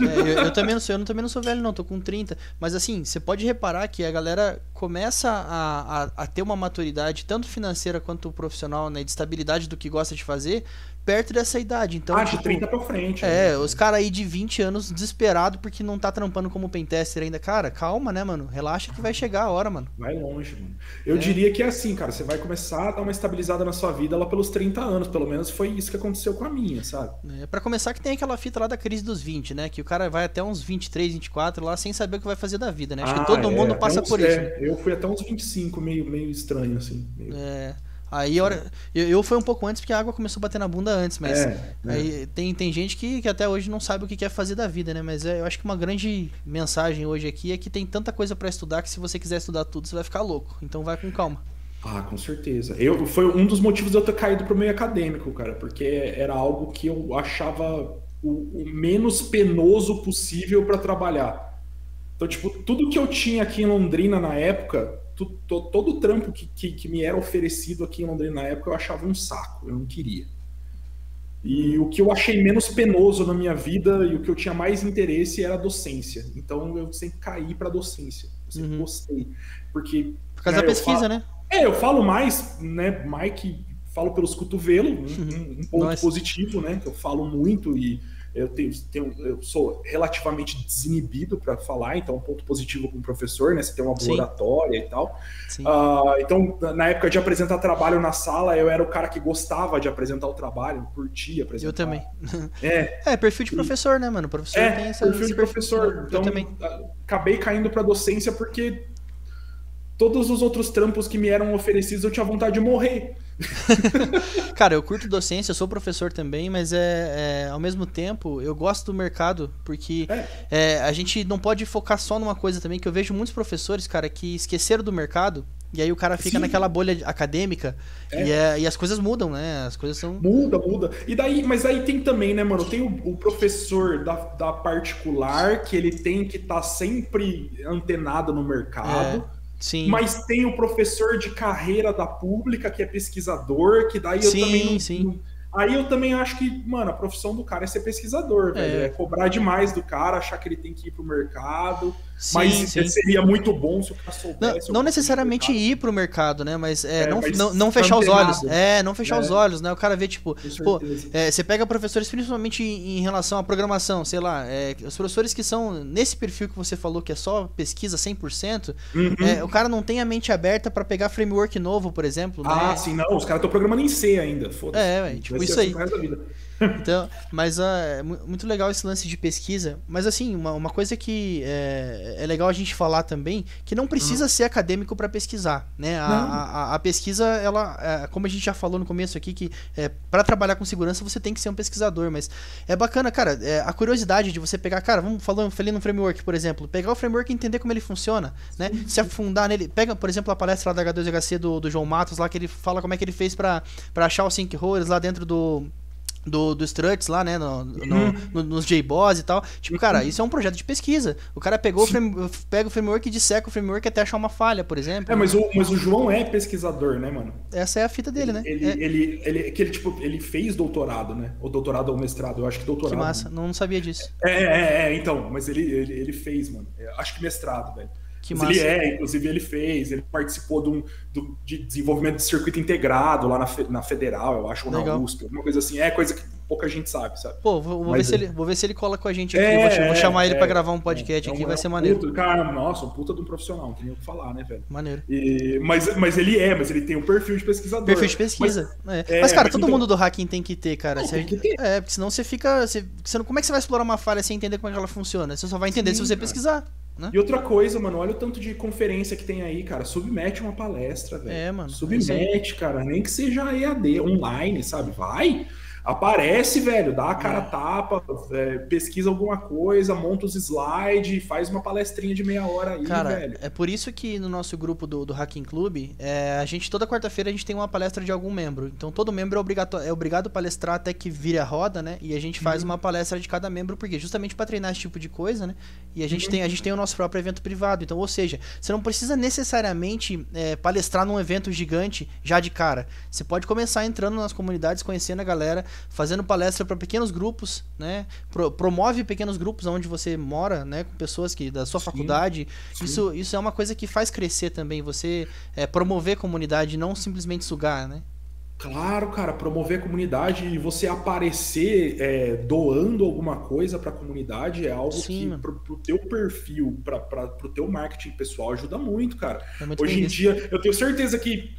É, eu, eu também não sou, eu também não sou velho, não, tô com 30. Mas assim, você pode reparar que a galera começa a, a, a ter uma maturidade, tanto financeira quanto profissional, né? De estabilidade do que gosta de fazer, perto dessa idade. Então, ah, tipo, de 30 pra frente. É, né? os caras aí de 20 anos desesperado porque não tá trampando como pentester ainda. Cara, calma, né, mano? Relaxa que vai chegar a hora, mano. Vai longe, mano. Eu É. diria que é assim, cara. Você vai começar a dar uma estabilizada na sua vida lá pelos 30 anos. Pelo menos foi isso que aconteceu com a minha, sabe? É, para começar que tem aquela fita lá da crise dos 20, né? Que o cara vai até uns 23, 24 lá sem saber o que vai fazer da vida, né? Acho Ah, que todo é, mundo passa uns- por isso. é, eu fui até uns 25, meio, meio estranho, assim. meio- É. Aí hora. Eu, eu fui um pouco antes porque a água começou a bater na bunda antes, mas. É, né? Aí tem, tem gente que, que até hoje não sabe o que quer fazer da vida, né? Mas é, eu acho que uma grande mensagem hoje aqui é que tem tanta coisa pra estudar que se você quiser estudar tudo, você vai ficar louco. Então vai com calma. Ah, com certeza. Eu, foi um dos motivos de eu ter caído pro meio acadêmico, cara, porque era algo que eu achava o, o menos penoso possível para trabalhar. Então, tipo, tudo que eu tinha aqui em Londrina na época, tu- to- todo o trampo que, que, que me era oferecido aqui em Londrina na época, eu achava um saco, eu não queria. E o que eu achei menos penoso na minha vida e o que eu tinha mais interesse era a docência. Então eu sempre caí para docência. Eu sempre Uhum. gostei. Porque. Por causa né, da pesquisa, falo- né? é, eu falo mais, né, Mike, falo pelos cotovelos, um, um- um ponto Nós. positivo, né, que eu falo muito e eu tenho, tenho- eu sou relativamente desinibido para falar, então é um ponto positivo como professor, né, você tem uma boa oratória e tal. Ah, então, na época de apresentar trabalho na sala, eu era o cara que gostava de apresentar o trabalho, curtia apresentar. eu também. É, É, perfil de professor, né, mano? Professor é, tem essa. perfil de professor. Eu Então, também. ah, acabei caindo para docência porque todos os outros trampos que me eram oferecidos eu tinha vontade de morrer. Cara, eu curto docência, eu sou professor também, mas é, é, ao mesmo tempo eu gosto do mercado, porque É. é, a gente não pode focar só numa coisa também, que eu vejo muitos professores, cara, que esqueceram do mercado, e aí o cara fica Sim. naquela bolha acadêmica É. e, é- e as coisas mudam, né? As coisas são. Muda, muda. E daí, mas aí tem também, né, mano? Tem o, o professor da, da particular que ele tem que estar sempre antenado no mercado. Sim. Mas tem o professor de carreira da pública que é pesquisador, que daí eu Sim, também não, sim. não- Aí eu também acho que, mano, a profissão do cara é ser pesquisador, velho. É. É cobrar demais do cara, achar que ele tem que ir pro mercado. Sim, mas sim. seria muito bom se o cara soubesse. Não, não necessariamente ir pro mercado, né? Mas, é, É, não, mas não, não fechar os olhos. É, não fechar É. os olhos, né? O cara vê, tipo, pô. É, você pega professores, principalmente em, relação à programação, sei lá, é, os professores que são nesse perfil que você falou, que é só pesquisa 100%, Uhum. é, o cara não tem a mente aberta pra pegar framework novo, por exemplo, Ah, né? sim, não. Os caras estão programando em C ainda. Foda-se. É, tipo, isso aí. Então, mas ah, é mu- muito legal esse lance de pesquisa. Mas assim, uma, uma coisa que é, é legal a gente falar também, que não precisa ser acadêmico para pesquisar, né? A, a, a- pesquisa, ela, é, como a gente já falou no começo aqui, que é, para trabalhar com segurança você tem que ser um pesquisador, mas é bacana, cara, é, a curiosidade de você pegar, cara, vamos falando, falando no framework, por exemplo, pegar o framework e entender como ele funciona, né? Se afundar nele, pega, por exemplo, a palestra lá da H2HC do, do João Matos, lá que ele fala como é que ele fez para achar os sinkholes lá dentro do do, do Struts lá, né? No, no- Uhum. no- nos JBoss e tal. Tipo, cara, isso é um projeto de pesquisa. O cara pegou o frame, pega o framework e disseca o framework até achar uma falha, por exemplo. É, mas o, mas o João é pesquisador, né, mano? Essa é a fita dele, né? Ele, É, ele, ele, que ele, tipo, ele fez doutorado, né? Ou doutorado ou mestrado, eu acho que doutorado. que massa. Não, não sabia disso. É, é, é, então, mas ele, ele, ele fez, mano. É, acho que mestrado, velho. Que Mas massa. ele é, inclusive ele fez, ele participou de, um, do- de desenvolvimento de circuito integrado lá na, na Federal, eu acho, ou na Legal. USP, alguma coisa assim. É coisa que pouca gente sabe, sabe? Pô, vou, vou ver Mas se é. ele, vou ver se ele cola com a gente aqui. É, vou, vou é, chamar ele é. pra gravar um podcast É aqui, um- vai é ser maneiro. Puta, cara, nossa, um puta de um profissional, não tem nem o que falar, né, velho? Maneiro. E- mas, mas ele é, mas ele tem um perfil de pesquisador. Perfil de pesquisa. é. é, Mas, cara, mas todo então- mundo do hacking tem que ter, cara. Não, Se a tem que ter. É, porque senão você fica. Você, você não, como é que você vai explorar uma falha sem entender como é que ela funciona? Você só vai entender Sim, se você cara. pesquisar. Né? E outra coisa, mano, olha o tanto de conferência que tem aí, cara. Submete uma palestra, velho. É, mano, é Submete, cara. Nem que seja EAD, online, sabe? Vai. Aparece, velho, dá a cara a tapa, é, pesquisa alguma coisa, monta os slides, faz uma palestrinha de meia hora aí, Cara, velho. é por isso que no nosso grupo do, do Hacking Club, é, a gente toda quarta-feira a gente tem uma palestra de algum membro. Então todo membro é obrigado, é obrigado a palestrar até que vire a roda, né? E a gente faz uma palestra de cada membro, porque justamente pra treinar esse tipo de coisa, né? E a gente, tem, a gente tem o nosso próprio evento privado. Então, ou seja, você não precisa necessariamente é, palestrar num evento gigante já de cara. Você pode começar entrando nas comunidades, conhecendo a galera, fazendo palestra para pequenos grupos, né? Pro- promove pequenos grupos onde você mora, né? Com pessoas que da sua Sim, faculdade. sim. Isso, isso é uma coisa que faz crescer também. Você é, promover comunidade, não simplesmente sugar, né? Claro, cara, promover a comunidade e você aparecer é, doando alguma coisa para a comunidade é algo Sim, que pro, pro teu perfil, para pro teu marketing pessoal ajuda muito, cara. É muito Hoje em visto. dia, eu tenho certeza que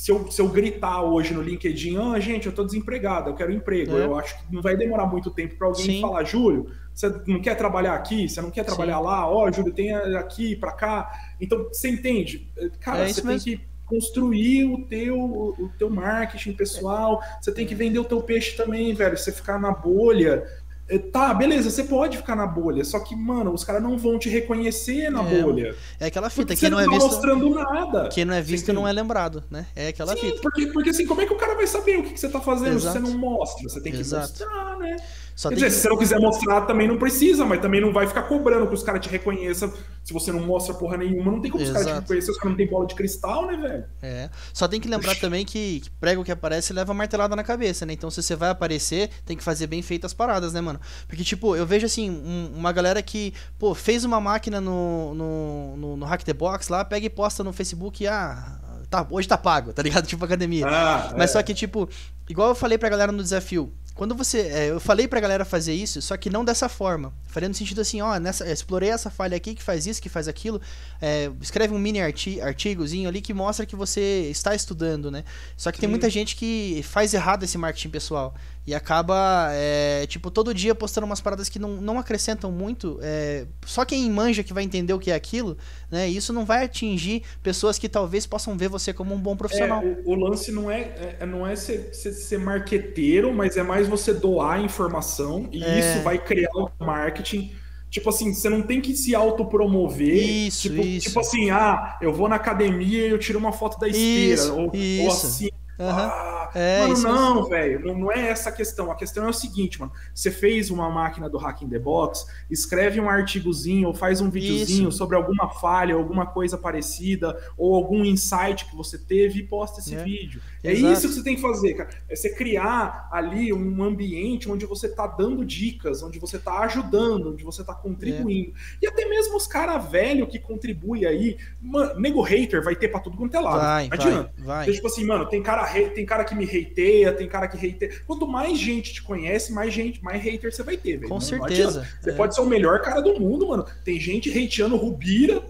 se, eu, se eu gritar hoje no LinkedIn, ah, gente, eu tô desempregado, eu quero emprego, É. eu acho que não vai demorar muito tempo para alguém Sim. falar, Júlio, você não quer trabalhar aqui? Você não quer trabalhar Sim. lá? Ó, Júlio, tem aqui, para cá. Então, você entende? Cara, É você tem mesmo. que construir o teu, o teu marketing pessoal, você tem que vender o teu peixe também, velho. Você ficar na bolha. É, Tá, beleza, você pode ficar na bolha, só que, mano, os caras não vão te reconhecer na É, bolha. É aquela fita, você não é tá visto. mostrando nada. Quem não é visto não é lembrado, né? É aquela Sim, fita. porque, porque assim, como é que o cara vai saber o que, que você tá fazendo Exato. se você não mostra? Você tem que Exato. mostrar, né? Só Quer dizer, que- se você não quiser mostrar, também não precisa, mas também não vai ficar cobrando que os caras te reconheçam. Se você não mostra porra nenhuma, não tem como os caras te Exato. reconhecer, os caras não tem bola de cristal, né, velho? É. Só tem que lembrar também que, que prego que aparece leva martelada na cabeça, né? Então se você vai aparecer, tem que fazer bem feitas as paradas, né, mano? Porque, tipo, eu vejo assim, um- uma galera que, pô, fez uma máquina no, no, no, no Hack the Box lá, pega e posta no Facebook, ah, tá, hoje tá pago, tá ligado? Tipo academia. Ah, Mas é. só que, tipo, igual eu falei pra galera no desafio, quando você. é, eu falei pra galera fazer isso, só que não dessa forma. Falei no sentido assim, ó, nessa, eu explorei essa falha aqui que faz isso, que faz aquilo. é, escreve um mini arti artigozinho ali que mostra que você está estudando, né? Só que tem Sim. muita gente que faz errado esse marketing pessoal. E acaba, é, tipo, todo dia postando umas paradas que não, não acrescentam muito. é, só quem manja que vai entender o que é aquilo, né? E isso não vai atingir pessoas que talvez possam ver você como um bom profissional. É, o, o lance não é, é- não é ser, ser, ser marqueteiro, mas é mais você doar informação e É. isso vai criar o marketing. Tipo assim, você não tem que se autopromover. Isso, tipo, isso. tipo assim, ah, eu vou na academia e eu tiro uma foto da esteira. Isso, ou, ou isso. assim. Aham. Ah, É, mano, isso não, velho, não, não é essa a questão. A questão é o seguinte, mano. Você fez uma máquina do Hack in the Box, escreve um artigozinho ou faz um videozinho Isso. sobre alguma falha, alguma coisa parecida, ou algum insight que você teve e posta esse É. vídeo. É Exato. isso que você tem que fazer, cara. É você criar ali um ambiente onde você tá dando dicas, onde você tá ajudando, onde você tá contribuindo. É. E até mesmo os caras velhos que contribuem aí, mano, nego hater vai ter pra tudo quanto é lado. Vai, Não vai, adianta. vai. Então, tipo assim, mano, tem cara, tem cara que me hateia, tem cara que hateia. Quanto mais gente te conhece, mais gente, mais hater você vai ter, velho. Com não certeza. Você é. pode ser o melhor cara do mundo, mano. Tem gente hateando Rubira,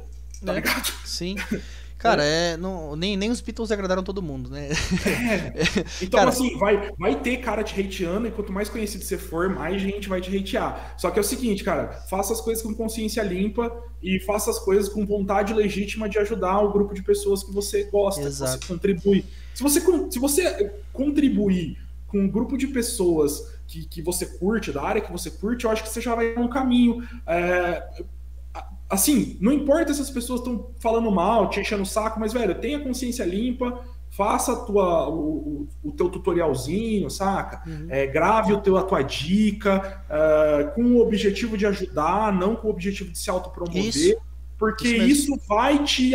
tá É. ligado? Sim. Cara, é, não, nem, nem os Beatles agradaram todo mundo, né? Então, Cara- assim, vai, vai ter cara te hateando, e quanto mais conhecido você for, mais gente vai te hatear. Só que é o seguinte, cara, faça as coisas com consciência limpa e faça as coisas com vontade legítima de ajudar o grupo de pessoas que você gosta, Exato. que você contribui. Se você, se você contribuir com um grupo de pessoas que, que você curte, da área que você curte, eu acho que você já vai num caminho. É, assim, não importa se as pessoas estão falando mal, te enchendo o saco, mas, velho, tenha consciência limpa, faça a tua, o, o- o teu tutorialzinho, saca? Uhum. É, grave o teu, a tua dica, é, com o objetivo de ajudar, não com o objetivo de se autopromover. Isso. Porque Isso isso, vai, te,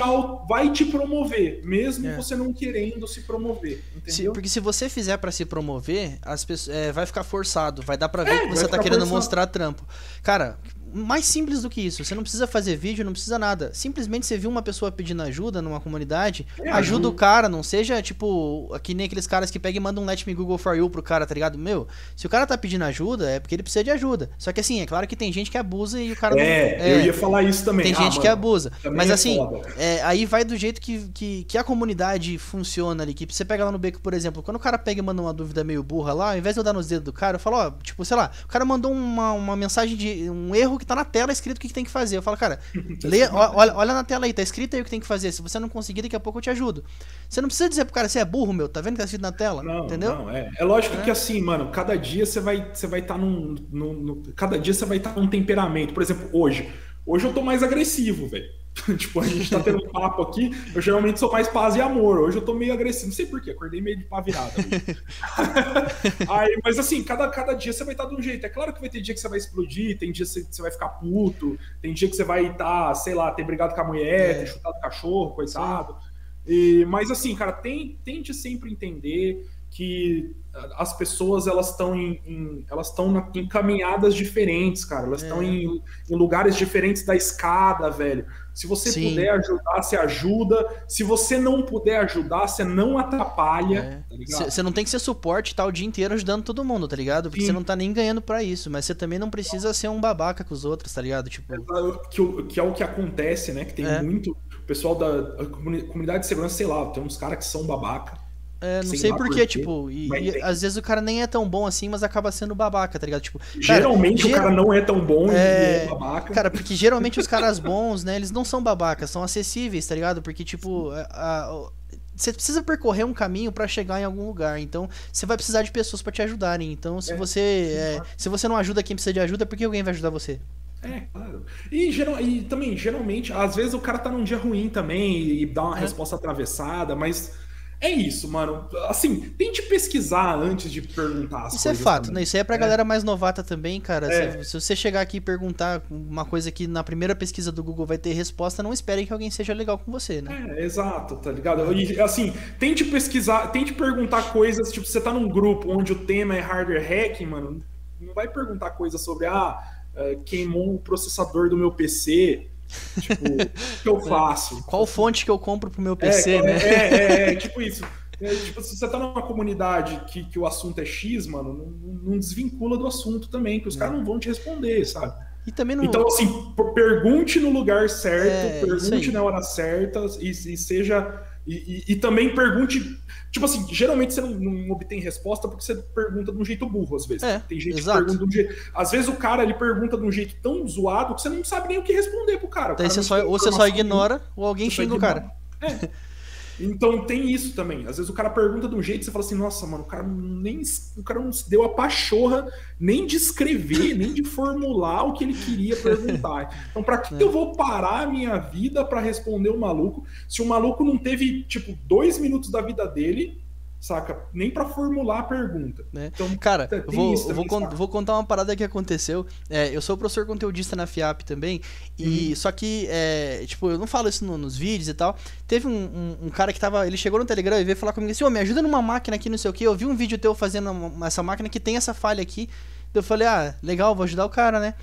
vai te promover, mesmo É. você não querendo se promover, entendeu? porque se você fizer pra se promover, as pessoas, é, vai ficar forçado, vai dar pra ver É, que você tá querendo forçado. mostrar trampo. Cara, mais simples do que isso, você não precisa fazer vídeo, não precisa nada. Simplesmente você viu uma pessoa pedindo ajuda numa comunidade, É, ajuda o cara, não seja tipo, que nem aqueles caras que pegam e mandam um Let Me Google For You pro cara, tá ligado? Meu, se o cara tá pedindo ajuda, é porque ele precisa de ajuda. Só que assim, é claro que tem gente que abusa e o cara É, não. eu ia falar isso também. Tem Ah, gente que mano, abusa. também Mas é assim, é, aí vai do jeito que, que, que a comunidade funciona ali. Que você pega lá no beco, por exemplo, quando o cara pega e manda uma dúvida meio burra lá, ao invés de eu dar nos dedos do cara, eu falo, ó, tipo, sei lá, o cara mandou uma, uma mensagem de um erro que porque tá na tela escrito o que, que tem que fazer. Eu falo, cara, lê, ó- olha, olha na tela aí, tá escrito aí o que tem que fazer. Se você não conseguir, daqui a pouco eu te ajudo. Você não precisa dizer pro cara, você é burro, meu, tá vendo que tá escrito na tela? Não, Entendeu? não, é. É lógico que assim, mano, cada dia você vai você vai estar num, num- num- cada dia você vai estar num temperamento. Por exemplo, hoje, hoje eu tô mais agressivo, velho. tipo, a gente tá tendo um papo aqui, eu geralmente sou mais paz e amor. Hoje eu tô meio agressivo, não sei porquê, acordei meio de pá virada. Aí, mas assim, cada, cada dia você vai estar de um jeito. É claro que vai ter dia que você vai explodir, tem dia que você, você vai ficar puto, tem dia que você vai estar, sei lá, ter brigado com a mulher, É. ter chutado o cachorro, coitado. E, mas assim, cara, tem, tente sempre entender que as pessoas elas estão em, em- elas estão em caminhadas diferentes, cara. Elas estão É. em, em lugares diferentes da escada, velho. Se você Sim. puder ajudar, você ajuda. Se você não puder ajudar, você não atrapalha, tá ligado? Você não tem que ser suporte tá o dia inteiro ajudando todo mundo, tá ligado? Porque você não tá nem ganhando pra isso, mas você também não precisa ser um babaca com os outros, tá ligado? Tipo, que, o- que é o que acontece, né? Que tem É. muito. O pessoal da comunidade de segurança, sei lá, tem uns caras que são babaca. É, não sei sei porquê, por quê, tipo, e, e tem. às vezes o cara nem é tão bom assim, mas acaba sendo babaca, tá ligado? Tipo, cara, Geralmente o ger- cara não é tão bom e É, é babaca. Cara, porque geralmente os caras bons, né, eles não são babacas, são acessíveis, tá ligado? Porque, tipo, a- a- você precisa percorrer um caminho pra chegar em algum lugar, então você vai precisar de pessoas pra te ajudarem. Então, se É, você é, se você não ajuda quem precisa de ajuda, por que alguém vai ajudar você? É, claro. E, geral, e também, geralmente, às vezes o cara tá num dia ruim também e dá uma É. resposta atravessada, mas é isso, mano. Assim, tente pesquisar antes de perguntar as Isso é fato, também. né? Isso aí é pra É. galera mais novata também, cara. É. Se, se você chegar aqui e perguntar uma coisa que na primeira pesquisa do Google vai ter resposta, não espere que alguém seja legal com você, né? É, exato, tá ligado? E assim, tente pesquisar, tente perguntar coisas, tipo, você tá num grupo onde o tema é hardware hacking, mano, não vai perguntar coisas sobre, ah, eh, queimou o processador do meu PC, tipo, o que eu faço? Qual fonte que eu compro pro meu PC, é, né? É, é, é, tipo isso. É, tipo, se você tá numa comunidade que, que o assunto é X, mano, não, não desvincula do assunto também, que os caras não vão te responder, sabe? E também não. Então, assim, pergunte no lugar certo, É, pergunte na hora certa e, e seja. E, e- e também pergunte. Tipo assim, geralmente você não, não obtém resposta porque você pergunta de um jeito burro, às vezes. É, Tem gente exato. que pergunta de um jeito. Às vezes o cara ele pergunta de um jeito tão zoado que você não sabe nem o que responder pro cara. O cara você só, ou você só ignora, ou alguém xinga o cara. É. Então tem isso também. Às vezes o cara pergunta de um jeito e você fala assim, nossa, mano, o cara nem o cara não se deu a pachorra nem de escrever, nem de formular o que ele queria perguntar. Então, pra que, que eu vou parar a minha vida pra responder o maluco se o maluco não teve, tipo, dois minutos da vida dele, saca? Nem pra formular a pergunta. Né? Então, Cara, eu vou, isso vou, con- vou contar uma parada que aconteceu. É, eu sou professor conteudista na FIAP também. E Uhum. só que, é, tipo, eu não falo isso no- nos vídeos e tal. Teve um, um- um cara que tava. Ele chegou no Telegram e veio falar comigo assim: Ô, me ajuda numa máquina aqui, não sei o que. Eu vi um vídeo teu fazendo uma- essa máquina que tem essa falha aqui. Eu falei, ah, legal, vou ajudar o cara, né?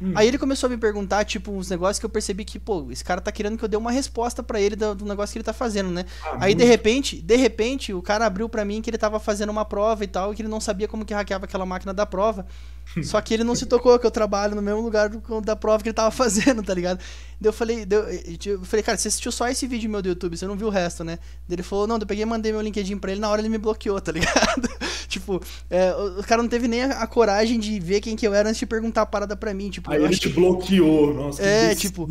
Hum. Aí ele começou a me perguntar, tipo, uns negócios que eu percebi que, pô, esse cara tá querendo que eu dê uma resposta pra ele do, do negócio que ele tá fazendo, né? Ah, Aí de muito. repente, de repente, o cara abriu pra mim que ele tava fazendo uma prova e tal, e que ele não sabia como que hackeava aquela máquina da prova. Só que ele não se tocou que eu trabalho no mesmo lugar da prova que ele tava fazendo, tá ligado? Daí eu falei, daí eu, eu falei, cara, você assistiu só esse vídeo meu do YouTube, você não viu o resto, né? Daí ele falou, não, eu peguei e mandei meu LinkedIn pra ele, na hora ele me bloqueou, tá ligado? tipo, é, o, o cara não teve nem a, a coragem de ver quem que eu era antes de perguntar a parada pra mim, tipo, Aí ele te que- bloqueou. Nossa, É, tipo,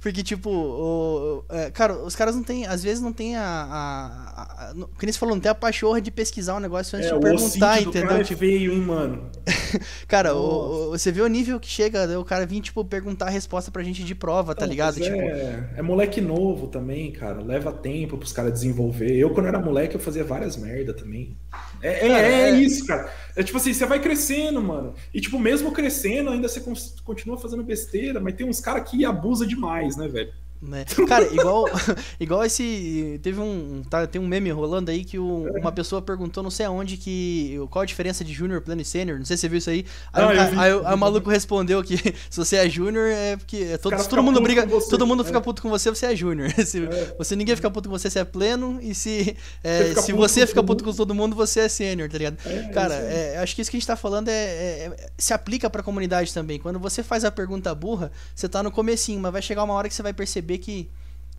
porque, tipo, o, o- é, cara, os caras não tem, às vezes não tem a. a, a, a no- que nem você falou, não tem a pachorra de pesquisar o negócio antes É, de o perguntar, do entendeu? cara é Tipo, feio, hein, mano? cara, o- o- você vê o nível que chega, né, o cara vir, tipo, perguntar a resposta pra gente de prova, tá Não, ligado? mas Tipo, é, é moleque novo também, cara. Leva tempo pros caras desenvolver. Eu, quando era moleque, eu fazia várias merda também. É, é- Cara, é é- isso, cara. É tipo assim, você vai crescendo, mano. E, tipo, mesmo crescendo, ainda você continua fazendo besteira, mas tem uns caras que abusa demais, né, velho? Né? Cara, igual, igual esse. Teve um. Tá, tem um meme rolando aí que o- uma pessoa perguntou, não sei aonde, que. Qual a diferença de Júnior, Plano e Sênior? Não sei se você viu isso aí. Aí, Ah, aí aí o maluco respondeu que se você é Júnior é porque. é todo, cara todo mundo briga. Todo mundo É. fica puto com você, você é Júnior. Se você ninguém fica puto com você, você é pleno. E se, é, Você fica se puto você com fica todo puto com todo mundo, você é Sênior, tá ligado? É, Cara, é, acho que isso que a gente tá falando é, é- é- se aplica pra comunidade também. Quando você faz a pergunta burra, você tá no comecinho, mas vai chegar uma hora que você vai perceber que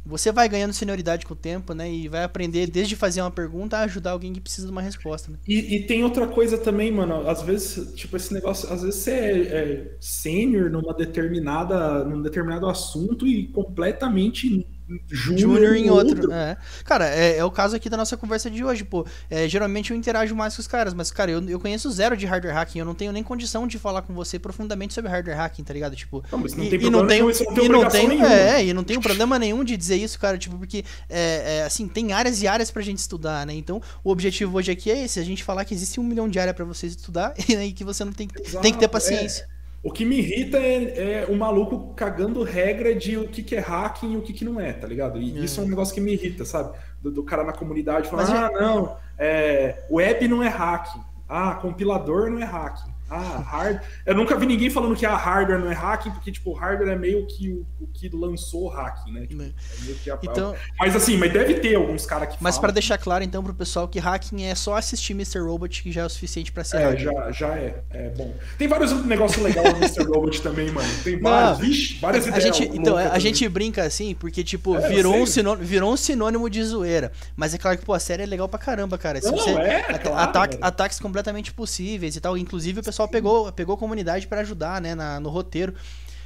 você vai ganhando senioridade com o tempo, né? E vai aprender desde fazer uma pergunta a ajudar alguém que precisa de uma resposta, né? E, e tem outra coisa também, mano. Às vezes, tipo, esse negócio, às vezes você é, é sênior numa determinada, num determinado assunto e completamente júnior em outro. É. Cara, é, é o caso aqui da nossa conversa de hoje, pô. É, geralmente eu interajo mais com os caras, mas, cara, eu, eu conheço zero de hardware hacking, eu não tenho nem condição de falar com você profundamente sobre hardware hacking, tá ligado? Tipo, Não, mas não e, tem e problema não tenho, não tem e não tenho, nenhuma. é, e não tenho problema nenhum de dizer isso, cara, tipo, porque, é, é, assim, tem áreas e áreas pra gente estudar, né? Então, o objetivo hoje aqui é esse, a gente falar que existe um milhão de áreas pra você estudar e que você não tem que, tem que ter Exato, paciência. É. O que me irrita é, é o maluco cagando regra de o que, que é hacking e o que, que não é, tá ligado? E É. isso é um negócio que me irrita, sabe? Do, do cara na comunidade falando, Mas ah, não, é, web não é hacking. Ah, compilador não é hacking. Ah, hard... Eu nunca vi ninguém falando que ah, hardware não é hacking, porque, tipo, hardware é meio que o, o que lançou o hacking, né? Tipo, Né. é meio que a- Então, Mas assim, mas deve ter alguns caras que mas pra deixar claro, então, pro pessoal que hacking é só assistir Mr. Robot, que já é o suficiente pra ser É, hacker. já, já é. É bom. Tem vários outros negócios legais no Mr. Robot também, mano. Tem vários. Não, Vixe, várias A ideias. gente, então, a também. gente brinca assim, porque, tipo, É, virou, um sinônimo, virou um sinônimo de zoeira. Mas é claro que, pô, a série é legal pra caramba, cara. Se Não, você, é, ata- claro, ataque- velho. ataques completamente possíveis e tal. Inclusive, o pessoal pegou, pegou a comunidade pra ajudar, né, na- no roteiro.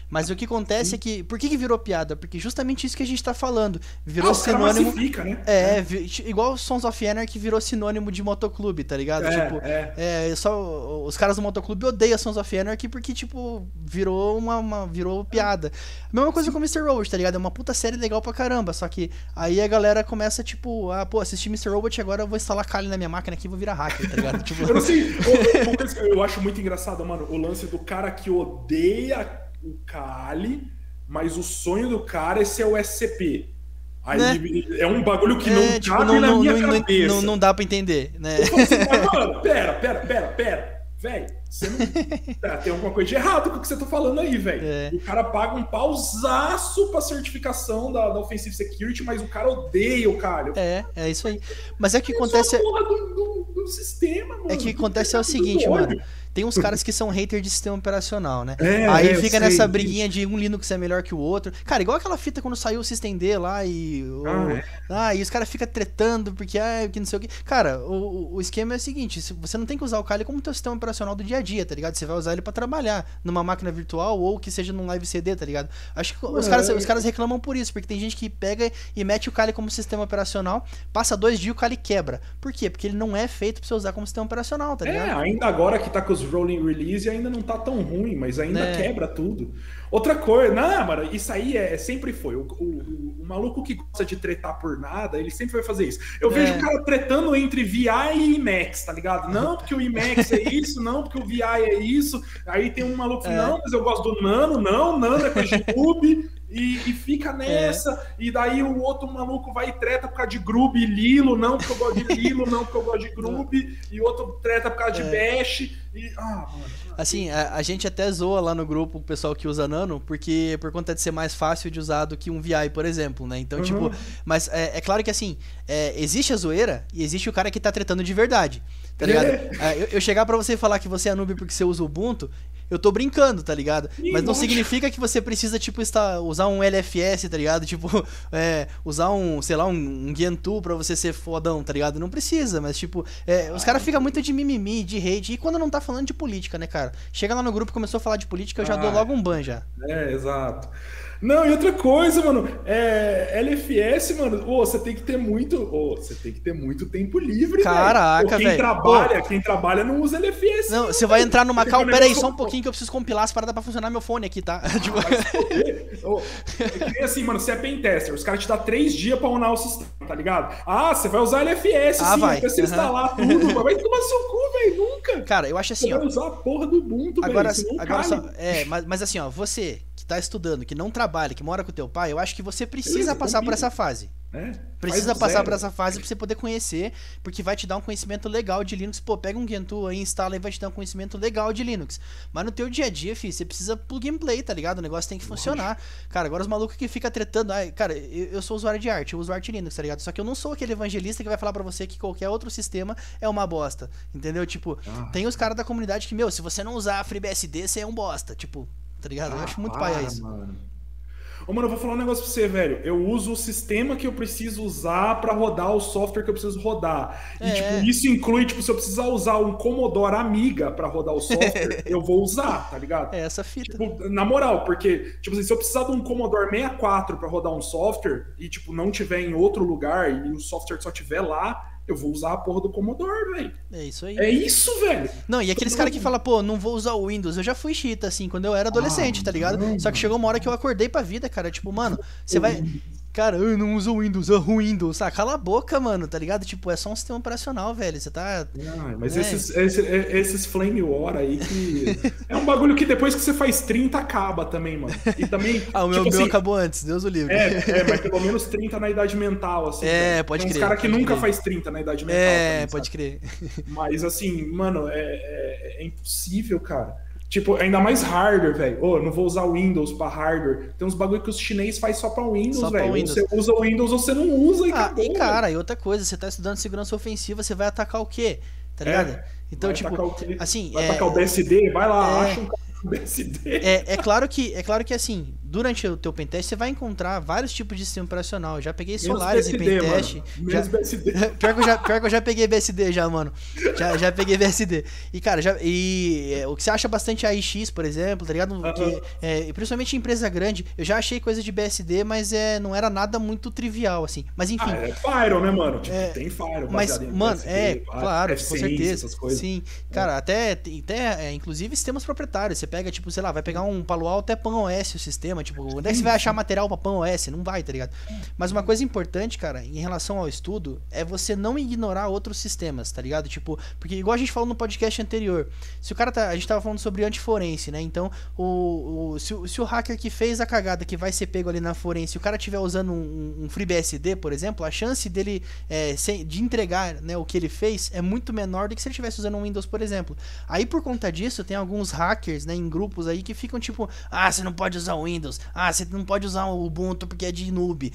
Mas o que acontece é que. Por que, que virou piada? Porque justamente isso que a gente tá falando. Virou Ah, sinônimo. né? É, vi- igual Sons of Anarchy virou sinônimo de motoclube, tá ligado? É, tipo, é. é, só os caras do motoclube odeiam Sons of Anarchy porque, tipo, virou uma, uma- virou piada. Mesma coisa com Mr. Robot, tá ligado? É uma puta série legal pra caramba, só que aí a galera começa, tipo, ah, pô, assisti Mr. Robot, agora eu vou instalar Kali na minha máquina aqui e vou virar hacker, tá ligado? tipo, Eu não sei. que eu acho muito engraçado, mano, o lance do cara que odeia o Kali, mas o sonho do cara é ser o SCP. Aí é um bagulho que não é, tipo, cabe não, na não, minha não, não, cabeça. não, não dá pra entender, né? Assim, mas, mano, pera, pera, pera, pera. Véi, você não. Tá, tem alguma coisa de errado com o que você tá falando aí, velho. É. O cara paga um pausaço pra certificação da, da Offensive Security, mas o cara odeia o cara. É, é isso aí. Mas é que acontece. é porra do, do- do sistema, mano. É que acontece é o seguinte, mano. Tem uns caras que são hater de sistema operacional, né? É, Aí é, fica nessa briguinha de um Linux é melhor que o outro. Cara, igual aquela fita quando saiu o System D lá e. o- Ah, é. Ah, e os caras ficam tretando porque, ah, que não sei o que. Cara, o, o- esquema é o seguinte: se- você não tem que usar o Kali como teu sistema operacional do dia a dia, tá ligado? Você vai usar ele pra trabalhar numa máquina virtual ou que seja num live CD, tá ligado? Acho que os É. caras, os caras reclamam por isso, porque tem gente que pega e mete o Kali como sistema operacional, passa dois dias e o Kali quebra. Por quê? Porque ele não é feito pra você usar como sistema operacional, tá É, ligado? ainda agora que tá com os rolling release ainda não tá tão ruim, mas ainda É. quebra tudo. Outra coisa, não, mano, isso aí é, sempre foi. O, o- o- maluco que gosta de tretar por nada, ele sempre vai fazer isso. Eu É. vejo o cara tretando entre VI e IMAX, tá ligado? Não, porque o IMAX é isso, não, porque o VI é isso. Aí tem um maluco, É. não, mas eu gosto do Nano, não, Nano é com GNUB. E, e fica nessa, e daí o outro maluco vai e treta por causa de Grub e Lilo, não porque eu gosto de Lilo, não porque eu gosto de Grub, e outro treta por causa de Bash, e. Ah, mano. Assim, a, a gente até zoa lá no grupo o pessoal que usa Nano, porque por conta de ser mais fácil de usar do que um VI, por exemplo, né? Então, Uhum. tipo, mas é, é claro que assim, é, existe a zoeira e existe o cara que tá tretando de verdade, tá ligado? É. É, eu, eu chegar pra você e falar que você é noob porque você usa o Ubuntu, eu tô brincando, tá ligado? Ih, Mas não significa que você precisa, tipo, estar, usar um LFS, tá ligado? Tipo, é, usar um, sei lá, um, um Gentoo pra você ser fodão, tá ligado? Não precisa, mas, tipo, é, os caras ficam muito de mimimi, de hate, e quando não tá falando de política, né, cara? Chega lá no grupo e começou a falar de política, eu já Ah. dou logo um ban já. É, exato. Não, e outra coisa, mano, é, LFS, mano, você tem que ter muito, você tem que ter muito tempo livre, Caraca, velho. Quem trabalha, quem trabalha não usa LFS. Não, você vai entrar no Macau, pera aí, só um pouquinho que eu preciso compilar as paradas pra funcionar meu fone aqui, tá? Tipo, Ô, é assim, mano, você é pentester, os caras te dão três dias pra unar o sistema, tá ligado? Ah, você vai usar LFS, Ah, sim, vai. você instalar tudo, vai tomar seu cu, velho, nunca. cara, eu acho assim, Você ó. vai usar a porra do Ubuntu, Agora, agora só, é, mas, mas assim, ó, você que tá estudando, que não trabalha, que mora com teu pai, eu acho que você precisa Beleza, passar por essa fase. É, Precisa passar zero. por essa fase pra você poder conhecer, porque vai te dar um conhecimento legal de Linux. Pô, pega um Gentoo aí, instala e vai te dar um conhecimento legal de Linux. Mas no teu dia a dia, filho, você precisa plug and play, tá ligado? O negócio tem que funcionar. Cara, agora os malucos que ficam tretando. Ai, cara, eu, eu sou usuário de arte, eu uso arte Linux, tá ligado? Só que eu não sou aquele evangelista que vai falar pra você que qualquer outro sistema é uma bosta. Entendeu? Tipo, Ah. tem os caras da comunidade que, meu, se você não usar FreeBSD, você é um bosta. Tipo, tá ligado? Eu Ah, acho muito para, paia isso. mano. Ô, mano, eu vou falar um negócio pra você, velho. Eu uso o sistema que eu preciso usar pra rodar o software que eu preciso rodar. E, É. tipo, isso inclui, tipo, se eu precisar usar um Commodore Amiga pra rodar o software, eu vou usar, tá ligado? É essa fita. Tipo, na moral, porque, tipo assim, se eu precisar de um Commodore 64 pra rodar um software e, tipo, não tiver em outro lugar e o software só tiver lá, eu vou usar a porra do Commodore, velho. É isso aí. É isso, velho. Não, e aqueles caras que falam, pô, não vou usar o Windows. Eu já fui chita, assim, quando eu era adolescente, Ah, tá ligado? Só que chegou uma hora que eu acordei pra vida, cara. Tipo, mano, você vai. Cara, eu não uso o Windows, eu ruim Windows. Sabe? Cala a boca, mano, tá ligado? Tipo, é só um sistema operacional, velho. Você tá. Ah, mas É. esses, esse- é- esses Flame War aí que. é um bagulho que depois que você faz 30 acaba também, mano. E também. Ah, o meu, tipo meu assim, acabou antes, Deus o livre. É, é, mas pelo menos 30 na idade mental, assim. É, pode Tem uns crer, caras que nunca crer. faz 30 na idade mental. É, também, pode crer. Mas assim, mano, é, é- é impossível, cara. Tipo, ainda mais hardware, velho. Ô, eu não vou usar o Windows pra hardware. Tem uns bagulho que os chinês faz só pra Windows, velho. Você usa o Windows ou você não usa e Ah, acabou, e cara, e outra coisa, você tá estudando segurança ofensiva, você vai atacar o quê? Tá ligado? É, Então, tipo, assim, Vai é, tacar o BSD, vai lá, é. acha um BSD. é, é claro que é claro que assim, durante o teu pentest você vai encontrar vários tipos de sistema operacional. Eu já peguei Menos Solaris em BSD, pentest. mano. já- BSD. Pior que, eu já, pior que eu já peguei BSD já, mano. Já, já peguei BSD. E, cara, já, e é, o que você acha bastante AIX, por exemplo, tá ligado? Que, Aham. é, e principalmente em empresa grande, eu já achei coisa de BSD, mas é, não era nada muito trivial, assim. Mas enfim. Ah, é Firewall, né, mano? Tipo, É, tem Firewall. Mas, em mano, BSD, é, claro, com F6, certeza. essas coisas. Sim. Cara, até, até é, inclusive sistemas proprietários. Você pega, tipo, sei lá, vai pegar um Palo Alto é PanOS o sistema. Tipo, onde é que você vai achar material pra PanOS? Não vai, tá ligado? Mas uma coisa importante, cara, em relação ao estudo, é você não ignorar outros sistemas, tá ligado? Tipo, porque igual a gente falou no podcast anterior, se o cara tá. A gente tava falando sobre antiforense, né? Então, o, o- se, se o hacker que fez a cagada que vai ser pego ali na forense, o cara estiver usando um, um FreeBSD, por exemplo, a chance dele é, se- de entregar né, o que ele fez é muito menor do que se ele estivesse usando um Windows, por exemplo. Aí, por conta disso, tem alguns hackers né, em grupos aí que ficam tipo: ah, você não pode usar o Windows, ah, você não pode usar o Ubuntu porque é de noob.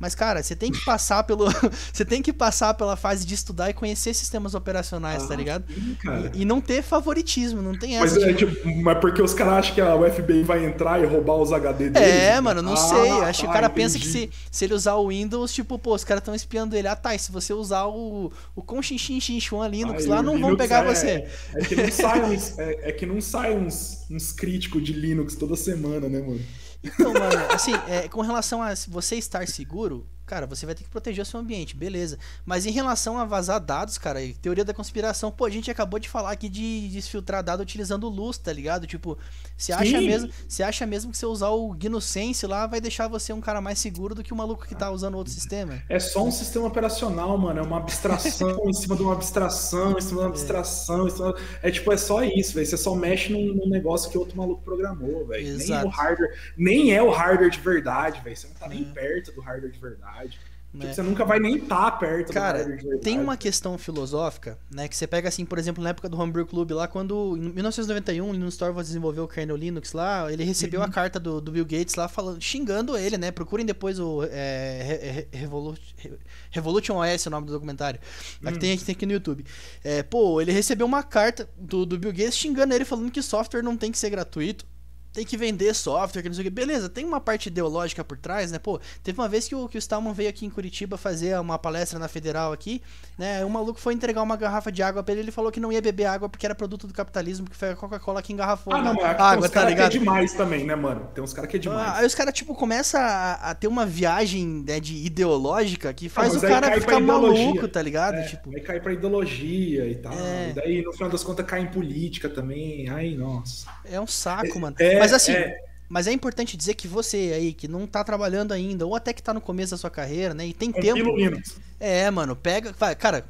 Mas, cara, você tem que passar pelo. você tem que passar pela fase de estudar e conhecer sistemas operacionais, tá Ah, ligado? sim. E, e não ter favoritismo, não tem Mas essa. é tipo, tipo, mas porque os caras acham que a FBI vai entrar e roubar os HD deles? É, mano, não Ah, sei. Acho que o tá, cara pensa que entendi. se, se ele usar o Windows, tipo, pô, os caras estão espiando ele. Ah, tá, e se você usar o, o Conchinchinchichuan Linux Ah, lá, não vão Linux pegar é- você. É que não sai uns, é, é que não sai uns, uns críticos de Linux toda semana, né, mano? Então, mano, assim, é, com relação a você estar seguro, cara, você vai ter que proteger o seu ambiente, beleza. Mas em relação a vazar dados, cara, e teoria da conspiração, pô, a gente acabou de falar aqui de desfiltrar dado utilizando luz, tá ligado? Tipo, você acha Sim. mesmo, você acha mesmo que você usar o GNU-Sense lá vai deixar você um cara mais seguro do que o maluco que tá usando outro sistema? É só um sistema operacional, mano. É uma abstração em cima de uma abstração, em cima de uma abstração. em cima- É tipo, é só isso, velho. Você só mexe num, num negócio que outro maluco programou, velho. Nem o hardware, nem é o hardware de verdade, velho. Você não tá nem perto do hardware de verdade. Tipo, Né? você nunca vai nem estar perto do Cara, verdade. tem uma questão filosófica, né? Que você pega assim, por exemplo, na época do Homebrew Club lá, quando em 1991 o Linus Torvalds desenvolveu o kernel Linux lá, ele recebeu Uhum. a carta do, do Bill Gates lá falando, xingando ele, né? Procurem depois o é, Re- Re- Revolu- Re- Revolution OS, é o nome do documentário. Hum. Aqui tem, tem aqui no YouTube. É, pô, ele recebeu uma carta do, do Bill Gates xingando ele, falando que software não tem que ser gratuito. Tem que vender software, que não sei o que. Beleza, tem uma parte ideológica por trás, né? Pô, teve uma vez que o, que o Stallman veio aqui em Curitiba fazer uma palestra na Federal aqui, né? O maluco foi entregar uma garrafa de água pra ele, ele falou que não ia beber água porque era produto do capitalismo, porque foi a Coca-Cola que engarrafou Ah, não, a aqui tem água, tá caras que é ligado? demais também, né, mano? Tem uns caras que é demais. Ah, Aí os caras, tipo, começam a, a ter uma viagem né, de ideológica que faz Ah, o cara ficar maluco, tá ligado? É, Tipo, Aí cai pra ideologia e tal. É. E daí, no final das contas, cai em política também. Ai, nossa. é um saco, mano. É, Mas assim, é. mas é importante dizer que você aí, que não tá trabalhando ainda, ou até que tá no começo da sua carreira, né? E tem Compila tempo. o Linux. É, mano, pega. vai, Cara,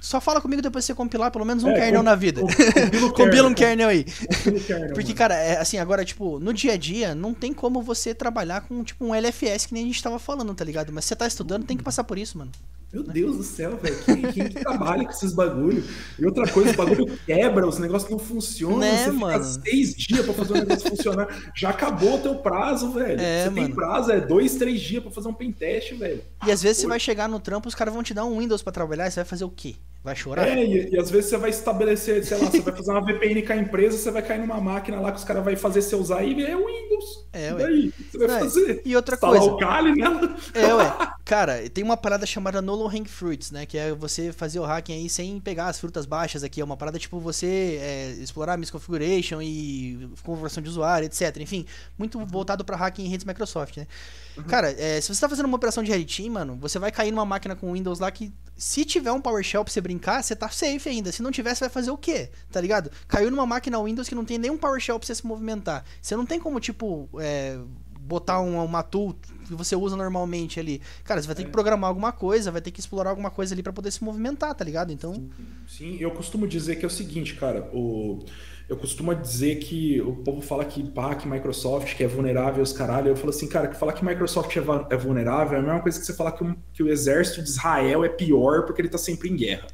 só fala comigo depois que você compilar pelo menos um É, kernel com- na vida. com- compila um kernel, aí. Kernel, Porque, cara, é, assim, agora, tipo, no dia a dia, não tem como você trabalhar com, tipo, um LFS que nem a gente tava falando, tá ligado? Mas você tá estudando, tem que passar por isso, mano. Meu Deus do céu, velho. Quem, quem que trabalha com esses bagulho? E outra coisa, os bagulho quebra, os negócios não funcionam. Né, você mano? fica seis dias pra fazer o negócio funcionar. Já acabou o teu prazo, velho. É, você mano. tem prazo, é dois, três dias pra fazer um pentest, velho. E às vezes você vai chegar no trampo, os caras vão te dar um Windows pra trabalhar, e você vai fazer o quê? Vai chorar? É, e, e às vezes você vai estabelecer, sei lá, você vai fazer uma VPN com a empresa, você vai cair numa máquina lá que os caras vão fazer você usar e é o Windows. É, e ué. daí? O que você vai Não, fazer? e outra coisa. o Kali nela? É, ué. Cara, tem uma parada chamada No Low Hang Fruits, né? Que é você fazer o hacking aí sem pegar as frutas baixas aqui. É uma parada tipo você é, explorar misconfiguration e conversão de usuário, etc. Enfim, muito voltado pra hacking em redes Microsoft, né? Cara, é, se você tá fazendo uma operação de Red Team, mano, você vai cair numa máquina com Windows lá que, se tiver um PowerShell pra você brincar, você tá safe ainda. Se não tiver, você vai fazer o quê? Tá ligado? Caiu numa máquina Windows que não tem nenhum PowerShell pra você se movimentar. Você não tem como, tipo, é, botar uma, uma tool que você usa normalmente ali. Cara, você vai ter que programar alguma coisa, vai ter que explorar alguma coisa ali pra poder se movimentar, tá ligado? Então, Sim, eu costumo dizer que é o seguinte, cara, o... eu costumo dizer que o povo fala que pá, que Microsoft que é vulnerável os caralho. Eu falo assim, cara, que falar que Microsoft é, é vulnerável é a mesma coisa que você falar que, o- que o exército de Israel é pior porque ele tá sempre em guerra.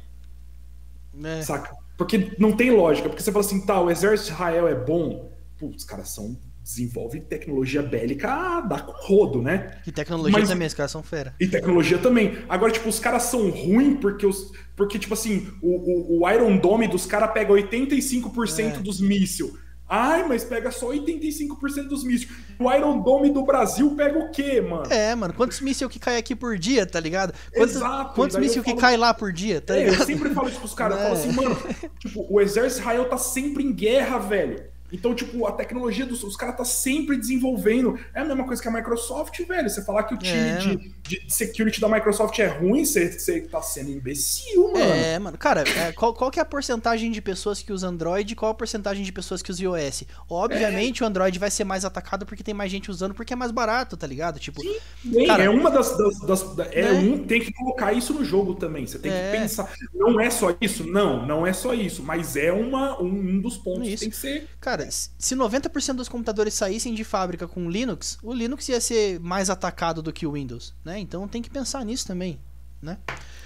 né? Saca? Porque não tem lógica. Porque você fala assim, tá, o exército de Israel é bom. Putz, os caras são. Desenvolvem tecnologia bélica dar com rodo, né? E tecnologia Mas- também, os caras são fera. E tecnologia também. Agora, tipo, os caras são ruins porque, os, porque tipo assim, o, o, o Iron Dome dos caras pega 85% É. dos mísseis. Ai, mas pega só 85% dos mísseis. O Iron Dome do Brasil pega o quê, mano? É, mano, quantos mísseis que cai aqui por dia, tá ligado? Quantos, Exato, quantos eu mísseis que falo- cai lá por dia, tá É, eu ligado? sempre falo isso pros caras. Eu Né? falo assim, mano, tipo, o exército Israel tá sempre em guerra, velho. Então, tipo, a tecnologia dos os caras tá sempre desenvolvendo. É a mesma coisa que a Microsoft, velho. Você falar que o time É, de, de security da Microsoft é ruim, você, você tá sendo imbecil, mano. É, mano. Cara, é, qual, qual que é a porcentagem de pessoas que usam Android e qual a porcentagem de pessoas que usam iOS? Obviamente o Android vai ser mais atacado porque tem mais gente usando porque é mais barato, tá ligado? Tipo, Bem, Cara- é uma das. das- das- da- é Né? um, tem que colocar isso no jogo também. Você tem É. que pensar. Não é só isso? Não, não é só isso. Mas é uma, um, um dos pontos. Isso. Tem que ser. cara, se se 90% dos computadores saíssem de fábrica com Linux, o Linux ia ser mais atacado do que o Windows, né? Então tem que pensar nisso também, né?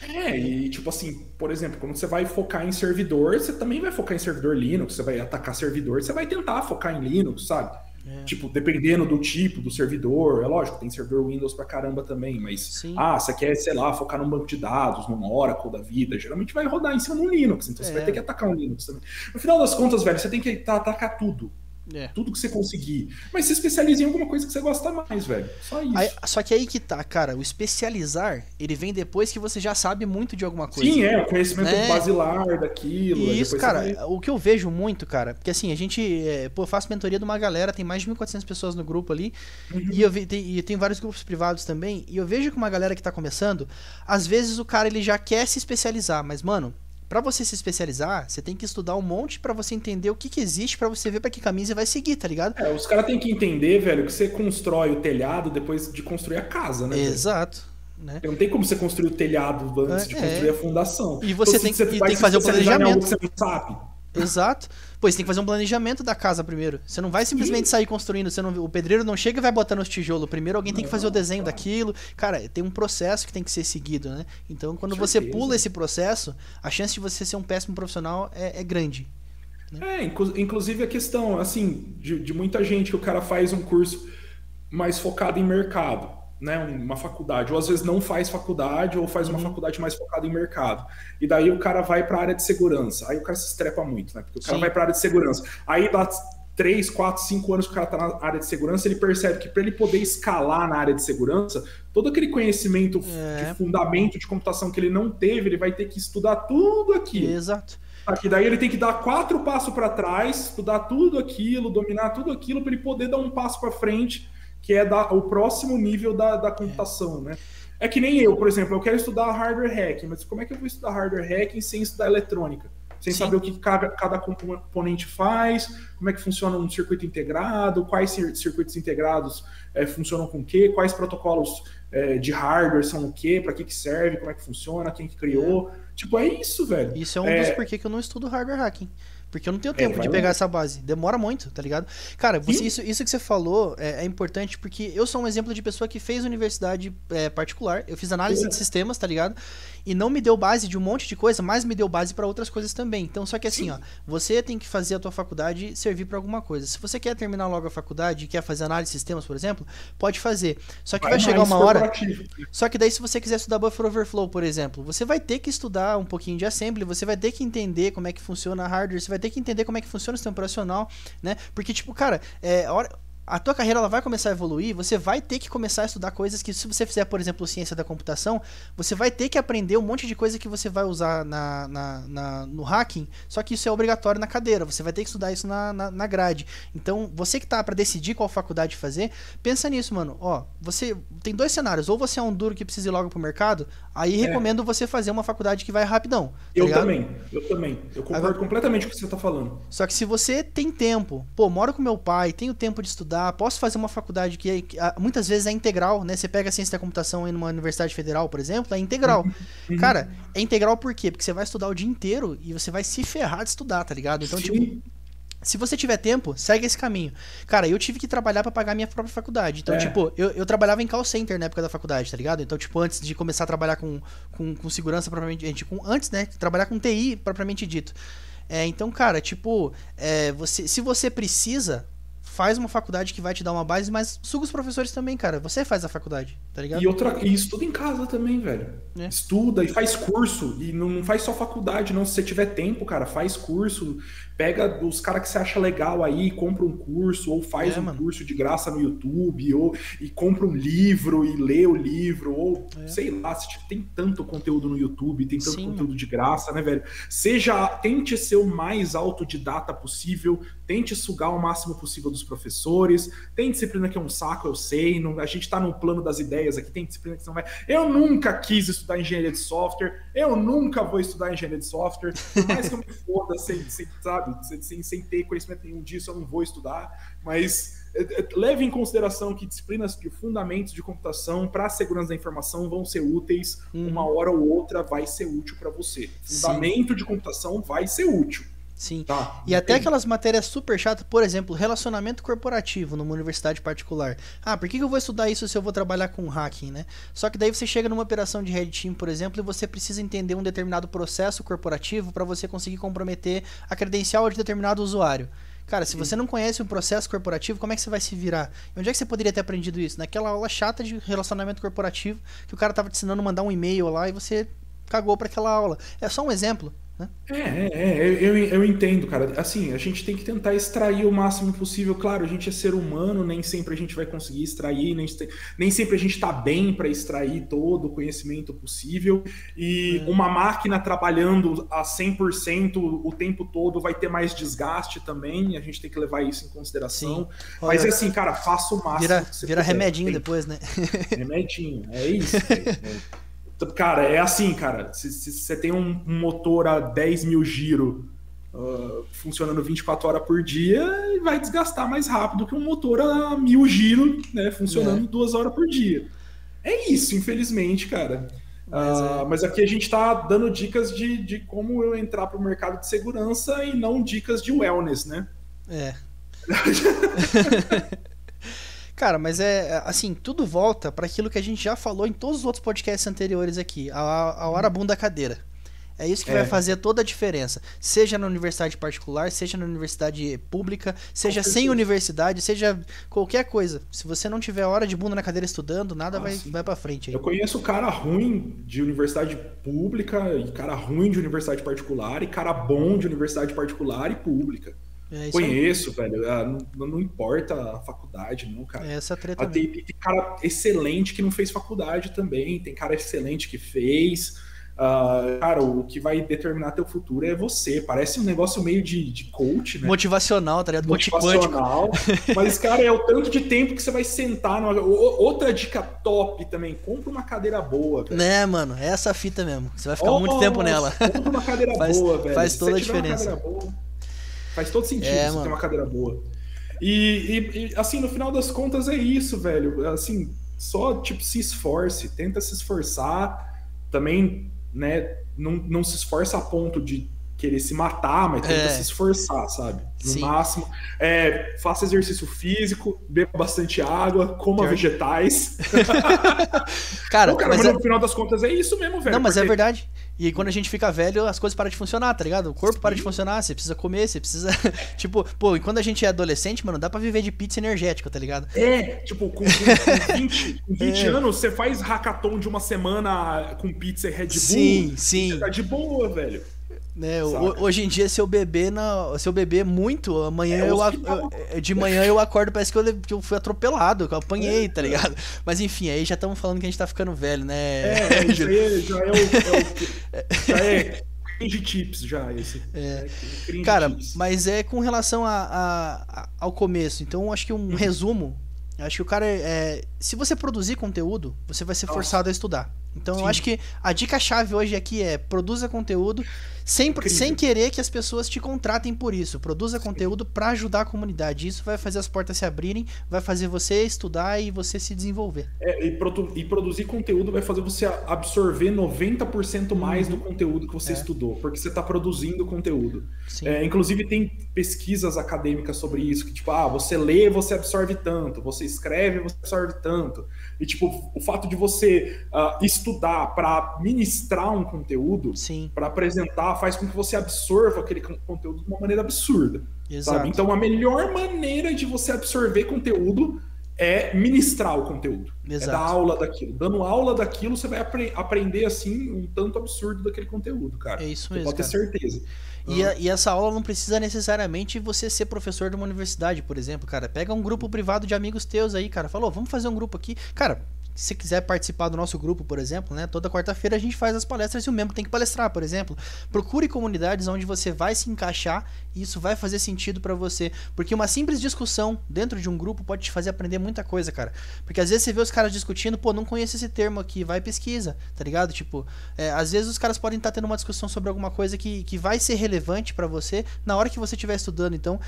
É, e tipo assim, por exemplo, quando você vai focar em servidor, você também vai focar em servidor Linux, você vai atacar servidor, você vai tentar focar em Linux, sabe? É. Tipo, dependendo do tipo do servidor, é lógico, tem servidor Windows pra caramba também, mas Sim. ah, você quer, sei lá, focar num banco de dados, num Oracle da vida, geralmente vai rodar em cima de um Linux, então você É. vai ter que atacar um Linux também. No final das contas, velho, você tem que ta- atacar tudo, É. tudo que você conseguir, mas se especialize em alguma coisa que você gosta mais, velho. Só isso. Aí- só que aí que tá, cara, o especializar, ele vem depois que você já sabe muito de alguma coisa. Sim, é, o conhecimento Né? basilar daquilo. aí Isso, cara, vai- o que eu vejo muito, cara, porque assim, a gente, é, pô, eu faço mentoria de uma galera, tem mais de 1.400 pessoas no grupo ali, Uhum. e eu vi, tem, e tem vários grupos privados também, e eu vejo que uma galera que tá começando, às vezes o cara ele já quer se especializar, mas mano, pra você se especializar, você tem que estudar um monte pra você entender o que que existe, pra você ver pra que caminho você vai seguir, tá ligado? É, os caras têm que entender, velho, que você constrói o telhado depois de construir a casa, né? Exato, né? Não tem como você construir o telhado antes É, de é. construir a fundação. E você Então, tem vai tem que fazer o planejamento. você não sabe. Exato. Pois tem que fazer um planejamento da casa primeiro. Você não vai simplesmente sair construindo. Você não, o pedreiro não chega e vai botando os tijolos. Primeiro alguém tem que fazer o desenho daquilo. Cara, tem um processo que tem que ser seguido, né? Então, quando Com você certeza. pula esse processo, a chance de você ser um péssimo profissional é, é grande. É, inclu- inclusive a questão, assim, de, de muita gente que o cara faz um curso mais focado em mercado, né? Uma faculdade. Ou às vezes não faz faculdade, ou faz uma faculdade mais focada em mercado. E daí o cara vai para a área de segurança. Aí o cara se estrepa muito, né? Porque o cara Sim. vai para a área de segurança. Aí dá 3, 4, 5 anos que o cara tá na área de segurança, ele percebe que para ele poder escalar na área de segurança, todo aquele conhecimento É. de fundamento de computação que ele não teve, ele vai ter que estudar tudo aquilo. Exato. Aqui, daí ele tem que dar quatro passos para trás, estudar tudo aquilo, dominar tudo aquilo para ele poder dar um passo para frente, que é dar o próximo nível da, da computação, né? É que nem eu, por exemplo, eu quero estudar hardware hacking, mas como é que eu vou estudar hardware hacking sem estudar eletrônica? Sem Sim. saber o que cada, cada componente faz, como é que funciona um circuito integrado, quais cir- circuitos integrados eh, funcionam com o quê, quais protocolos eh, de hardware são o quê, para que, que serve, como é que funciona, quem que criou. Tipo, é isso, velho. Isso é um É. dos porquê que eu não estudo hardware hacking. Porque eu não tenho tempo vai de pegar essa base. Demora muito, tá ligado? Cara, você- isso, isso que você falou é, é importante porque eu sou um exemplo de pessoa que fez universidade é, particular. Eu fiz análise É. de sistemas, tá ligado? E não me deu base de um monte de coisa, mas me deu base pra outras coisas também. Então, só que assim, Sim. ó, você tem que fazer a tua faculdade servir pra alguma coisa. Se você quer terminar logo a faculdade e quer fazer análise de sistemas, por exemplo, pode fazer. Só que vai, Vai chegar uma hora. Só que daí, se você quiser estudar Buffer Overflow, por exemplo, você vai ter que estudar um pouquinho de assembly, você vai ter que entender como é que funciona a hardware, você vai ter que entender como é que funciona o sistema operacional, né? Porque, tipo, cara, é, hora- a tua carreira ela vai começar a evoluir, você vai ter que começar a estudar coisas que, se você fizer, por exemplo, ciência da computação, você vai ter que aprender um monte de coisa que você vai usar na, na- na- no hacking, só que isso é obrigatório na cadeira, você vai ter que estudar isso na, na, na grade. Então, você que tá pra decidir qual faculdade fazer, pensa nisso, mano. Ó, você tem dois cenários. Ou você é um duro que precisa ir logo pro mercado, aí recomendo você fazer uma faculdade que vai rapidão. tá Eu ligado? também, eu também. Eu concordo completamente com o que você tá falando. Só que se você tem tempo, pô, moro com meu pai, tenho tempo de estudar, posso fazer uma faculdade que, é- que, ah, muitas vezes é integral, né? Você pega a ciência da computação aí numa universidade federal, por exemplo, é integral. Uhum. Cara, é integral por quê? Porque você vai estudar o dia inteiro e você vai se ferrar de estudar, tá ligado? Então, tipo, Sim. se você tiver tempo, segue esse caminho. Cara, eu tive que trabalhar pra pagar minha própria faculdade. Então, É. tipo, eu, eu trabalhava em call center na época da faculdade, tá ligado? Então, tipo, antes de começar a trabalhar com, com, com segurança propriamente dito, com, antes, né, trabalhar com TI propriamente dito. É, então, cara, tipo, é, você, se você precisa, faz uma faculdade que vai te dar uma base, mas suga os professores também, cara. Você faz a faculdade, tá ligado? E, outra, e estuda em casa também, velho. É. Estuda e faz curso. E não, não faz só faculdade, não. Se você tiver tempo, cara, faz curso. Pega os caras que você acha legal aí, compra um curso, ou faz É, um mano. curso de graça no YouTube, ou e compra um livro e lê o livro, ou É. sei lá, se tipo, tem tanto conteúdo no YouTube, tem tanto Sim, conteúdo de graça, né, velho? Seja, tente ser o mais autodidata possível, tente sugar o máximo possível dos professores, tem disciplina que é um saco, eu sei, não, a gente tá no plano das ideias aqui, tem disciplina que você não vai. Eu nunca quis estudar engenharia de software, eu nunca vou estudar engenharia de software, por mais que eu me foda sem, sem, sabe, sem, sem, sem ter conhecimento nenhum disso, eu não vou estudar, mas é, é, leve em consideração que disciplinas de fundamentos de computação para a segurança da informação vão ser úteis, Uhum. uma hora ou outra vai ser útil para você. Fundamento de computação vai ser útil. Sim. Tá? E até aquelas matérias super chatas, por exemplo, relacionamento corporativo numa universidade particular. Ah, por que eu vou estudar isso se eu vou trabalhar com hacking, né? Só que daí você chega numa operação de Red Team, por exemplo, e você precisa entender um determinado processo corporativo para você conseguir comprometer a credencial de determinado usuário. Cara, se você não conhece um processo corporativo, como é que você vai se virar? Onde é que você poderia ter aprendido isso? Naquela aula chata de relacionamento corporativo, que o cara tava te ensinando a mandar um e-mail lá e você cagou para aquela aula. É só um exemplo, né? É, é, é, eu, eu entendo, cara. Assim, a gente tem que tentar extrair o máximo possível. Claro, a gente é ser humano, nem sempre a gente vai conseguir extrair, nem, nem sempre a gente tá bem para extrair todo o conhecimento possível. E É. uma máquina trabalhando a 100% o tempo todo vai ter mais desgaste também. A gente tem que levar isso em consideração. Mas Olha, assim, cara, faça o máximo. vira, vira remedinho Tem- depois, né? Remedinho, é isso. É. Cara, é assim, cara. Se, você tem um, motor a 10 mil giro ah, funcionando 24 horas por dia, vai desgastar mais rápido que um motor a mil giro, né? Funcionando duas horas por dia. É isso, infelizmente, cara. Mas Ah, é- mas aqui a gente tá dando dicas de, de como eu entrar pro mercado de segurança e não dicas de wellness, né? É. Cara, mas é assim, tudo volta para aquilo que a gente já falou em todos os outros podcasts anteriores aqui, a, a hora bunda cadeira. É isso que É. vai fazer toda a diferença. Seja na universidade particular, seja na universidade pública, seja sem universidade, seja qualquer coisa. Se você não tiver hora de bunda na cadeira estudando, nada Ah, vai, sim. vai para frente aí. Eu conheço cara ruim de universidade pública, e cara ruim de universidade particular, e cara bom de universidade particular e pública. É aí. Conheço, velho. ah, Não, não importa a faculdade, não, cara. É essa treta mesmo. Tem, tem cara excelente que não fez faculdade também, tem cara excelente que fez. Ah, cara, o que vai determinar teu futuro é você. Parece um negócio meio de, de coach, né? Motivacional, tá ligado? Motivacional. Mas, cara, é o tanto de tempo que você vai sentar. Numa... Outra dica top também: compra uma cadeira boa, velho. Né, mano? É essa fita mesmo. Você vai ficar muito tempo nela. Compra uma cadeira Faz- boa, velho. faz toda a diferença. Faz todo sentido É, você mano. ter uma cadeira boa. E, e- e, assim, no final das contas é isso, velho. Assim, só tipo se esforce, tenta se esforçar. Também, né? Não, não se esforça a ponto de querer se matar, mas tenta É. se esforçar, sabe? No Sim. máximo. É, faça exercício físico, beba bastante água, coma Pior- vegetais. Cara, Não, cara, mas mas é- no final das contas é isso mesmo, velho. Não, mas é porque- verdade. E quando a gente fica velho, as coisas param de funcionar, tá ligado? O corpo para de funcionar, você precisa comer, você precisa. tipo, pô, e quando a gente é adolescente, mano, dá pra viver de pizza energética, tá ligado? É, tipo, com, com- com 20, com 20 É. anos, você faz hackathon de uma semana com pizza e Red Bull. Sim, sim. Você tá de boa, velho. Né, Saca. hoje em dia, se eu beber, na, se eu beber muito, amanhã É eu, eu- de manhã eu acordo, parece que eu, que eu fui atropelado, que eu apanhei, tá ligado? Mas enfim, aí já estamos falando que a gente tá ficando velho, né? É, é, isso aí já é o. é o- já é cringe tips, já, esse. É. Cara, tips. mas é com relação a, a- a- ao começo. Então, acho que um resumo. eu Acho que o cara é. Se você produzir conteúdo, você vai ser Nossa. forçado a estudar. Então, eu Sim. acho que a dica-chave hoje aqui é produza conteúdo sem, Incrível. sem querer que as pessoas te contratem por isso. Produza conteúdo pra ajudar a comunidade. Isso vai fazer as portas se abrirem, vai fazer você estudar e você se desenvolver. É, e, produ- e produzir conteúdo vai fazer você absorver 90% mais do conteúdo que você É. estudou, porque você está produzindo conteúdo. Sim. É, inclusive tem pesquisas acadêmicas sobre isso, que tipo, ah, você lê, você absorve tanto, você escreve, você absorve tanto. E tipo, o fato de você ah, estudar para ministrar um conteúdo, para apresentar, faz com que você absorva aquele con- conteúdo de uma maneira absurda. exato. Sabe? Então a melhor maneira de você absorver conteúdo é ministrar o conteúdo. É Exato. dar aula daquilo. Dando aula daquilo, você vai apre- aprender assim um tanto absurdo daquele conteúdo, cara. É isso Você mesmo. pode ter cara. certeza. E, a- e essa aula não precisa necessariamente você ser professor de uma universidade, por exemplo, cara. Pega um grupo privado de amigos teus aí, cara. Falou, vamos fazer um grupo aqui. Cara, se quiser participar do nosso grupo, por exemplo, né? Toda quarta-feira a gente faz as palestras e o membro tem que palestrar, por exemplo. Procure comunidades onde você vai se encaixar e isso vai fazer sentido pra você. Porque uma simples discussão dentro de um grupo pode te fazer aprender muita coisa, cara. Porque às vezes você vê os caras discutindo, pô, não conheço esse termo aqui, vai pesquisa, tá ligado? Tipo, é, às vezes os caras podem estar tendo uma discussão sobre alguma coisa que, que vai ser relevante pra você na hora que você estiver estudando. Então,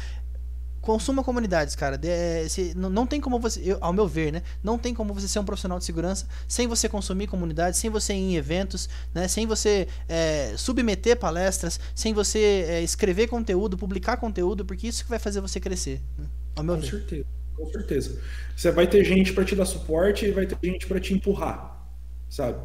consuma comunidades, cara. De- é, se- não, não tem como você, eu- ao meu ver, né? Não tem como você ser um profissional de segurança sem você consumir comunidades, sem você ir em eventos, né? Sem você é, submeter palestras, sem você é, escrever conteúdo, publicar conteúdo, porque isso que vai fazer você crescer. Né? Ao meu Com ver. certeza. Com certeza. Você vai ter gente para te dar suporte e vai ter gente para te empurrar, sabe?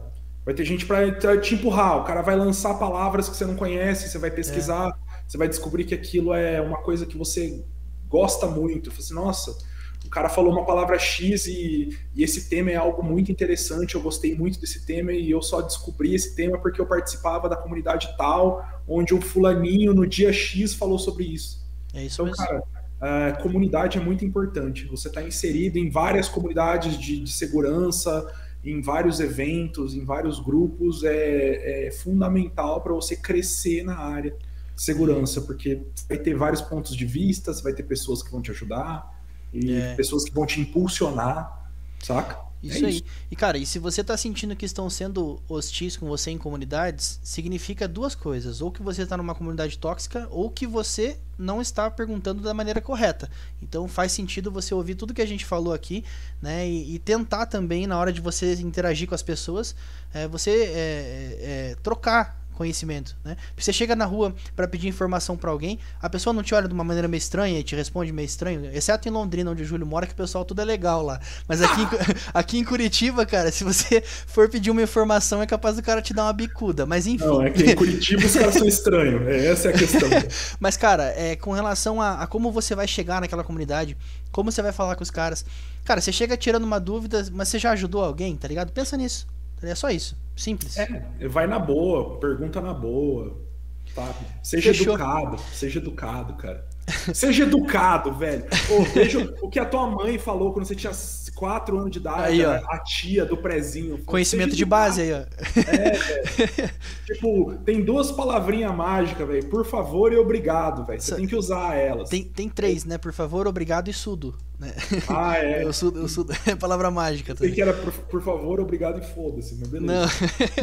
Vai ter gente para te empurrar. O cara vai lançar palavras que você não conhece, você vai pesquisar, você vai descobrir que aquilo é uma coisa que você gosta muito. Você assim, nossa, o cara falou uma palavra X e, e esse tema é algo muito interessante. Eu gostei muito desse tema e eu só descobri esse tema porque eu participava da comunidade tal, onde o fulaninho no dia X falou sobre isso. É isso Então, mesmo. cara, a comunidade é muito importante. Você está inserido em várias comunidades de, de segurança, em vários eventos, em vários grupos, é, é fundamental para você crescer na área segurança, porque vai ter vários pontos de vista, você vai ter pessoas que vão te ajudar e É. pessoas que vão te impulsionar, saca? Isso É aí. E cara, e se você tá sentindo que estão sendo hostis com você em comunidades, significa duas coisas. Ou que você tá numa comunidade tóxica, ou que você não está perguntando da maneira correta. Então faz sentido você ouvir tudo que a gente falou aqui, né? E, e tentar também, na hora de você interagir com as pessoas, é, você é, é, é, trocar conhecimento, né? Você chega na rua pra pedir informação pra alguém, a pessoa não te olha de uma maneira meio estranha e te responde meio estranho, exceto em Londrina, onde o Júlio mora, que o pessoal tudo é legal lá. Mas aqui, aqui em Curitiba, cara, se você for pedir uma informação, é capaz do cara te dar uma bicuda. Mas enfim. Não, é que em Curitiba os caras são estranhos. É, essa é a questão. Mas, cara, é, com relação a, a como você vai chegar naquela comunidade, como você vai falar com os caras. Cara, você chega tirando uma dúvida, mas você já ajudou alguém, tá ligado? Pensa nisso. É só isso. Simples. É, vai na boa, pergunta na boa, sabe? Seja Fechou. educado, seja educado, cara. Seja educado, velho. Ô, veja o que a tua mãe falou quando você tinha 4 anos de idade, Aí, ó. a tia do prezinho. Conhecimento "Seja de base aí, ó. educado." Tipo, tem duas palavrinhas mágicas, velho. Por favor e obrigado, velho. Você tem que usar elas. Tem, tem três, né? Por favor, obrigado e sudo. Né? Ah, é. Eu sudo, eu sudo. É palavra mágica. Tá? Pensei que era por, por favor, obrigado e foda-se, mas beleza. Não.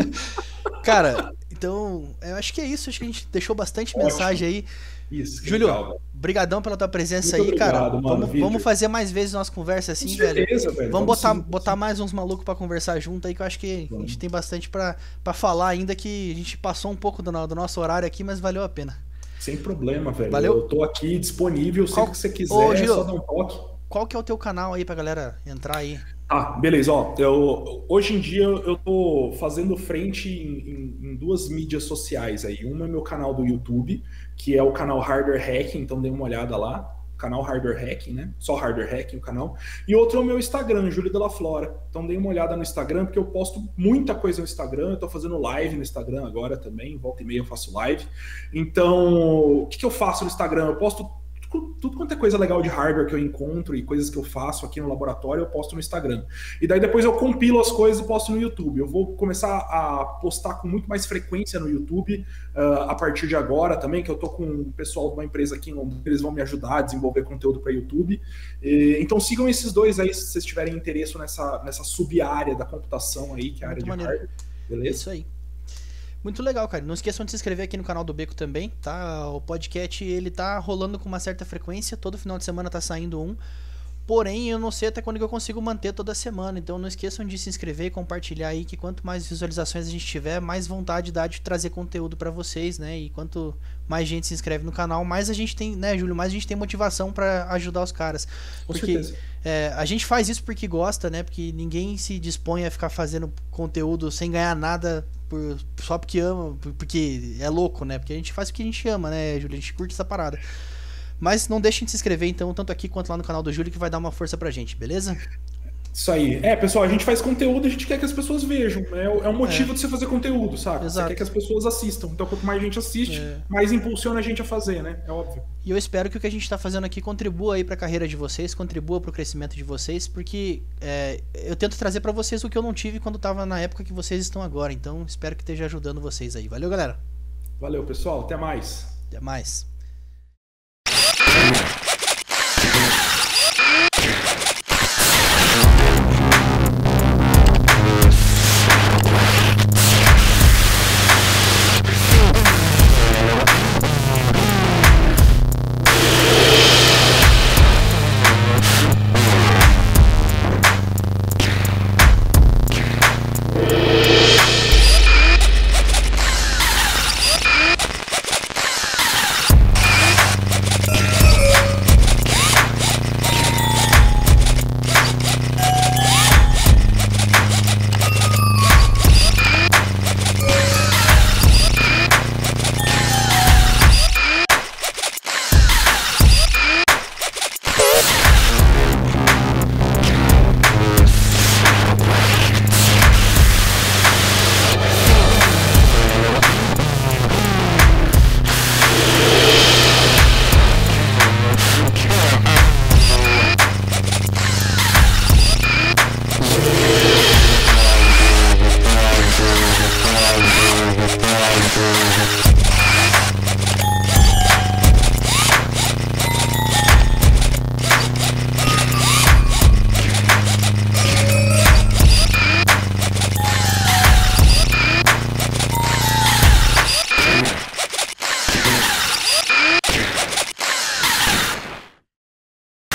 Cara, Então, eu acho que é isso. Acho que a gente deixou bastante Ótimo. mensagem aí. Isso. Júlio, legal, brigadão pela tua presença Muito aí, cara. obrigado, mano, vamos, vamos fazer mais vezes nossa conversa assim, Com velho. certeza, velho. Vamos botar, sim. botar mais uns malucos pra conversar junto aí, que eu acho que a gente Vamos. tem bastante pra pra falar ainda, que a gente passou um pouco do, do nosso horário aqui, mas valeu a pena. Sem problema, velho. Valeu. Eu tô aqui disponível sempre Qual- que você quiser. Ô, é Gil. só dar um toque. Qual que é o teu canal aí pra galera entrar aí? Ah, beleza, ó. Eu, hoje em dia eu tô fazendo frente em, em- em duas mídias sociais aí. Uma é meu canal do YouTube, que é o canal Hardware Hacking, então dê uma olhada lá. Canal Hardware Hacking, né? Só Hardware Hacking o canal. E outro é o meu Instagram, Júlio Della Flora. Então dê uma olhada no Instagram, porque eu posto muita coisa no Instagram. Eu tô fazendo live no Instagram agora também. Volta e meia eu faço live. Então, o que, que eu faço no Instagram? Eu posto tudo, tudo quanto é coisa legal de hardware que eu encontro e coisas que eu faço aqui no laboratório, eu posto no Instagram. E daí depois eu compilo as coisas e posto no YouTube. Eu vou começar a postar com muito mais frequência no YouTube ah, a partir de agora também, que eu tô com o pessoal de uma empresa aqui em Londres, eles vão me ajudar a desenvolver conteúdo para YouTube. E, então sigam esses dois aí se vocês tiverem interesse nessa, nessa sub-área da computação aí, que é a área Muito de maneiro. hardware. Beleza? isso aí. Muito legal, cara. Não esqueçam de se inscrever aqui no canal do Beco também, tá? O podcast, ele tá rolando com uma certa frequência, todo final de semana tá saindo um. Porém, eu não sei até quando que eu consigo manter toda semana, então não esqueçam de se inscrever e compartilhar aí, que quanto mais visualizações a gente tiver, mais vontade dá de trazer conteúdo pra vocês, né? E quanto mais gente se inscreve no canal, mais a gente tem, né, Júlio, mais a gente tem motivação pra ajudar os caras. Com Porque certeza. é, a gente faz isso porque gosta, né? Porque ninguém se dispõe a ficar fazendo conteúdo sem ganhar nada por- só porque ama, por- porque é louco, né? Porque a gente faz porque a gente ama, né, Júlio? A gente curte essa parada. Mas não deixem de se inscrever, então, tanto aqui quanto lá no canal do Júlio, que vai dar uma força pra gente, beleza? Isso aí. É, pessoal, a gente faz conteúdo, a gente quer que as pessoas vejam. É, o- é o motivo de você fazer conteúdo, sabe? Exato. Você quer que as pessoas assistam. Então, quanto mais gente assiste, É. mais impulsiona a gente a fazer, né? É óbvio. E eu espero que o que a gente tá fazendo aqui contribua aí pra carreira de vocês, contribua pro crescimento de vocês, porque é, eu tento trazer pra vocês o que eu não tive quando tava na época que vocês estão agora. Então, espero que esteja ajudando vocês aí. Valeu, galera. Valeu, pessoal. Até mais. Até mais. Thank you.